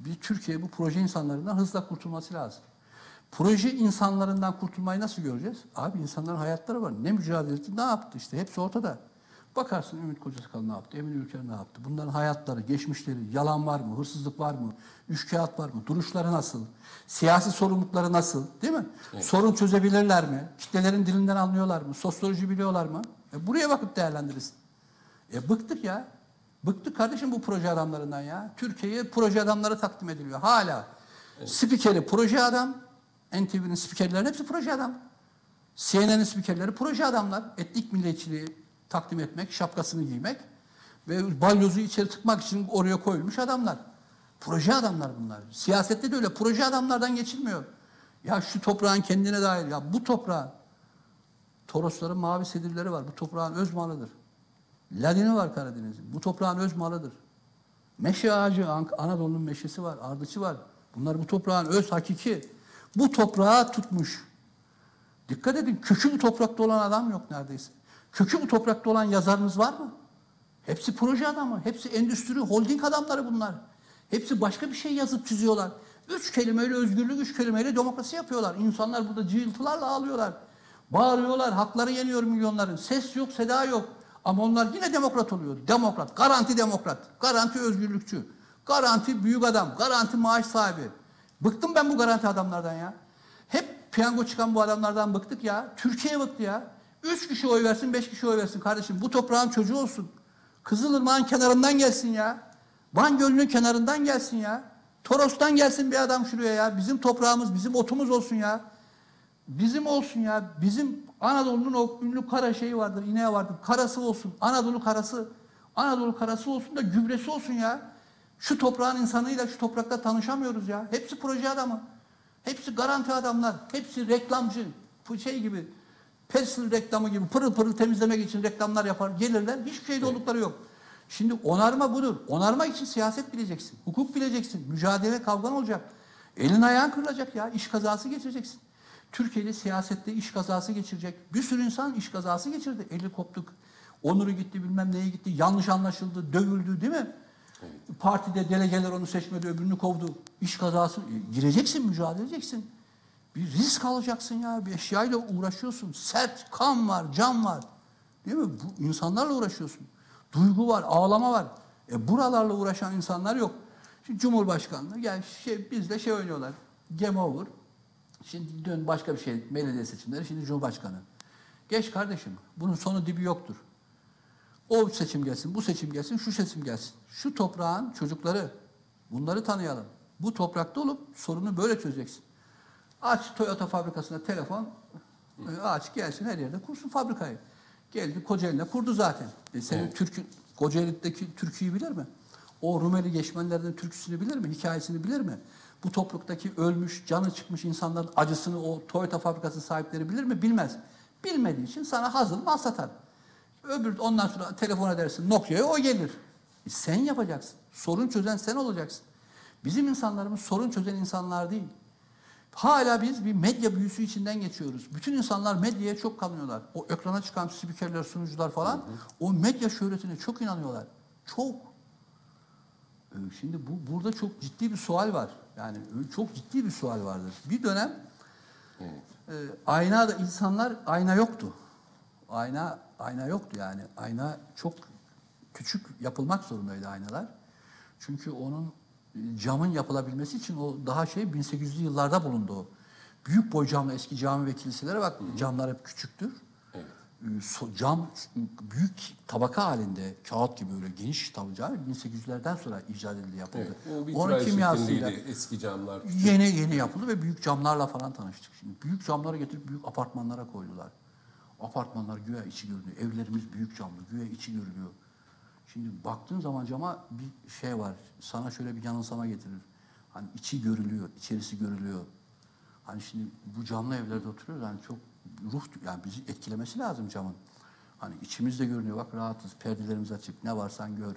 Bir Türkiye bu proje insanlarından hızla kurtulması lazım. Proje insanlarından kurtulmayı nasıl göreceğiz? Abi insanların hayatları var. Ne mücadele etti, ne yaptı işte hepsi ortada. Bakarsın Ümit Kocasakal ne yaptı, Emin Ülker ne yaptı? Bunların hayatları, geçmişleri, yalan var mı, hırsızlık var mı, üçkağıt var mı, duruşları nasıl, siyasi sorumlulukları nasıl, değil mi? Sorun çözebilirler mi? Kitlelerin dilinden anlıyorlar mı? Sosyoloji biliyorlar mı? E buraya bakıp değerlendirirsin. E bıktık ya. Bıktık kardeşim bu proje adamlarından ya. Türkiye'ye proje adamları takdim ediliyor hala. Spikeri proje adam. NTV'nin spikerleri hepsi proje adam. CNN'in spikerleri proje adamlar. Etnik milliyetçiliği takdim etmek, şapkasını giymek ve balyozu içeri tıkmak için oraya koyulmuş adamlar. Proje adamlar bunlar. Siyasette de öyle. Proje adamlardan geçilmiyor. Ya şu toprağın kendine dair. Ya bu toprağın Torosların mavi sedirleri var. Bu toprağın öz malıdır. Ladini var Karadeniz'in. Bu toprağın öz malıdır. Meşe ağacı, An- Anadolu'nun meşesi var, ardıçı var. Bunlar bu toprağın öz hakiki. Bu toprağı tutmuş. Dikkat edin, kökü bu toprakta olan adam yok neredeyse. Kökü bu toprakta olan yazarınız var mı? Hepsi proje adamı, hepsi endüstri, holding adamları bunlar. Hepsi başka bir şey yazıp çiziyorlar. Üç kelimeyle özgürlük, üç kelimeyle demokrasi yapıyorlar. İnsanlar burada cığıltılarla ağlıyorlar. Bağırıyorlar, hakları yeniyor milyonların. Ses yok, seda yok. Ama onlar yine demokrat oluyor. Demokrat, garanti demokrat, garanti özgürlükçü, garanti büyük adam, garanti maaş sahibi. Bıktım ben bu garanti adamlardan ya. Hep piyango çıkan bu adamlardan bıktık ya. Türkiye bıktı ya. Üç kişi oy versin, beş kişi oy versin kardeşim. Bu toprağın çocuğu olsun. Kızılırmağın kenarından gelsin ya. Van Gölü'nün kenarından gelsin ya. Toros'tan gelsin bir adam şuraya ya. Bizim toprağımız, bizim otumuz olsun ya. Bizim olsun ya. Bizim Anadolu'nun o ünlü kara şeyi vardır, ineği vardır. Karası olsun. Anadolu karası. Anadolu karası olsun da gübresi olsun ya. Şu toprağın insanıyla şu toprakta tanışamıyoruz ya. Hepsi proje adamı. Hepsi garanti adamlar. Hepsi reklamcı. Bu şey gibi. Pestil reklamı gibi pırıl pırıl temizlemek için reklamlar yapar. Gelirler. Hiçbir şeyde oldukları yok. Şimdi onarma budur. Onarma için siyaset bileceksin. Hukuk bileceksin. Mücadele kavgan olacak. Elin ayağın kırılacak ya. İş kazası geçireceksin. Türkiye'de siyasette iş kazası geçirecek. Bir sürü insan iş kazası geçirdi. Eli koptuk. Onuru gitti bilmem neye gitti. Yanlış anlaşıldı. Dövüldü değil mi? Partide delegeler onu seçmedi. Öbürünü kovdu. İş kazası. E, gireceksin mücadele edeceksin. Bir risk alacaksın ya. Bir eşyayla uğraşıyorsun. Sert kan var, can var. Değil mi? Bu insanlarla uğraşıyorsun. Duygu var, ağlama var. E buralarla uğraşan insanlar yok. Şimdi Cumhurbaşkanlığı yani şey, bizde şey oynuyorlar. Game over. Şimdi dön başka bir şey. Belediye seçimleri. Şimdi Cumhurbaşkanı. Geç kardeşim. Bunun sonu dibi yoktur. O seçim gelsin, bu seçim gelsin, şu seçim gelsin. Şu toprağın çocukları. Bunları tanıyalım. Bu toprakta olup sorunu böyle çözeceksin. Aç Toyota fabrikasına telefon, aç gelsin her yerde kursun fabrikayı. Geldi Kocaeli'ne kurdu zaten. E senin Evet. Türk'ün, Kocaeli'deki türküyü bilir mi? O Rumeli geçmenlerden türküsünü bilir mi? Hikayesini bilir mi? Bu topluluktaki ölmüş, canı çıkmış insanların acısını o Toyota fabrikası sahipleri bilir mi? Bilmez. Bilmediği için sana hazır mal satar. Öbür ondan sonra telefon edersin Nokia'ya o gelir. E sen yapacaksın. Sorun çözen sen olacaksın. Bizim insanlarımız sorun çözen insanlar değil. Hala biz bir medya büyüsü içinden geçiyoruz. Bütün insanlar medyaya çok kanıyorlar. O ekrana çıkan spikerler, sunucular falan o medya şöhretine çok inanıyorlar. Çok. Ee, Şimdi bu burada çok ciddi bir sual var. Yani e, çok ciddi bir sual vardır. Bir dönem Evet. e, ayna da insanlar ayna yoktu. Ayna ayna yoktu yani. Ayna çok küçük yapılmak zorundaydı aynalar. Çünkü onun e, camın yapılabilmesi için o daha şey 1800'lü yıllarda bulundu o. Büyük boy camlı eski cami ve kiliselere bak camlar hep küçüktür. Evet. E, so- Cam büyük tabaka halinde kağıt gibi öyle geniş tabi cami 1800'lerden sonra icat edildi yapıldı. Evet. Onun kimyasıyla Eski camlar. Yeni yeni yapıldı ve büyük camlarla falan tanıştık. Şimdi büyük camları getirip büyük apartmanlara koydular. Apartmanlar güya içi görünüyor. Evlerimiz büyük camlı, güya içi görünüyor. Şimdi baktığın zaman cama bir şey var. Sana şöyle bir yanılsama getirir. Hani içi görülüyor, içerisi görülüyor. Hani şimdi bu camlı evlerde oturuyoruz. Hani çok ruh yani bizi etkilemesi lazım camın. Hani içimizde görünüyor. Bak rahatız, perdelerimiz açık. Ne varsan gör.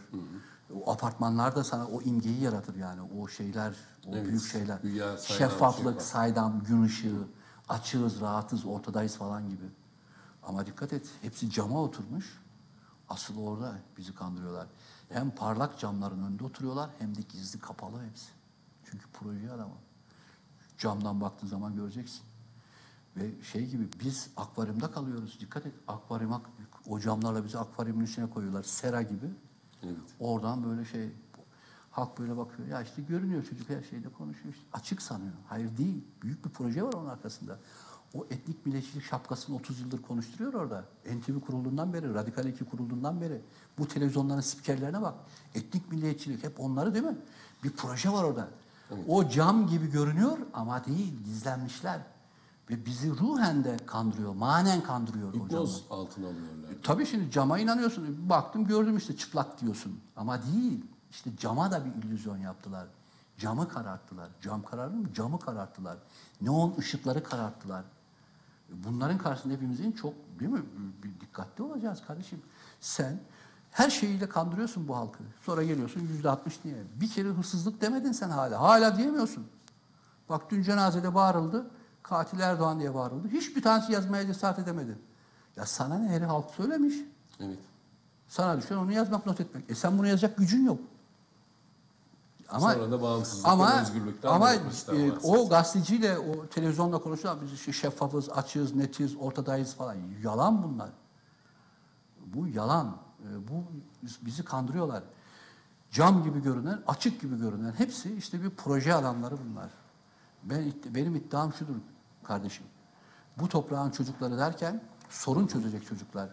O apartmanlar da sana o imgeyi yaratır yani. O şeyler, o Evet, büyük şeyler. saydam Şeffaflık, şey var. saydam, gün ışığı, açığız, rahatız, ortadayız falan gibi. Ama dikkat et, hepsi cama oturmuş. Asıl orada bizi kandırıyorlar. Hem parlak camların önünde oturuyorlar hem de gizli kapalı hepsi. Çünkü proje adamı. Camdan baktığın zaman göreceksin. Ve şey gibi biz akvaryumda kalıyoruz. Dikkat et akvaryuma o camlarla bizi akvaryumun içine koyuyorlar. Sera gibi. Evet. Oradan böyle şey halk böyle bakıyor. Ya işte görünüyor çocuk her şeyde konuşuyor. işte. Açık sanıyor. Hayır değil. Büyük bir proje var onun arkasında. O etnik milliyetçilik şapkasını 30 yıldır konuşturuyor orada. NTV kurulduğundan beri, Radikal 2 kurulduğundan beri. Bu televizyonların spikerlerine bak. Etnik milliyetçilik hep onları değil mi? Bir proje var orada. O cam gibi görünüyor ama değil. Gizlenmişler. Ve bizi ruhen de kandırıyor. Manen kandırıyor. Hipnoz altına alıyorlar. E, Tabii şimdi cama inanıyorsun. Baktım gördüm işte çıplak diyorsun. Ama değil. İşte cama da bir illüzyon yaptılar. Camı kararttılar. Cam kararır mı? Camı kararttılar. Neon ışıkları kararttılar. Bunların karşısında hepimizin çok değil mi? Bir dikkatli olacağız kardeşim. Sen her şeyiyle kandırıyorsun bu halkı. Sonra geliyorsun yüzde altmış niye? Bir kere hırsızlık demedin sen hala. Hala diyemiyorsun. Bak dün cenazede bağırıldı. Katil Erdoğan diye bağırıldı. Hiçbir tanesi yazmaya cesaret edemedi. Ya sana ne? Her halk söylemiş. Evet. Sana düşen onu yazmak, not etmek. E sen bunu yazacak gücün yok. Sonra da bağımsızlıktan, ama, özgürlükten, ama e, o gazeteciyle o televizyonda konuşulan biz işte şeffafız, açığız, netiz, ortadayız falan. Yalan bunlar. Bu yalan. E, bu bizi kandırıyorlar. Cam gibi görünen, açık gibi görünen hepsi işte bir proje adamları bunlar. Ben benim iddiam şudur kardeşim. Bu toprağın çocukları derken sorun çözecek çocuklar.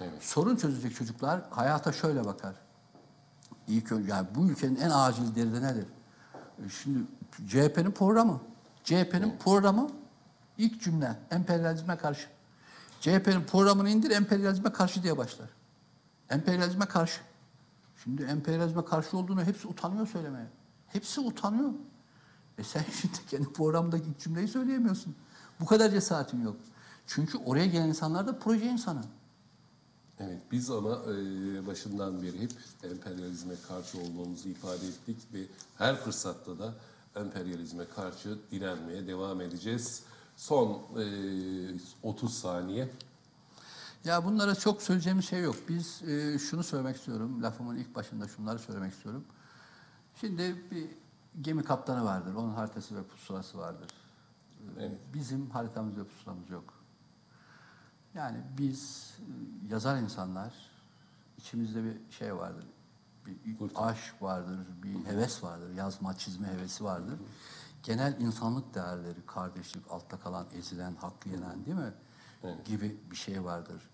Evet. Sorun çözecek çocuklar hayata şöyle bakar. İlk önce yani bu ülkenin en acil derdi nedir? E, Şimdi CHP'nin programı. CHP'nin programı ilk cümle emperyalizme karşı. CHP'nin programını indir emperyalizme karşı diye başlar. Emperyalizme karşı. Şimdi emperyalizme karşı olduğunu hepsi utanıyor söylemeye. Hepsi utanıyor. E sen şimdi kendi programdaki ilk cümleyi söyleyemiyorsun. Bu kadar cesaretin yok. Çünkü oraya gelen insanlar da proje insanı. Evet, biz ama e, başından beri hep emperyalizme karşı olduğumuzu ifade ettik ve her fırsatta da emperyalizme karşı direnmeye devam edeceğiz. Son e, 30 saniye. Ya bunlara çok söyleyeceğim şey yok. Biz e, şunu söylemek istiyorum. Lafımın ilk başında şunları söylemek istiyorum. Şimdi bir gemi kaptanı vardır. Onun haritası ve pusulası vardır. Evet. Bizim haritamız ve pusulamız yok. Yani biz e, yazar insanlar içimizde bir şey vardır. Bir Kurtar. aşk vardır, bir heves vardır. Yazma, çizme hevesi vardır. Genel insanlık değerleri, kardeşlik, altta kalan, ezilen, hakkı yenen değil mi? Evet. Gibi bir şey vardır.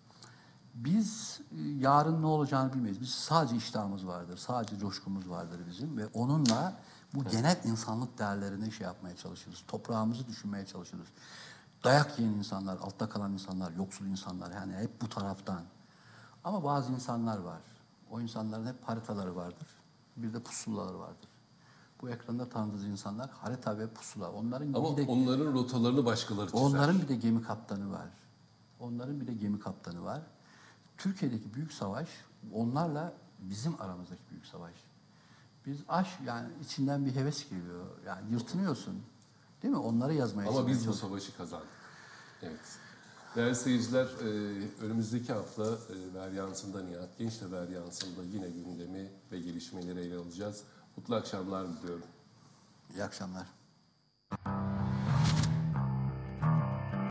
Biz e, yarın ne olacağını bilmeyiz. Biz sadece iştahımız vardır, sadece coşkumuz vardır bizim ve onunla Bu genel insanlık değerlerini şey yapmaya çalışırız. Toprağımızı düşünmeye çalışırız. Dayak yiyen insanlar, altta kalan insanlar, yoksul insanlar yani hep bu taraftan. Ama bazı insanlar var. O insanların hep haritaları vardır. Bir de pusulaları vardır. Bu ekranda tanıdığınız insanlar harita ve pusula. Onların Ama bir de onların rotalarını başkaları çizer. Onların bir de gemi kaptanı var. Onların bir de gemi kaptanı var. Türkiye'deki büyük savaş onlarla bizim aramızdaki büyük savaş. Biz aş yani içinden bir heves geliyor. Yani yırtınıyorsun. Değil mi? Onları yazmaya Ama biz bu savaşı kazandık. Evet. Değerli seyirciler, e, önümüzdeki hafta e, Veryansı'nda Nihat Genç'le Veryansı'nda yine gündemi ve gelişmeleri ele alacağız. Mutlu akşamlar diliyorum. İyi akşamlar.